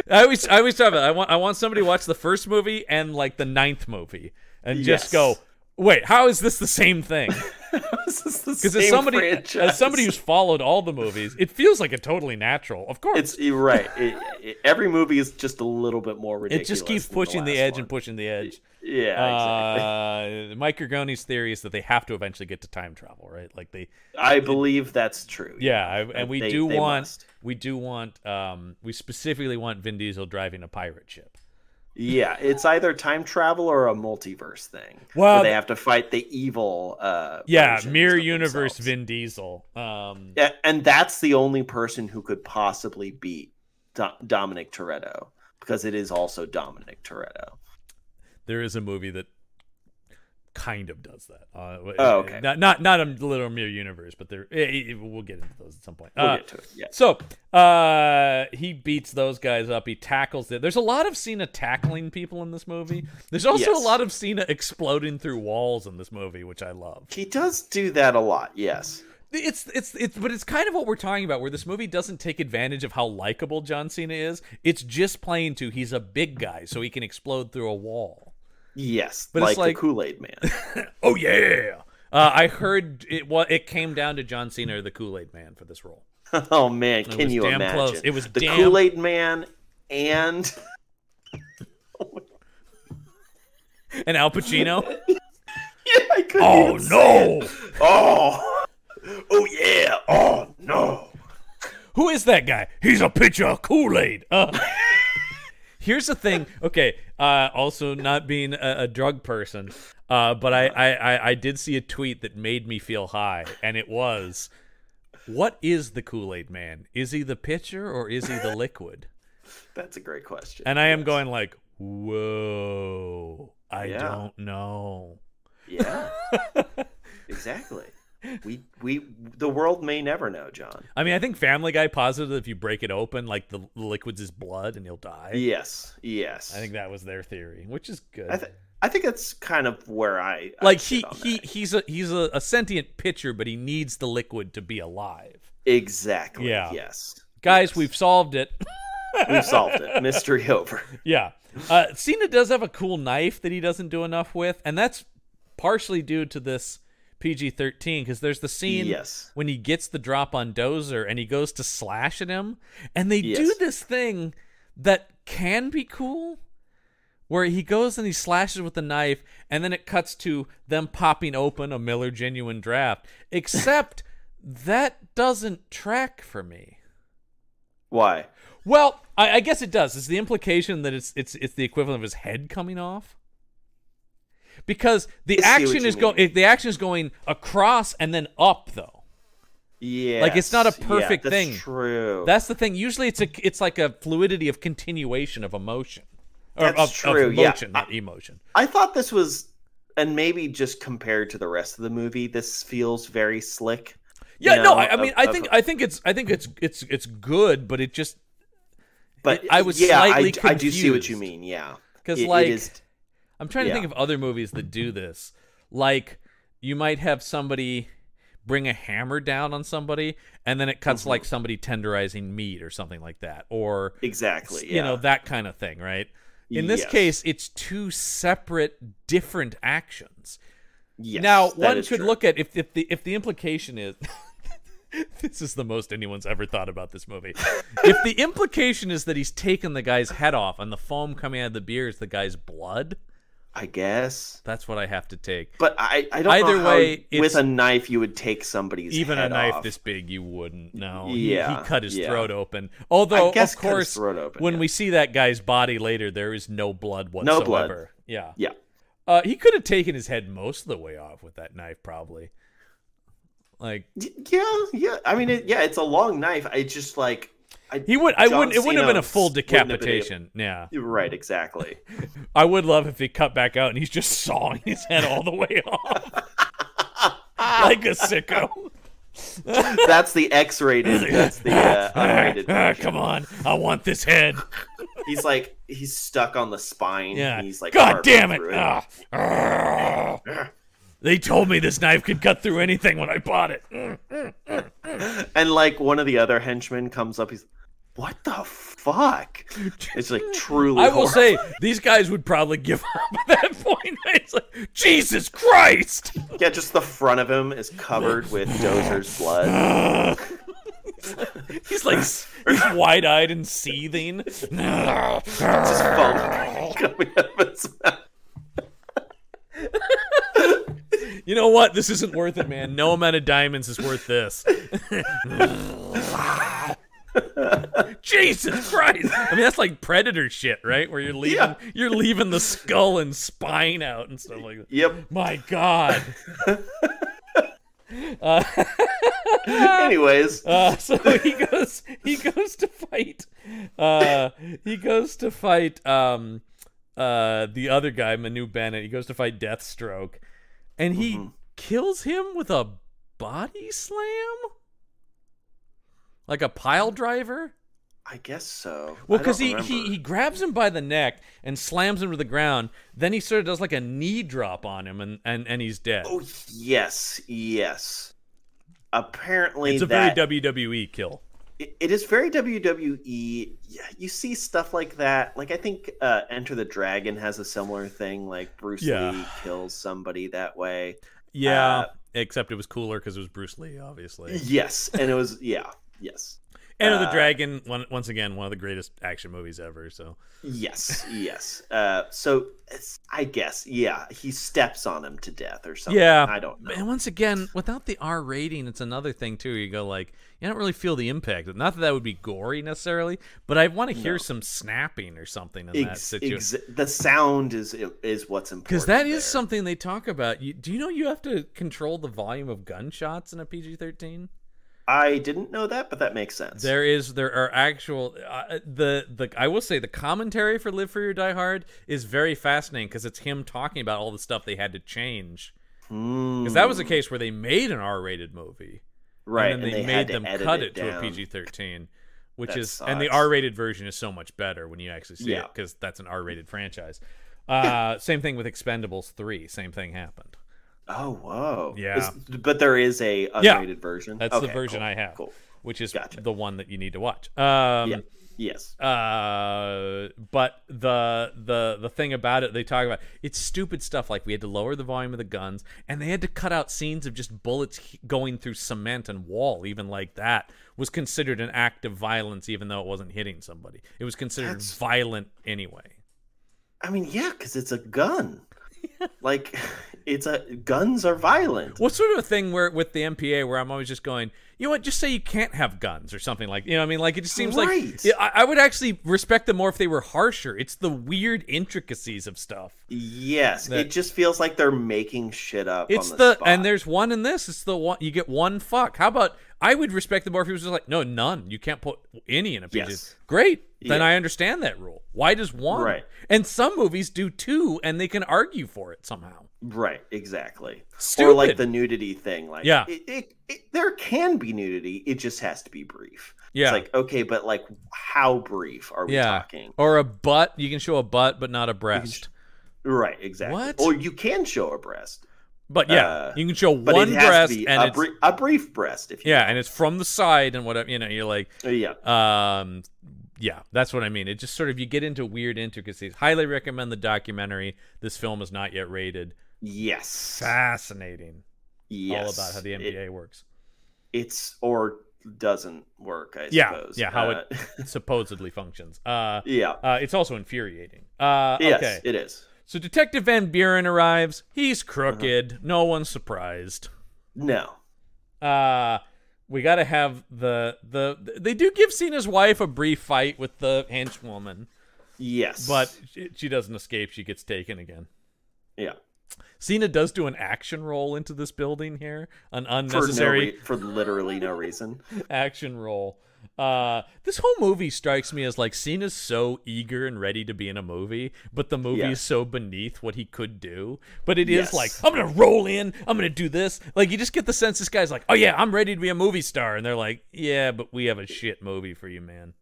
I always, I always talk about. It. I want, I want somebody to watch the first movie and like the ninth movie, and just go, wait, how is this the same thing? Because Because as somebody, as somebody who's followed all the movies, it feels like a totally natural. Of course, it's right. It, it- every movie is just a little bit more ridiculous. it just keeps pushing the, last edge one. and pushing the edge. Yeah, exactly. Uh, Mike Gergoni's theory is that they have to eventually get to time travel, right? Like they, I believe that's true. Yeah, I, and we They- do want must. we do want um we specifically want Vin Diesel driving a pirate ship. Yeah, it's either time travel or a multiverse thing. Well, they have to fight the evil. Uh, Yeah, mirror universe. Vin Diesel. Um Yeah, and that's the only person who could possibly beat Do- Dominic Toretto because it is also Dominic Toretto. there is a movie that kind of does that. Uh, Oh, okay. Not not not a little mirror universe, but there eh, eh, we'll get into those at some point. We'll Uh, get to it. Yeah. So, uh, he beats those guys up. He tackles it. There's a lot of Cena tackling people in this movie. There's also Yes. a lot of Cena exploding through walls in this movie, which I love. He does do that a lot. Yes. It's it's it's but it's kind of what we're talking about where this movie doesn't take advantage of how likable John Cena is. It's just playing to he's a big guy so he can explode through a wall. Yes. But like, it's like- the Kool Aid Man. Oh yeah. Uh, I heard it was it came down to John Cena or the Kool-Aid man for this role. oh man, can was you damn imagine? close. It was the damn- Kool Aid Man and And Al Pacino? yeah, I couldn't oh even say it. no. Oh, oh yeah. Oh no. Who is that guy? He's a pitcher of Kool-Aid. Uh, here's the thing. Okay, uh, also not being a, a drug person, uh, but I, I, I, I did see a tweet that made me feel high, and it was, "What is the Kool-Aid Man? Is he the pitcher or is he the liquid?" That's a great question. And I am going like, "Whoa, I Yeah. don't know." Yeah. exactly. We we the world may never know, John. I mean, I think Family Guy positive that if you break it open, like the, the liquid's is blood and you'll die. Yes. Yes. I think that was their theory, which is good. I, th- I think that's kind of where I, I like he he he's a he's a, a sentient pitcher, but he needs the liquid to be alive. exactly. Yeah. Yes. Guys, Yes. we've solved it. we've solved it. Mystery over. yeah, uh, Cena does have a cool knife that he doesn't do enough with, and that's partially due to this PG thirteen because there's the scene Yes. when he gets the drop on Dozer and he goes to slash at him, and they do this thing that can be cool. Where he goes and he slashes with the knife, and then it cuts to them popping open a Miller Genuine Draft. Except that doesn't track for me. Why? Well, I, I guess it does. It's the implication that it's it's it's the equivalent of his head coming off. Because the I action is going, the action is going across and then up, though. Yeah. Like it's not a perfect that's thing. True. That's the thing. Usually, it's a it's like a fluidity of continuation of emotion, or That's of, true, of yeah. emotion, not emotion. I thought this was, and maybe just compared to the rest of the movie, this feels very slick. you Yeah, no, I, I mean, of- I of- think I think it's I think it's it's it's good, but it just But I was yeah, I, slightly I do see what you mean. Yeah, because like it is. I'm trying to think of other movies that do this. Like you might have somebody bring a hammer down on somebody and then it cuts Mm-hmm. like somebody tenderizing meat or something like that or Exactly. you know that kind of thing, right? In this Yes. case, it's two separate different actions. Yes, now, one could true. look at if if the if the implication is this is the most anyone's ever thought about this movie. if the implication is that he's taken the guy's head off and the foam coming out of the beer is the guy's blood, I guess. that's what I have to take. But I, I don't Either way, with a knife you would take somebody's Even a knife off. this big, you wouldn't. No, He- he, cut his yeah. throat open. Although, of course, open, when yeah. we see that guy's body later, there is no blood whatsoever. No blood. Yeah, Yeah. Uh, he could have taken his head most of the way off with that knife, probably. Like Yeah, yeah. I mean, it, yeah, it's a long knife. I just like I, he would, I John wouldn't. It wouldn't have been a full been decapitation. Yeah, Right, exactly. I would love if he cut back out and he's just sawing his head all the way off, like a sicko. That's the X-rated. That's the uh, unrated. Ah, version. come on, I want this head. He's like he's stuck on the spine. Yeah. he's like, God damn it. through Ah. Ah. They told me this knife could cut through anything when I bought it. And like one of the other henchmen comes up. He's, what the fuck? It's like truly. I will say these guys would probably give up at that point. It's like Jesus Christ. yeah, just the front of him is covered with Dozer's blood. He's like he's wide-eyed and seething. Just foam coming out of his mouth. You know what? This isn't worth it, man. No amount of diamonds is worth this. Jesus Christ! I mean, that's like predator shit, right? Where you're leaving, Yeah. you're leaving the skull and spine out and stuff like that. Yep. My God. Anyways, Uh, so he goes, he goes to fight. Uh, he goes to fight um, uh, the other guy, Manu Bennett. He goes to fight Deathstroke, and he Mm-hmm. kills him with a body slam, like a pile driver. I guess so. Well, because he, he he grabs him by the neck and slams him to the ground. Then he sort of does like a knee drop on him, and and, and he's dead. Oh yes, yes. Apparently, it's a that, very WWE kill. It- it is very WWE. Yeah, you see stuff like that. Like I think uh, Enter the Dragon has a similar thing. Like Bruce Yeah. Lee kills somebody that way. Yeah, Uh, except it was cooler because it was Bruce Lee, obviously. Yes, and it was yeah, yes, Enter the Uh, Dragon, one, once again, one of the greatest action movies ever. So yes, yes. Uh, so it's, I guess yeah, he steps on him to death or something. yeah, I don't know. And once again, without the R rating, it's another thing too. You go like, you don't really feel the impact. Not that that would be gory necessarily, but I want to hear No. some snapping or something in that situation. ex- the sound is is what's important Because that is there. something they talk about. You, do you know you have to control the volume of gunshots in a PG thirteen? I didn't know that, but that makes sense. There is there are actual uh, the the I will say the commentary for Live Free or Die Hard is very fascinating because it's him talking about all the stuff they had to change because that was a case where they made an R-rated movie Hmm. right, and then they, had made them cut it, to a. PG-13 which That is and the. R-rated version is so much better when you actually see it because that's an R-rated franchise. Uh, same thing with Expendables 3. Same thing happened. Oh, whoa. Yeah. But there is a Yeah. unrated version. That's the version cool, I have, Cool. which is Gotcha. the one that you need to watch. Um, yeah. Yes. uh but the the the thing about it they talk about it's stupid stuff like we had to lower the volume of the guns and they had to cut out scenes of just bullets going through cement and wall even like that was considered an act of violence even though it wasn't hitting somebody it was considered That's- violent anyway I mean, yeah, because it's a gun. like, it's a guns are violent. what sort of a thing where with the MPA where I'm always just going, you know what, just say you can't have guns or something like you know what I mean like it just seems Right. like Yeah, I, I would actually respect them more if they were harsher. It's the weird intricacies of stuff. Yes, That- it just feels like they're making shit up. It's on the, the, and there's one in this. It's the one you get one fuck. How about I would respect the more if he was just like, no, none. You can't put any in a PG. Yes. Great. Then Yeah. I understand that rule. Why does one? Right. And some movies do two, and they can argue for it somehow. right, exactly. Stupid. Or like the nudity thing. Like, Yeah. it, it, it, there can be nudity. It just has to be brief. Yeah. It's like okay, but like, how brief are we yeah. talking? Or a butt. You can show a butt, but not a breast. Right, exactly. What? Or you can show a breast, But yeah, Uh, you can show one it breast, and a, it's a brief breast. If you yeah, and it's from the side and whatever. You know, you're like, yeah, Um, yeah, that's what I mean. It just sort of you get into weird intricacies. Highly recommend the documentary. This film is not yet rated. yes, Fascinating. yes. All about how the It- MPA works. it's or doesn't work. I Yeah, suppose. yeah, how Uh, it supposedly functions. Uh, yeah. uh, it's also infuriating. Uh, Yes, okay. it is. So Detective Van Buren arrives. He's Uh-huh. crooked. No one's surprised. No. Uh we gotta have the the they do give Cena's wife a brief fight with the henchwoman, Yes. but she, she doesn't escape. She gets taken again. yeah. Cena does do an action roll into this building here, an For no unnecessary re- for literally no reason. action roll. Uh, this whole movie strikes me as like Cena's so eager and ready to be in a movie, but the movie Yeah. is so beneath what he could do. But it is Yes. like, I'm gonna roll in, I'm gonna do this. Like you just get the sense this guy's like, oh yeah, I'm ready to be a movie star, and they're like, yeah, but we have a shit movie for you, man.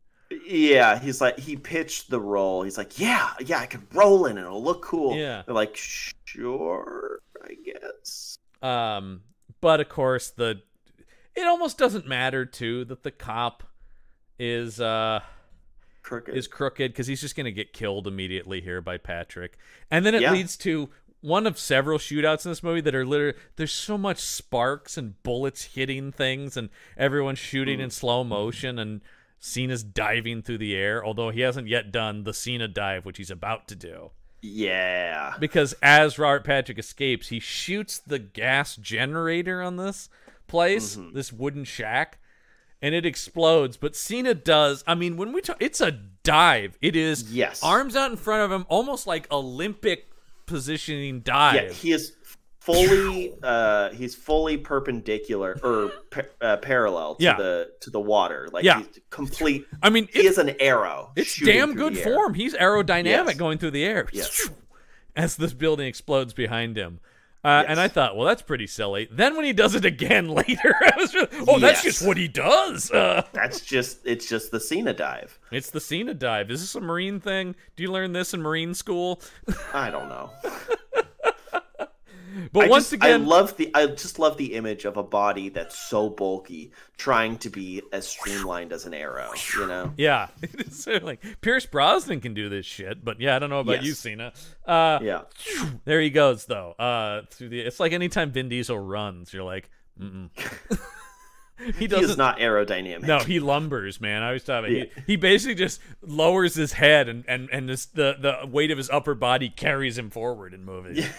Yeah, he's like he pitched the role. He's like, yeah, yeah, I could roll in and it'll look cool. Yeah. They're like, sure, I guess. Um, but of course the it almost doesn't matter too that the cop is uh Crooked. is crooked because he's just going to get killed immediately here by Patrick. And then it Yeah. leads to one of several shootouts in this movie that are literally there's so much sparks and bullets hitting things and everyone's shooting Mm. in slow motion and Cena's diving through the air, although he hasn't yet done the Cena dive, which he's about to do. yeah. Because as Robert Patrick escapes, he shoots the gas generator on this place, Mm-hmm. this wooden shack, and it explodes. But Cena does. I mean, when we talk, it's a dive. It is Yes. arms out in front of him, almost like Olympic positioning dive. Yeah, he is fully uh he's fully perpendicular or uh, parallel to Yeah. the to the water. Like Yeah. he's complete I mean, he is an arrow. it's damn good form. He's aerodynamic Yes. going through the air. Yes. As this building explodes behind him. Uh, And I thought, well, that's pretty silly. Then when he does it again later, I was really, oh, that's just what he does. Uh, That's just it's just the Cena dive. It's the Cena dive. Is this a Marine thing? Do you learn this in Marine school? I don't know. But I once just, again, I love the I just love the image of a body that's so bulky trying to be as streamlined as an arrow, you know? yeah, it's like Pierce Brosnan can do this shit. But yeah, I don't know about you, Yes. Cena. Uh, Yeah. there he goes though. Uh, through the, it's like anytime Vin Diesel runs, you're like, mm he He doesn't. is not aerodynamic. no, he lumbers, man. I was talking. Yeah. He, he basically just lowers his head, and and and this, the the weight of his upper body carries him forward in movies.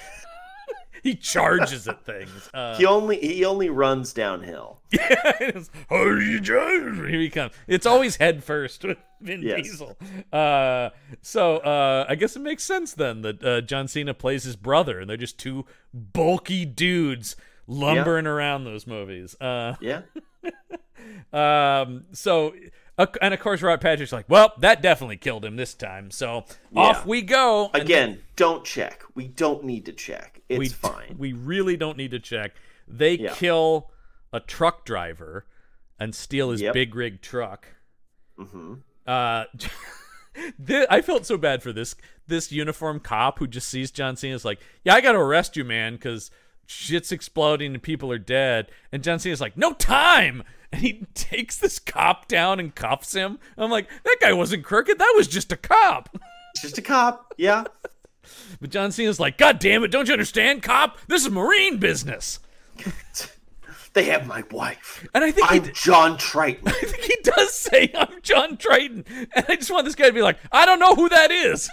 he charges at things. Uh, He only he only runs downhill. it's, How do you? Here he comes. It's always head first with Vin Yes. Diesel. Uh, so uh, I guess it makes sense then that uh, John Cena plays his brother, and they're just two bulky dudes lumbering around those movies. Uh, Yeah. um, so. And of course, Robert Patrick's like, "Well, that definitely killed him this time." So off we go. Again, don't check. We don't need to check. It's we, fine. We really don't need to check. They Yeah. kill a truck driver and steal his Yep. big rig truck. hmm Uh, thi- I felt so bad for this this uniform cop who just sees John Cena is like, yeah, I got to arrest you, man, because shit's exploding and people are dead. And John Cena's like, no time. And he takes this cop down and cuffs him. I'm like, that guy wasn't crooked. That was just a cop. Just a cop. Yeah. But John Cena's like, God damn it, don't you understand, cop? This is Marine business. they have my wife. And I think I'm John Triton. I think he does say I'm John Triton, and I just want this guy to be like, I don't know who that is.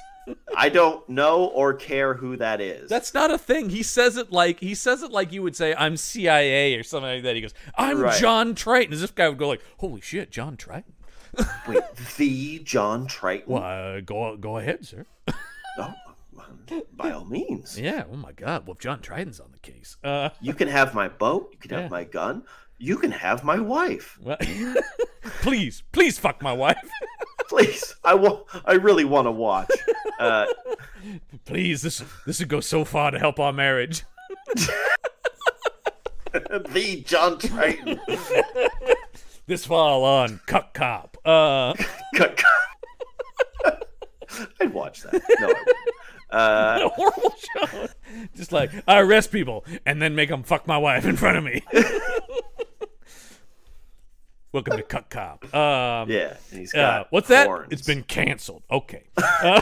I don't know or care who that is. That's not a thing. He says it like he says it like you would say I'm CIA or something like that. He goes, I'm Right. John Triton. As if guy would go like, Holy shit, John Triton. Wait, the John Triton. Well, uh, go go ahead, sir. Oh, by all means. Yeah. Oh my God. Well, if John Triton's on the case. Uh, You can have my boat. You can Yeah. have my gun. You can have my wife. please, please fuck my wife. Please, I wa- I really want to watch. Uh, please, this this would go so far to help our marriage. the John Triton. This fall on Cuck Cop. Uh, I'd watch that. No, I wouldn't. Uh, a horrible show. Just like I arrest people and then make them fuck my wife in front of me. Welcome to Cuck Cop. Um, Yeah, he's uh, got what's that? horns. It's been canceled. Okay. Uh,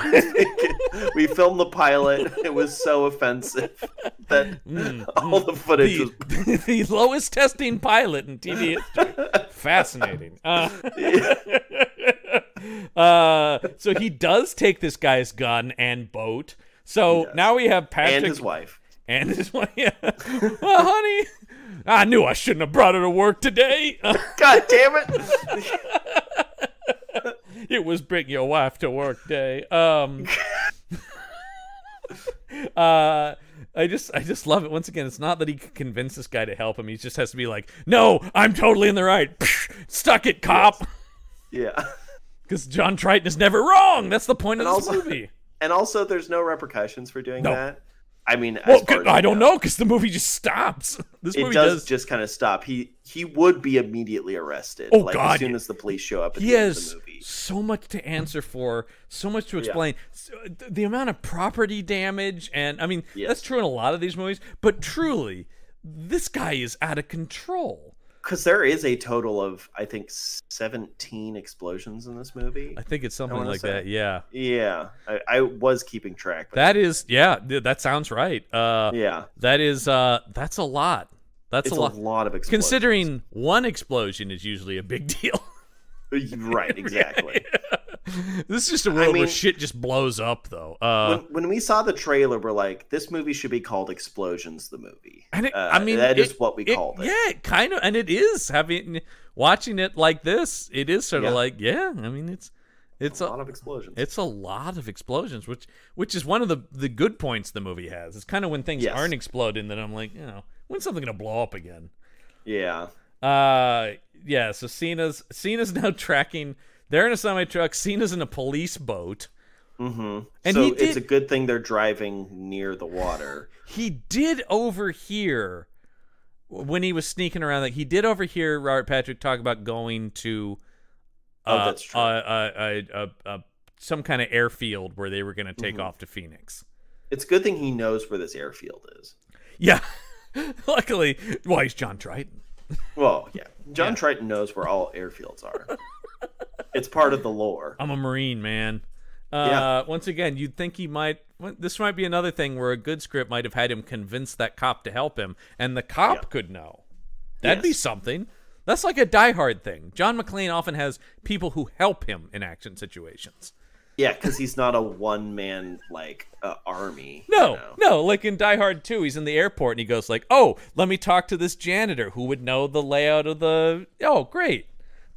we filmed the pilot. It was so offensive that Mm, all the footage the, was. the lowest testing pilot in TV history. Fascinating. Uh, uh, so he does take this guy's gun and boat. So now we have Patrick and his wife. and his wife. Yeah. well, honey, I knew I shouldn't have brought her to work today. God damn it! it was bring your wife to work day. Um, uh, I just, I just love it. Once again, it's not that he can convince this guy to help him. He just has to be like, "No, I'm totally in the right. Psh, Stuck it, cop." Yeah, Because John Triton is never wrong. That's the point of And this also- movie. and also there's no repercussions for doing No. that. I mean, Well, I don't know. because the movie just stops. This It movie does, does. just kind of stop. He he would be immediately arrested. Oh, like God, as soon as the police show up he has of the movie. so much to answer for, so much to explain. So, uh, th- the amount of property damage, and I mean, Yes. that's true in a lot of these movies, but truly, this guy is out of control. Because there is a total of I think 17 explosions in this movie. I think it's something like say. that. Yeah. Yeah, I, I was keeping track. That is, yeah, that sounds right. Uh, yeah, That is, uh, that's a lot. That's it's a lot. of explosions. Considering one explosion is usually a big deal. right, exactly. this is just a world where mean- shit just blows up, though. Uh, when, when we saw the trailer, we're like, this movie should be called Explosions, the movie. And it, Uh, I mean, that is it- what we it- called it. Yeah, it kind of, and it is having watching it like this. It is sort of like, yeah. I mean, it's it's a a, lot of explosions. it's a lot of explosions, which which is one of the the good points the movie has. It's kind of when things Yes. aren't exploding that I'm like, you know, when's something gonna blow up again? yeah, Uh, yeah. So Cena's Cena's now tracking. They're in a semi truck. Cena's in a police boat. hmm And so he it's a good thing they're driving near the water. he did overhear when he was sneaking around. Like he did overhear Robert Patrick talk about going to. Oh, uh, that's true. Uh, uh, uh, uh, uh, some kind of airfield where they were going to take Mm-hmm. off to Phoenix. It's a good thing he knows where this airfield is. Yeah. Luckily, well, he's John Triton. Well, yeah, John Yeah. Triton knows where all airfields are. It's part of the lore. I'm a Marine, man. Uh, Yeah. Once again, you'd think he might. This might be another thing where a good script might have had him convince that cop to help him, and the cop Yeah. could know. That'd be something. That's like a Die Hard thing. John McClane often has people who help him in action situations. Yeah, because he's not a one man like uh, army. you No, know? no, like in Die Hard 2, he's in the airport and he goes like, "Oh, let me talk to this janitor who would know the layout of the Oh, great.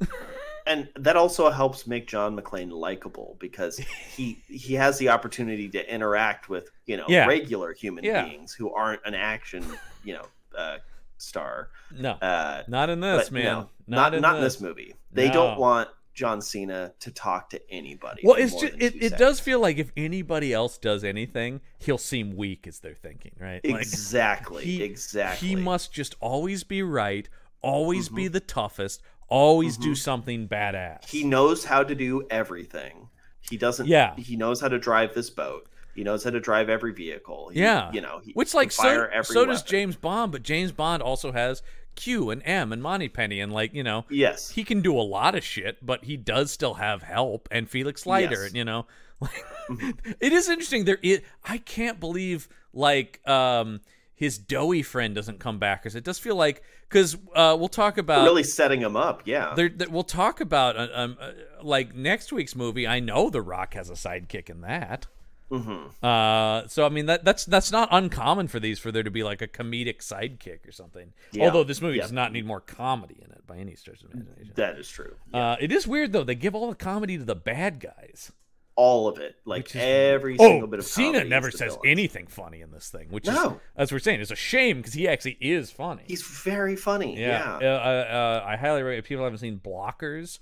and that also helps make John McClane likable because he he has the opportunity to interact with you know Yeah. regular human Yeah. beings who aren't an action you know uh, star. No. Uh, not in this, but man. no, not not, in this movie. They don't want John Cena to talk to anybody. Well, it's just it, it does feel like if anybody else does anything, he'll seem weak as they're thinking, right? Like exactly he- exactly. he must just always be right, always be the toughest, always do something badass. Mm-hmm. he knows how to do everything. He doesn't. Yeah. He knows how to drive this boat. He knows how to drive every vehicle. He- yeah, You know. He which like so, so does. James Bond, but James Bond also has Q and M and Moneypenny, and like you know, Yes. he can do a lot of shit, but he does still have help and Felix Leiter, Yes. you know. Mm-hmm. it is interesting. There, is, I can't believe like um his doughy friend doesn't come back because it does feel like because uh, we'll talk about really setting him up. Yeah. there, there- we'll talk about uh, um uh, like next week's movie. I know The Rock has a sidekick in that. hmm Uh, so I mean that that's that's not uncommon for these for there to be like a comedic sidekick or something. Yeah. Although this movie Yeah. does not need more comedy in it by any stretch of imagination. That is true. Uh, it is weird though. They give all the comedy to the bad guys. All of it, like is- every single Oh, bit of Cena never says anything funny in this thing, which is as we're saying is a shame because he actually is funny. He's very funny. yeah, Yeah. Uh, uh, I highly recommend. People haven't seen Blockers,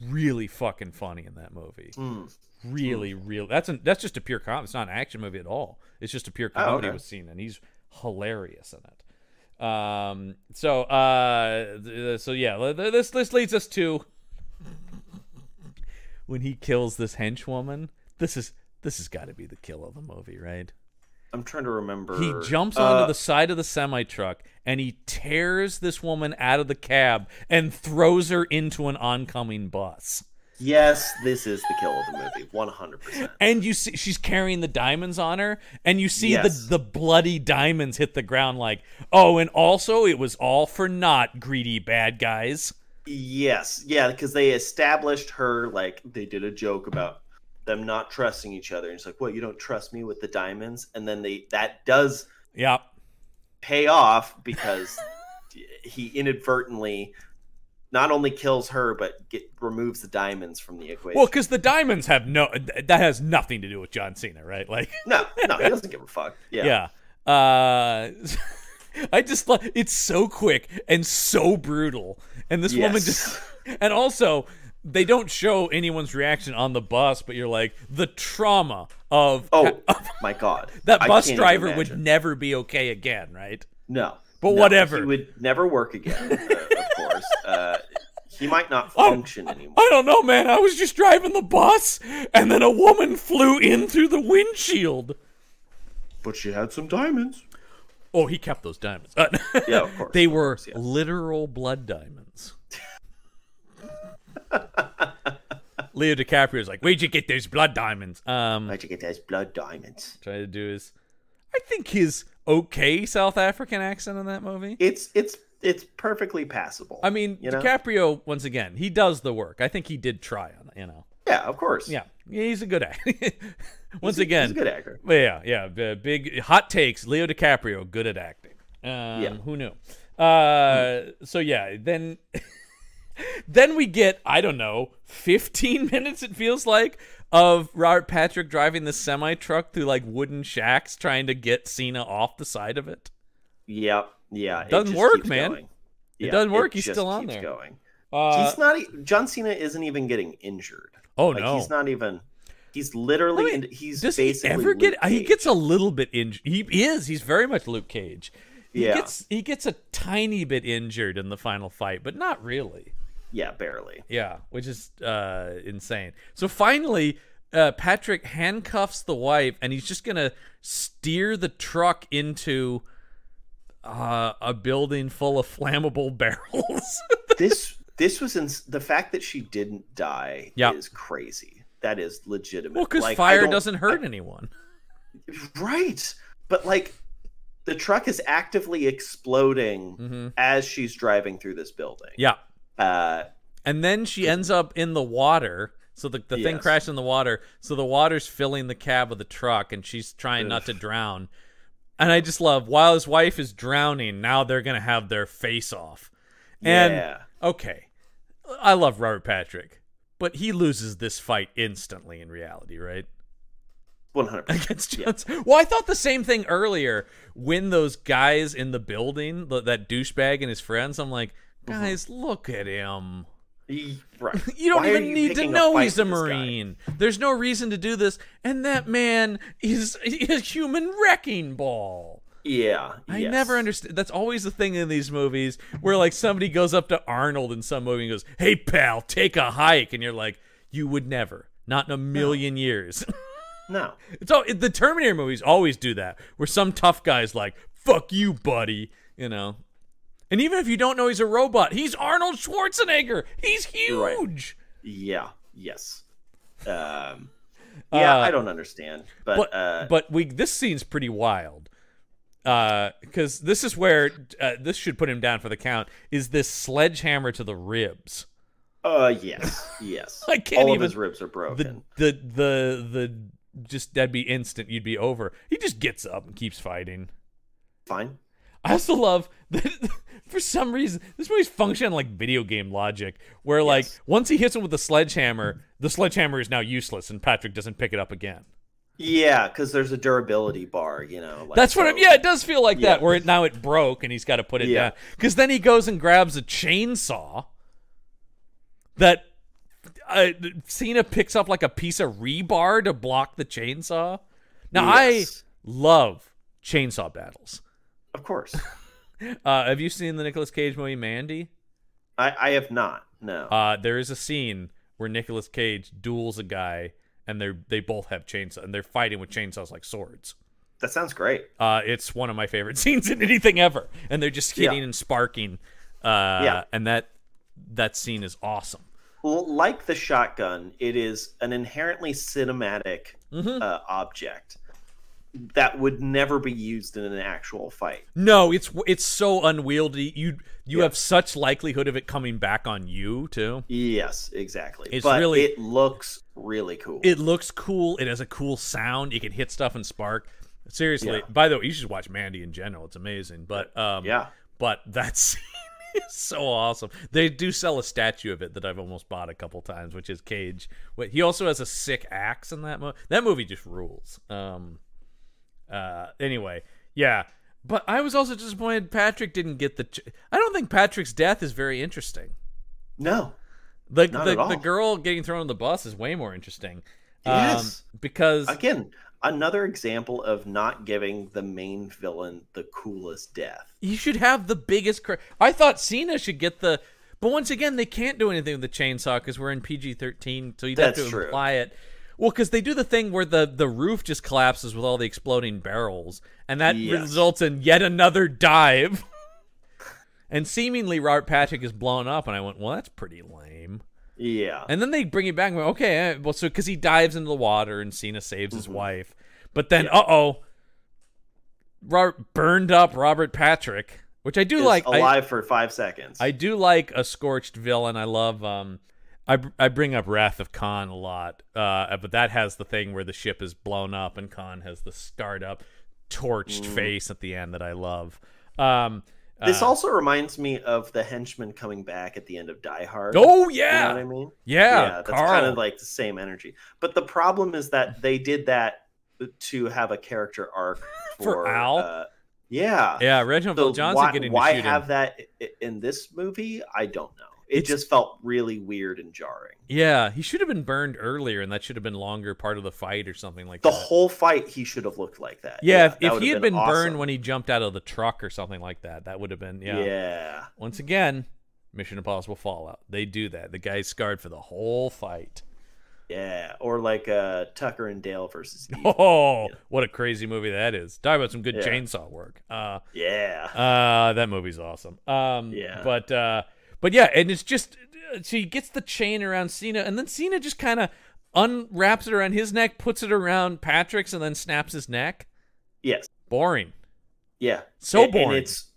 really fucking funny in that movie. Mm. Really, real. That's an, that's just a pure comedy. It's not an action movie at all. It's just a pure Oh, comedy okay. with Cena, and he's hilarious in it. Um. So, uh, so yeah, th- th- this this leads us to when he kills this henchwoman. This is this has got to be the kill of the movie, right? I'm trying to remember. He jumps Uh, onto the side of the semi truck and he tears this woman out of the cab and throws her into an oncoming bus. Yes, this is the kill of the movie, one hundred percent. And you see she's carrying the diamonds on her, and you see Yes. the the bloody diamonds hit the ground like, oh, and also it was all for naught, greedy bad guys. Yes, yeah, because they established her like they did a joke about them not trusting each other. And it's like, what, you don't trust me with the diamonds? And then they that does yeah pay off because he inadvertently not only kills her but get removes the diamonds from the equation. Well, because the diamonds have no that has nothing to do with John Cena, right? Like, no, no, he doesn't give a fuck. Yeah, yeah. Uh, I just love it's so quick and so brutal, and this woman just and also they don't show anyone's reaction on the bus, but you're like the trauma of Oh my god, that I bus driver would never be okay again, right? no, But no, whatever. He would never work again. Uh, of course, uh, he might not Oh, function anymore. I don't know, man. I was just driving the bus, and then a woman flew in through the windshield. But she had some diamonds. Oh, he kept those diamonds. Uh, Yeah, of course. they of were course, yeah. literal blood diamonds. Leo DiCaprio's like, "Where'd you get those blood diamonds?" Um, Where'd you get those blood diamonds? Trying to do his, I think his okay South African accent in that movie. It's it's it's perfectly passable. I mean, you know? DiCaprio once again, he does the work. I think he did try on. You know, yeah, of course. yeah, he's a good actor. once He's a- again, he's a good actor. Yeah, yeah. Big hot takes. Leo DiCaprio, good at acting. Um, Yeah. Who knew? Uh, So yeah, then then we get I don't know, 15 minutes. It feels like of Robert Patrick driving the semi truck through like wooden shacks, trying to get Cena off the side of it. Yep. Yeah. it Doesn't work, man. It Yeah, doesn't work, he's just still on keeps there. Going. Uh, he's not. John Cena isn't even getting injured. Oh Like, no. He's not even. He's literally. I mean, in, he's Does he basically. ever get? Luke He gets a little bit injured. He is. He's very much Luke Cage. He Yeah. gets he gets a tiny bit injured in the final fight, but not really. Yeah, barely. Yeah, which is uh, insane. So finally, uh, Patrick handcuffs the wife, and he's just gonna steer the truck into uh, a building full of flammable barrels. this this was in the fact that she didn't die Yeah. is crazy. That is legitimate. well, because Like, fire doesn't hurt anyone. Right. But like the truck is actively exploding hmm as she's driving through this building. Yeah, Uh and then she ends up in the water. So the, the thing Yes. crashed in the water. So the water's filling the cab of the truck, and she's trying not to drown. And I just love while his wife is drowning, now they're gonna have their face off. And yeah. Okay, I love Robert Patrick, but he loses this fight instantly in reality, right? 100%. Against Johnson. Well, I thought the same thing earlier when those guys in the building, that douchebag and his friends. I'm like, Mm-hmm. guys, look at him. He- right. You don't Why even you need to know he's a marine. There's no reason to do this. And that man is a human wrecking ball. Yeah. I yes. never understand. That's always the thing in these movies where like somebody goes up to Arnold in some movie and goes, "Hey pal, take a hike," and you're like, "You would never, not in a million years." No. it's all the Terminator movies always do that, where some tough guy's like, "Fuck you, buddy," you know. And even if you don't know he's a robot, he's Arnold Schwarzenegger. He's huge. Yeah. Yes. Um Yeah, Uh, I don't understand. But, but uh but we this scene's pretty wild because this is where uh, this should put him down for the count is this sledgehammer to the ribs uh yes. Yes. I can't All even- of his ribs are the broken. the the the just that'd be instant you'd be over he just gets up and keeps fighting Fine. i also love that for some reason this movie's function like video game logic where like once he hits him with the sledgehammer the sledgehammer is now useless and patrick doesn't pick it up again Yeah, because there's a durability bar, you know. Like, That's what. I'm, yeah, it does feel like Yeah. that. Where it now it broke and he's got to put it Yeah. down. Because then he goes and grabs a chainsaw. That uh, Cena picks up like a piece of rebar to block the chainsaw. Now Yes. I love chainsaw battles. Of course. Uh, have you seen the Nicolas Cage movie Mandy? I, I have not. No. Uh, there is a scene where Nicolas Cage duels a guy, and they they both have chainsaw, and they're fighting with chainsaws like swords. That sounds great. Uh, it's one of my favorite scenes in anything ever, and they're just hitting Yeah. and sparking. Uh, Yeah. and that that scene is awesome. Well, like the shotgun, it is an inherently cinematic Mhm. uh, object that would never be used in an actual fight. No, it's it's so unwieldy. You you Yeah. have such likelihood of it coming back on you too. Yes, exactly. It's but really- it looks really cool. It looks cool. It has a cool sound. You can hit stuff and spark. Seriously. Yeah. By the way, you should watch Mandy in general. It's amazing. But um, yeah. But that scene is so awesome. They do sell a statue of it that I've almost bought a couple times, which is Cage. He also has a sick axe in that movie. That movie just rules. Um. Uh. Anyway, yeah. But I was also disappointed Patrick didn't get the. Ch- I don't think Patrick's death is very interesting. No. The Not the, at all. the girl getting thrown on the bus is way more interesting. Yes. Um, because Again, another example of not giving the main villain the coolest death. You should have the biggest. Cr- I thought Cena should get the, but once again, they can't do anything with the chainsaw because we're in PG thirteen, so you'd have to true. imply it. Well, because they do the thing where the the roof just collapses with all the exploding barrels, and that Yes. results in yet another dive. and seemingly, Robert Patrick is blown up, and I went, "Well, that's pretty lame." Yeah. And then they bring it back. And okay, eh, well, so because he dives into the water and Cena saves his wife, but then, uh oh, Robert burned up Robert Patrick, which I do like. I, alive for five seconds. I do like a scorched villain. I love. Um, I I bring up Wrath of Khan a lot, uh, but that has the thing where the ship is blown up and Khan has the scarred up, torched face at the end that I love. Um, this uh, also reminds me of the henchman coming back at the end of Die Hard. Oh You know yeah, what I mean? yeah, that's Carl. kind of like the same energy. But the problem is that they did that to have a character arc for, For Al? Uh, yeah. yeah, Reginald So Johnson why, getting why to shoot him. have that in this movie? I don't know. It It's- just felt really weird and jarring. Yeah, he should have been burned earlier, and that should have been longer part of the fight or something like The that. whole fight, he should have looked like that. yeah, if, that if he had been, awesome. burned when he jumped out of the truck or something like that, that would have been yeah. yeah. Once again, Mission Impossible Fallout. They do that. The guy's scarred for the whole fight. Yeah, or like uh, Tucker and Dale versus Eve. Oh, what a crazy movie that is! Talk about some good Yeah. chainsaw work. Uh, Yeah, uh, that movie's awesome. Um, Yeah. but uh, but yeah, and it's just uh, so he gets the chain around Cena, and then Cena just kind of unwraps it around his neck, puts it around Patrick's, and then snaps his neck. yes, Boring. yeah. So And- boring. And it's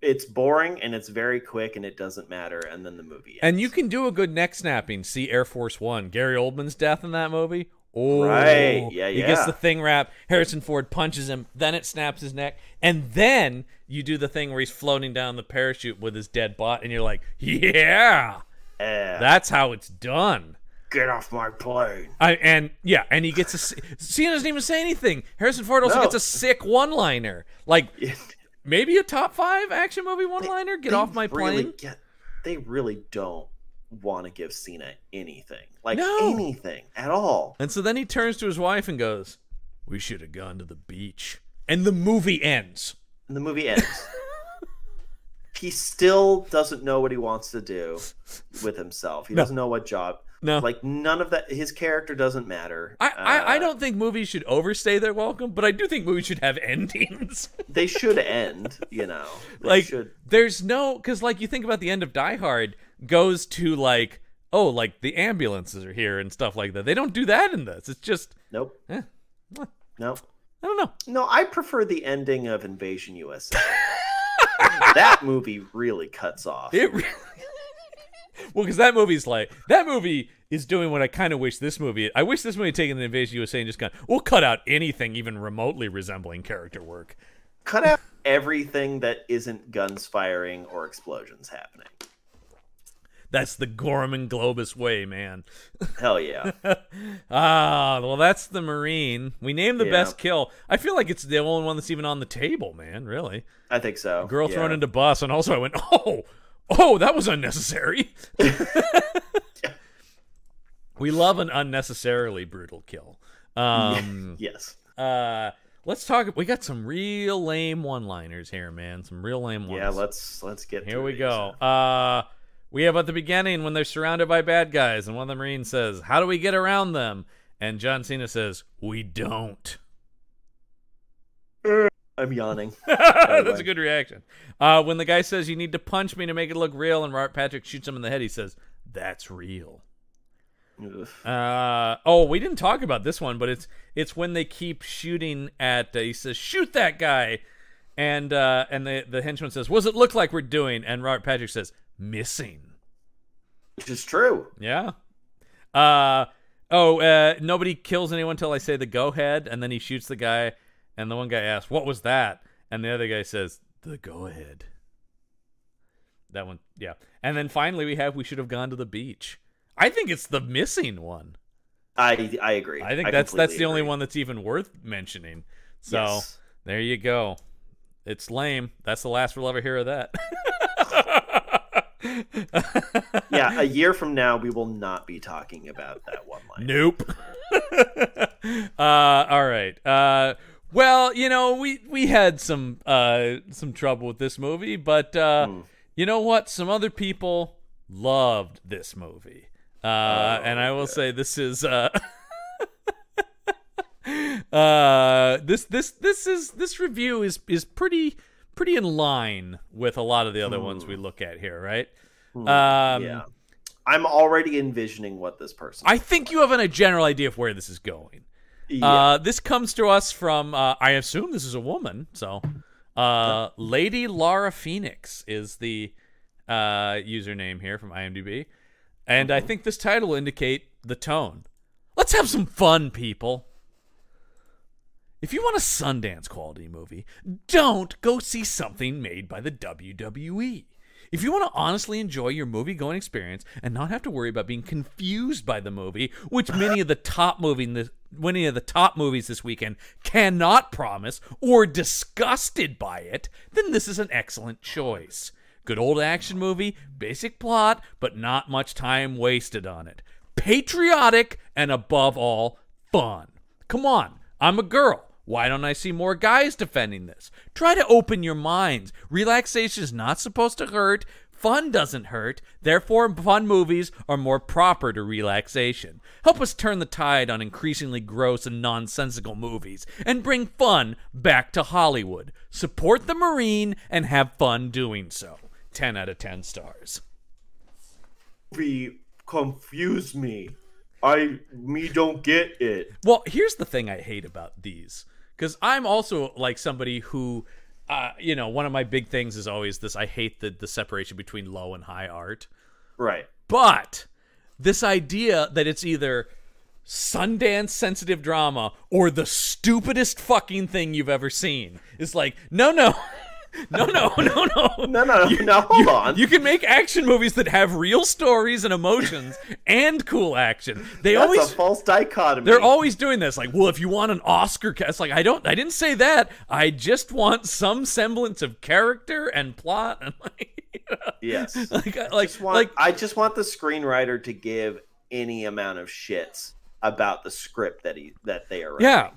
it's boring and it's very quick and it doesn't matter. And then the movie. And you can do a good neck snapping. See Air Force One, Gary Oldman's death in that movie. Oh, Right. Yeah, He gets the thing wrapped. Harrison Ford punches him. Then it snaps his neck, and then you do the thing where he's floating down the parachute with his dead bot, and you're like, yeah, Yeah. that's how it's done. Get off my plane. I, and yeah, and he gets a. s- Cena doesn't even say anything. Harrison Ford also No. gets a sick one-liner, like maybe a top five action movie one-liner. Get off my really plane. Get, they really don't want to give Cena anything, like No. anything at all. And so then he turns to his wife and goes, "We should have gone to the beach." And the movie ends. And the movie ends. he still doesn't know what he wants to do with himself. He No. doesn't know what job. No. Like none of that. His character doesn't matter. I, I, I Uh, don't think movies should overstay their welcome, but I do think movies should have endings. They should end. You know. Like, should. there's no because like you think about the end of Die Hard goes to like oh like the ambulances are here and stuff like that. They don't do that in this. It's just Nope. eh, Nope. I don't know. No, I prefer the ending of Invasion USA. that movie really cuts off. It really. well, because that movie's like that movie is doing what I kind of wish this movie. I wish this movie had taken the Invasion USA and just gone. We'll cut out anything even remotely resembling character work. Cut out everything that isn't guns firing or explosions happening. That's the Golan-Globus way, man. Hell yeah. Ah, well, that's the Marine. We named the Yeah. best kill. I feel like it's the only one that's even on the table, man. Really, I think so. girl yeah. thrown into bus, and also I went, oh, oh, that was unnecessary. we love an unnecessarily brutal kill. Um, Yes. uh, let's talk. We got some real lame one-liners here, man. Some real lame ones. Yeah, let's let's get Here we these. go. Uh, we have at the beginning when they're surrounded by bad guys, and one of the Marines says, "How do we get around them?" And John Cena says, "We don't." I'm yawning. That's a good reaction. Uh, when the guy says you need to punch me to make it look real, and Robert Patrick shoots him in the head, he says, "That's real." Uh, oh, we didn't talk about this one, but it's it's when they keep shooting at. Uh, he says, "Shoot that guy," and uh, and the the henchman says, "What does it look like we're doing?" And Robert Patrick says, "Missing." Which is true. Yeah. Uh oh. Uh, nobody kills anyone until I say the go ahead, and then he shoots the guy, and the one guy asks, "What was that?" And the other guy says, "The go ahead." That one, yeah. And then finally, we have we should have gone to the beach. I think it's the missing one. I I agree. I think that's that's completely the only one that's even worth mentioning. So Yes. there you go. It's lame. That's the last we'll ever hear of that. yeah, a year from now we will not be talking about that one line. Nope. uh, all right. Uh, well, you know, we we had some uh, some trouble with this movie, but uh, Hmm. you know what? Some other people loved this movie, uh, and I will say this is. Uh, uh this this this is this review is is pretty pretty in line with a lot of the other ones we look at here right um Hmm. yeah. I'm already envisioning what this person. I think you have an, a general idea of where this is going. yeah. Uh, this comes to us from, uh, I assume this is a woman. So, uh, Lady Laura Phoenix is the uh, username here from IMDb. And I think this title will indicate the tone. Let's have some fun, people. If you want a Sundance quality movie, don't go see something made by the WWE. If you want to honestly enjoy your movie going experience and not have to worry about being confused by the movie, which many of the top movie many of the top movies this weekend cannot promise, or disgusted by it, then this is an excellent choice. Good old action movie, basic plot, but not much time wasted on it. Patriotic and above all, fun. Come on, I'm a girl. Why don't I see more guys defending this? Try to open your minds. Relaxation is not supposed to hurt. Fun doesn't hurt. Therefore, fun movies are more proper to relaxation. Help us turn the tide on increasingly gross and nonsensical movies and bring fun back to Hollywood. Support the Marine and have fun doing so. 10 out of 10 stars. movie confuse me. I me don't get it. Well, here's the thing I hate about these because I'm also like somebody who, uh, you know, one of my big things is always this: I hate the the separation between low and high art. Right. But this idea that it's either Sundance sensitive drama or the stupidest fucking thing you've ever seen is like, no, no. No, no, no, no. No, no, no. Hold on. You can make action movies that have real stories and emotions and cool action. They That's always a false dichotomy. they're always doing this. Like, well, if you want an Oscar cast, like I don't, I didn't say that. I just want some semblance of character and plot, and like, yes. like, I- like, just want, like, I just want the screenwriter to give any amount of shits about the script that he that they are. writing. yeah.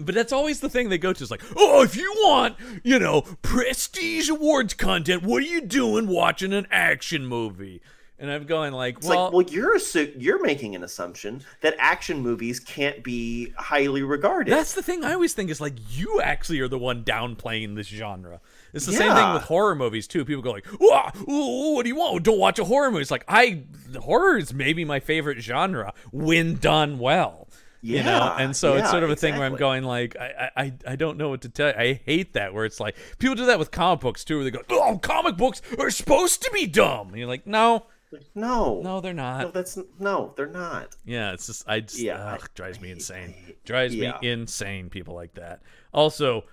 But that's always the thing they go to. Is like, oh, if you want, you know, prestige awards content, what are you doing watching an action movie? And I'm going like, well, like, well, you're assu- you're making an assumption that action movies can't be highly regarded. That's the thing I always think is like you actually are the one downplaying this genre. It's the same thing with horror movies too. People go like, "Wah, ooh, "What do you want? Don't watch a horror movie." It's like I horror is maybe my favorite genre when done well. You know, Yeah, and so it's sort of a thing where I'm going like, I, I, I don't know what to tell you. I hate that where it's like people do that with comic books too, where they go, "Oh, comic books are supposed to be dumb." And you're like, "No, no, no, they're not." no, that's no, they're not. Yeah, it's just I just Yeah, ugh, drives me insane. Drives yeah. me insane. People like that. Also,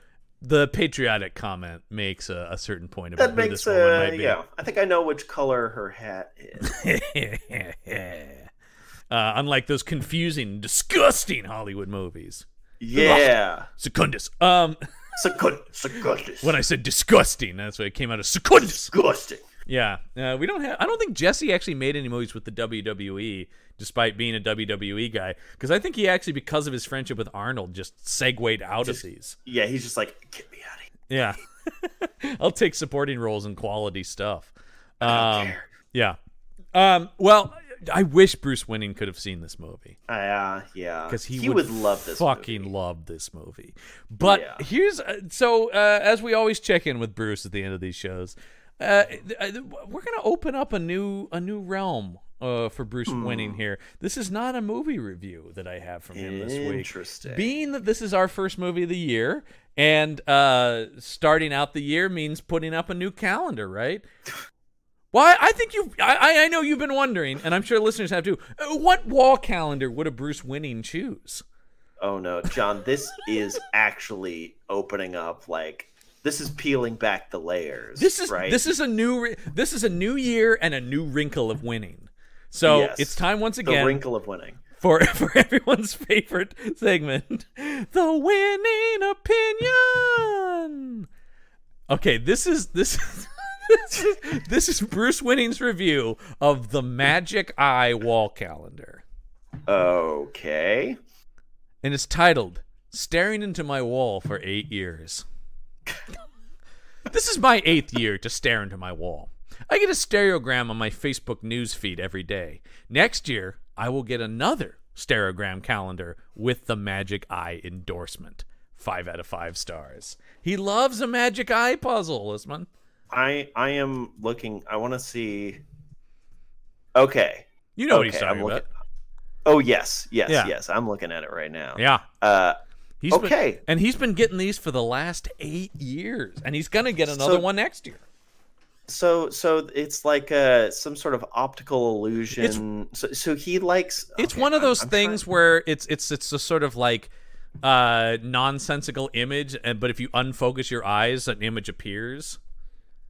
the patriotic comment makes a, a certain point about That makes this woman uh, might be. yeah. I think I know which color her hat is. uh, unlike those confusing, disgusting Hollywood movies. yeah, Secundus. Um, Secund- Secundus. when I said disgusting, that's why it came out of Secundus. disgusting. Yeah, uh, we don't have. I don't think Jesse actually made any movies with the WWE, despite being a WWE guy. Because I think he actually, because of his friendship with Arnold, just segued out Just- of these. Yeah, he's just like, get me out of here. Yeah, I'll take supporting roles in quality stuff. don't Um, care. yeah. Um, well, I wish Bruce Winning could have seen this movie Uh, yeah. because he, would, love this. fucking movie. love this movie. But Yeah. here's uh, so uh, as we always check in with Bruce at the end of these shows, uh, uh, we're gonna open up a new a new realm uh, for Bruce Hmm. Winning here. This is not a movie review that I have from him this week. Interesting. Being that this is our first movie of the year, and uh, starting out the year means putting up a new calendar, right? Why? I think you. I I know you've been wondering, and I'm sure listeners have too. uh, What wall calendar would a Bruce Winning choose? Oh no, John, this is actually opening up like this is peeling back the layers. This is right. this is a new this is a new year and a new wrinkle of winning. So Yes. it's time once the again wrinkle of winning. for for everyone's favorite segment, the winning opinion. Okay, this is this is this is, Bruce Winning's review of the Magic Eye wall calendar, Okay. and it's titled "Staring into My Wall for Eight Years." this is my eighth year to stare into my wall. I get a stereogram on my Facebook news feed every day. Next year, I will get another stereogram calendar with the Magic Eye endorsement. Five out of five stars. He loves a Magic Eye puzzle, Listman. I I am looking I want to see Okay. You know what he's talking I'm about. looking- Oh yes, yes, Yeah. yes. I'm looking at it right now. Yeah. Uh He's Okay. Been, and he's been getting these for the last eight years. And he's going to get another So- one next year. so so it's like uh some sort of optical illusion. so so he likes It's one of I'm- those I'm things trying- where it's it's it's a sort of like uh nonsensical image and but if you unfocus your eyes an image appears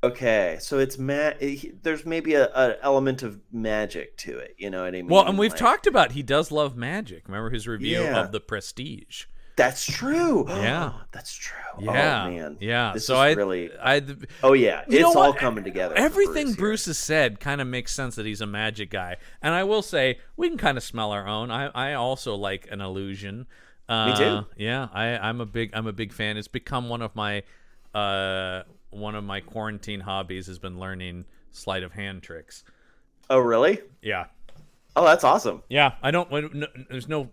Okay, so it's ma- he, there's maybe a, a element of magic to it. You know what I mean? well and we've Like- talked about he does love magic remember his review Yeah. of the prestige That's true. Yeah. that's true. yeah Oh man. yeah This so is I really. I Oh yeah, it's all coming together. Everything Bruce, Bruce, has said kind of makes sense that he's a magic guy. And I will say, we can kind of smell our own. I, I also like an illusion. Uh, too. Yeah, I, I'm a big I'm a big fan. It's become one of my uh one of my quarantine hobbies has been learning sleight of hand tricks. Oh really? Yeah, Oh, that's awesome. yeah. I don't. no- There's no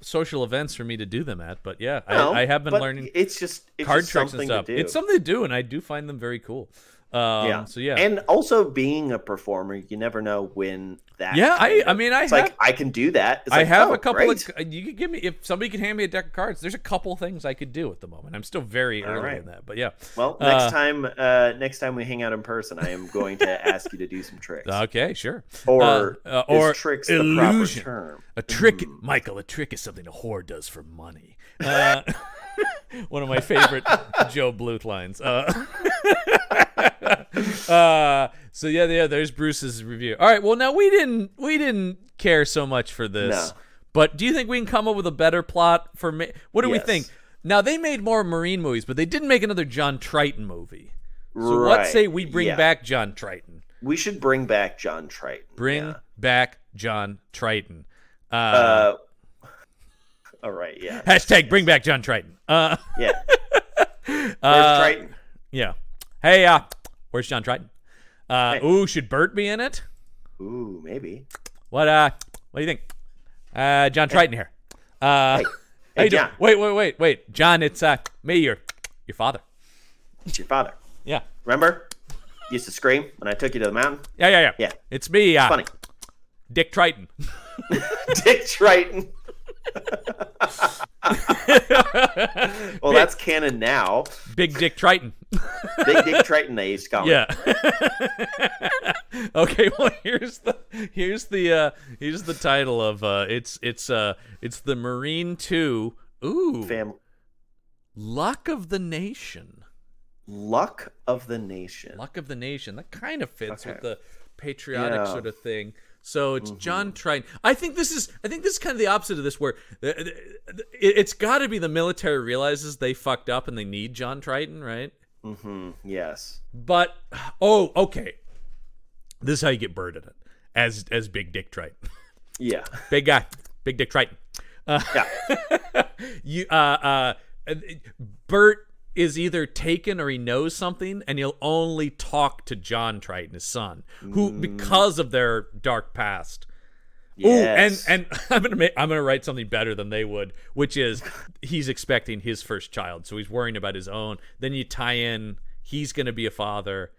social events for me to do them at, but yeah, No, I, I have been learning It's just it's card just tricks and stuff. It's something to do, and I do find them very cool. Um, yeah. So yeah. and also being a performer, you never know when that. Yeah, I- of- I mean, I it's have- like I can do that. It's I like, have oh, a couple great. of. You could give me if somebody could hand me a deck of cards. There's a couple things I could do at the moment. I'm still very early right. in that, but yeah. Well, next Uh, time, uh, next time we hang out in person, I am going to ask you to do some tricks. Okay, sure. or uh, uh, is or tricks illusion. the proper term? A trick, Mm. Michael. A trick is something a whore does for money. Uh, one of my favorite GOB Bluth lines. Uh, uh, so yeah, yeah. There's Bruce's review. All right. Well, now we didn't we didn't care so much for this, No. but do you think we can come up with a better plot for me? What do we think? Now they made more Marine movies, but they didn't make another John Triton movie. So what Right, say we bring yeah. back John Triton? We should bring back John Triton. Bring yeah. back John Triton. Uh, Uh, all right. Yeah. hashtag bring back John Triton. Uh, Yeah. Where's uh, Triton? Yeah. Hey, uh, where's John Triton? Uh, Hey. ooh, should Burt be in it? Ooh, maybe. What uh, what do you think? Uh, John Triton here. Uh, Hey, hey, you doing? John. Wait, wait, wait, wait, John. It's uh, me, your, your father. It's your father. Yeah, Remember? Used to scream when I took you to the mountain. yeah, yeah, yeah. Yeah. It's me, uh, Funny. Dick Triton. Dick Triton. well, that's canon now. Big Dick Triton. Big Dick Triton, they used to. Yeah. okay. Well, here's the here's the uh here's the title of uh it's it's uh it's the Marine Two. Ooh, Fam- Luck of the Nation. Luck of the Nation. Luck of the Nation. That kind of fits with the patriotic Yeah. Sort of thing. So it's John Triton. I think this is I think this is kind of the opposite of this, where it- it's got to be the military realizes they fucked up and they need John Triton, right? Mm-hmm. Yes. But oh, okay. This is how you get Burt in it as as Big Dick Triton. Yeah. Big guy, Big Dick Triton. Uh, Yeah. you uh uh Burt is either taken or he knows something and he'll only talk to John Triton his son who Mm. because of their dark past Yes. Ooh, and and I'm gonna make, I'm gonna write something better than they would, which is he's expecting his first child, so he's worrying about his own. Then you tie in he's gonna be a father.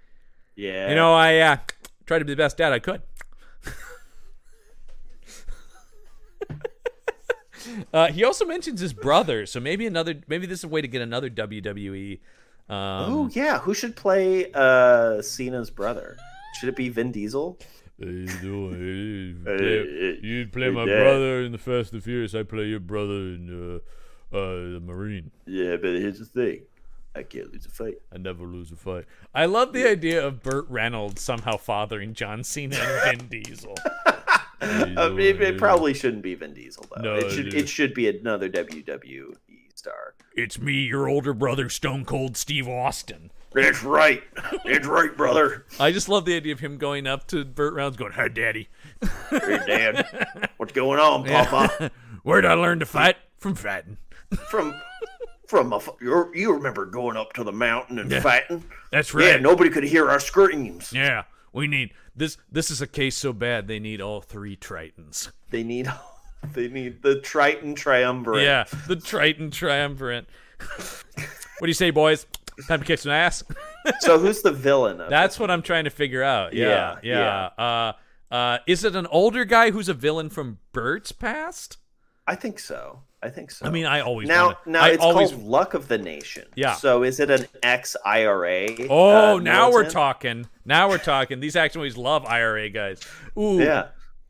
yeah, You know, I uh, tried to be the best dad I could. uh, he also mentions his brother, so maybe another maybe this is a way to get another WWE. Um, Oh yeah, who should play uh Cena's brother? Should it be Vin Diesel? You doing? Hey, play, you play my Dad. brother in the Fast and Furious. I play your brother in uh, uh, the Marine. Yeah, but here's the thing. I can't lose a fight. I never lose a fight. I love the idea of Burt Reynolds somehow fathering John Cena and Vin Diesel. I mean, it, it probably shouldn't be Vin Diesel though. No, it should it it should be another WWE star. It's me, your older brother, Stone Cold Steve Austin. That's right. That's right, brother. I just love the idea of him going up to Burt Reynolds, going, "Hi, Daddy. Hey, Dad. What's going on, Papa? Where'd I learn to fight? From fighting. From from a, you you remember going up to the mountain and fighting? That's right. Yeah, nobody could hear our screams. Yeah, we need this. This is a case so bad they need all three Tritons. They need they need the Triton Triumvirate. Yeah, the Triton Triumvirate. what do you say, boys? Time to kick some ass. So who's the villain of That's what I'm trying to figure out. Yeah, Yeah, yeah. Uh, uh, is it an older guy who's a villain from Burt's past? I think so. I think so. I mean, I always now wanna- now I it's always. called Luck of the Nation. Yeah. So is it an ex IRA? Oh, uh, now we're talking. talking. Now we're talking. These action movies love IRA guys. Ooh, Yeah.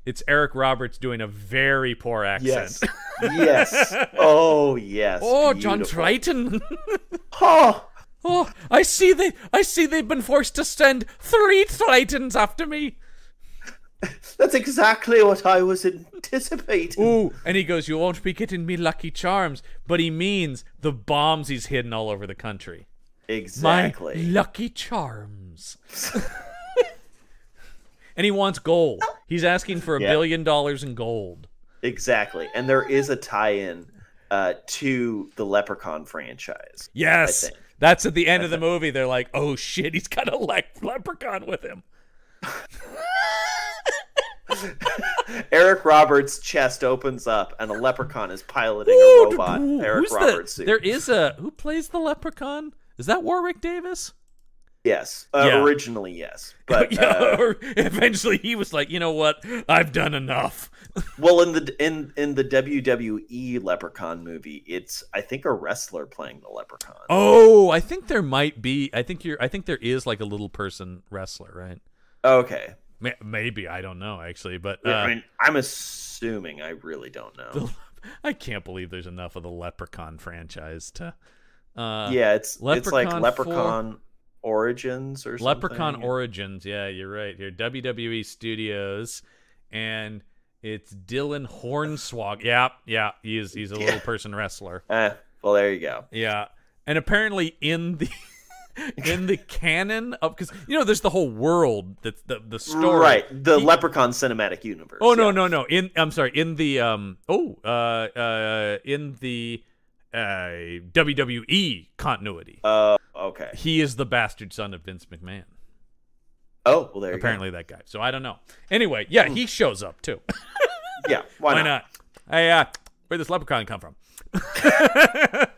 it's Eric Roberts doing a very poor accent. Yes. yes. Oh yes. Oh, John Triton. Oh, oh, I see they. I see they've been forced to send three Tritons after me. that's exactly what I was anticipating. Ooh, and he goes, "You won't be getting me Lucky Charms," but he means the bombs he's hidden all over the country. Exactly. My Lucky Charms. and he wants gold. He's asking for a Yeah. billion dollars in gold. Exactly. And there is a tie-in uh, to the Leprechaun franchise. Yes. That's at the end of the movie. They're like, "Oh shit, he's got a le- leprechaun with him." Eric Roberts' chest opens up, and a leprechaun is piloting Ooh, a robot. ooh, Eric the- Roberts suit. There is a who plays the leprechaun? Is that Warwick Davis? Yes, uh, Yeah. originally yes, but yeah, uh, eventually he was like, you know what? I've done enough. well, in the in in the WWE Leprechaun movie, it's I think a wrestler playing the Leprechaun. Oh, I think there might be. I think you're. I think there is like a little person wrestler, right? Okay, Maybe I don't know actually, but uh, I mean, I'm assuming. I really don't know. I can't believe there's enough of the Leprechaun franchise to. Uh, yeah, it's it's like Leprechaun Leprechaun Origins or something. Leprechaun Origins. Yeah, you're right. Here, WWE Studios, and it's Dylan Hornswoggle. Yeah, yeah, he is. He's a little person wrestler. Eh, well, there you go. Yeah, and apparently in the in the canon of because you know there's the whole world that's the the story. Right, the He- Leprechaun cinematic universe. Oh no yeah. no no! In I'm sorry. In the um oh uh uh in the uh WWE continuity, Uh, okay. he is the bastard son of Vince McMahon. Oh, well, there you Apparently that guy. So I don't know. Anyway, yeah, he shows up too. Yeah, why, Why not? not? Hey, uh, where'd this leprechaun come from?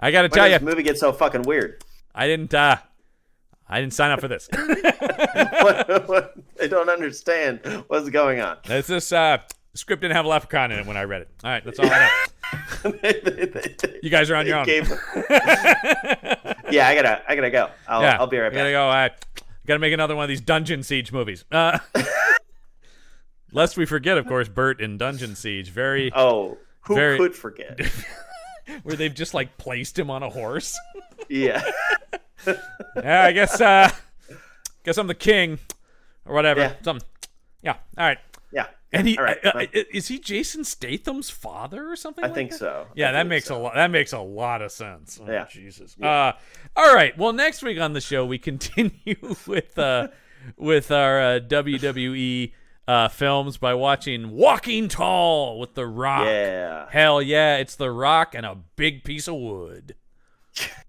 I gotta tell you, this movie gets so fucking weird? I didn't. uh I didn't sign up for this. what, what, I don't understand what's going on. This this uh, script didn't have a leprechaun in it when I read it. All right, that's all I know. You guys are on your own. Gave- yeah, I gotta, I gotta go. I'll, yeah, I'll be right we Gotta back. go. Uh, gotta make another one of these Dungeon Siege movies. Uh, lest we forget, of course, Burt in Dungeon Siege, very Oh, who Very- could forget? where they've just like placed him on a horse. Yeah, yeah, I guess. Uh, guess I'm the king, or whatever. Yeah. Some. Yeah. All right. yeah. And he All right, uh, uh, is he Jason Statham's father or something? I like think that? so. Yeah, I that makes a lot. That makes a lot of sense. Oh, Yeah. Jesus. Uh, all right. Well, next week on the show we continue with uh, with our uh, WWE uh, films by watching Walking Tall with The Rock. Yeah. Hell yeah, it's The Rock and a big piece of wood.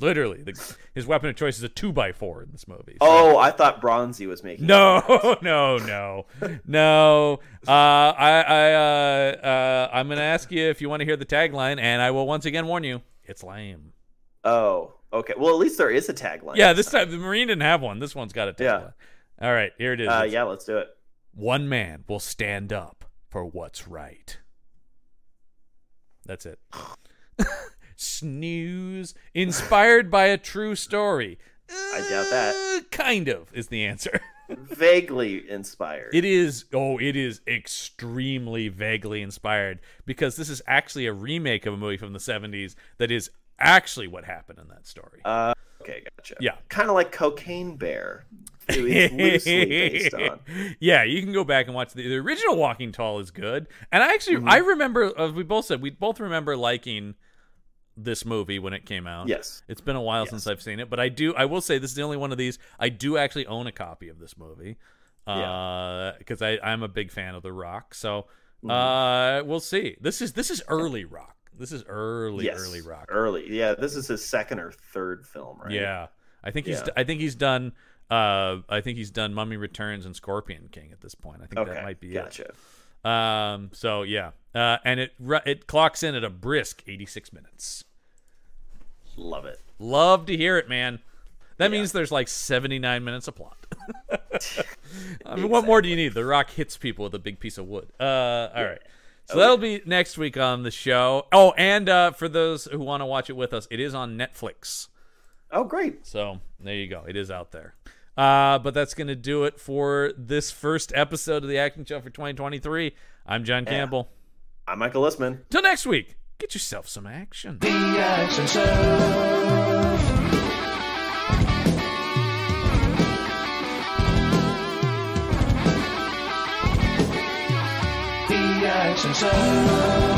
Literally, the, his weapon of choice is a two by four in this movie. so- Oh, I thought Bronzy was making. No, no, no, no. Uh, I, I, uh, uh, I'm gonna ask you if you want to hear the tagline, and I will once again warn you, it's lame. Oh, okay. Well, at least there is a tagline. Yeah, this time the Marine didn't have one. This one's got a tagline. Yeah. All right, here it is. Uh, It's, yeah, let's do it. One man will stand up for what's right. That's it. Snooze. Inspired by a true story. I doubt that. Uh, Kind of is the answer. Vaguely inspired. It is oh, it is extremely vaguely inspired because this is actually a remake of a movie from the 70s that is actually what happened in that story. Uh, okay, gotcha. Yeah. Kind of like Cocaine Bear. Loosely based on. yeah, you can go back and watch the, the original Walking Tall is good. And I actually Mm-hmm. I remember as we both said we both remember liking this movie when it came out. Yes. It's been a while since I've seen it, but I do I will say this is the only one of these I do actually own a copy of this movie. Uh because I I'm a big fan of The Rock. So Mm-hmm. uh we'll see. This is this is early Rock. This is early Yes. early Rock. Early. Yeah, this is his second or third film, right? Yeah. I think he's Yeah. I think he's done uh I think he's done Mummy Returns and Scorpion King at this point. I think Okay. that might be gotcha. it. Um so yeah. Uh and it it clocks in at a brisk 86 minutes. Love it. Love to hear it, man. That means there's like 79 minutes of plot. I mean, what more do you need? The Rock hits people with a big piece of wood. Uh, all right. So that'll be next week on the show. Oh, and uh, for those who want to watch it with us, it is on Netflix. Oh, great. So there you go. It is out there. Uh, but that's going to do it for this first episode of the Action Shelf for 2023. I'm John Campbell. I'm Michael Listman. Till next week, get yourself some action. The Action Shelf. The Action Shelf.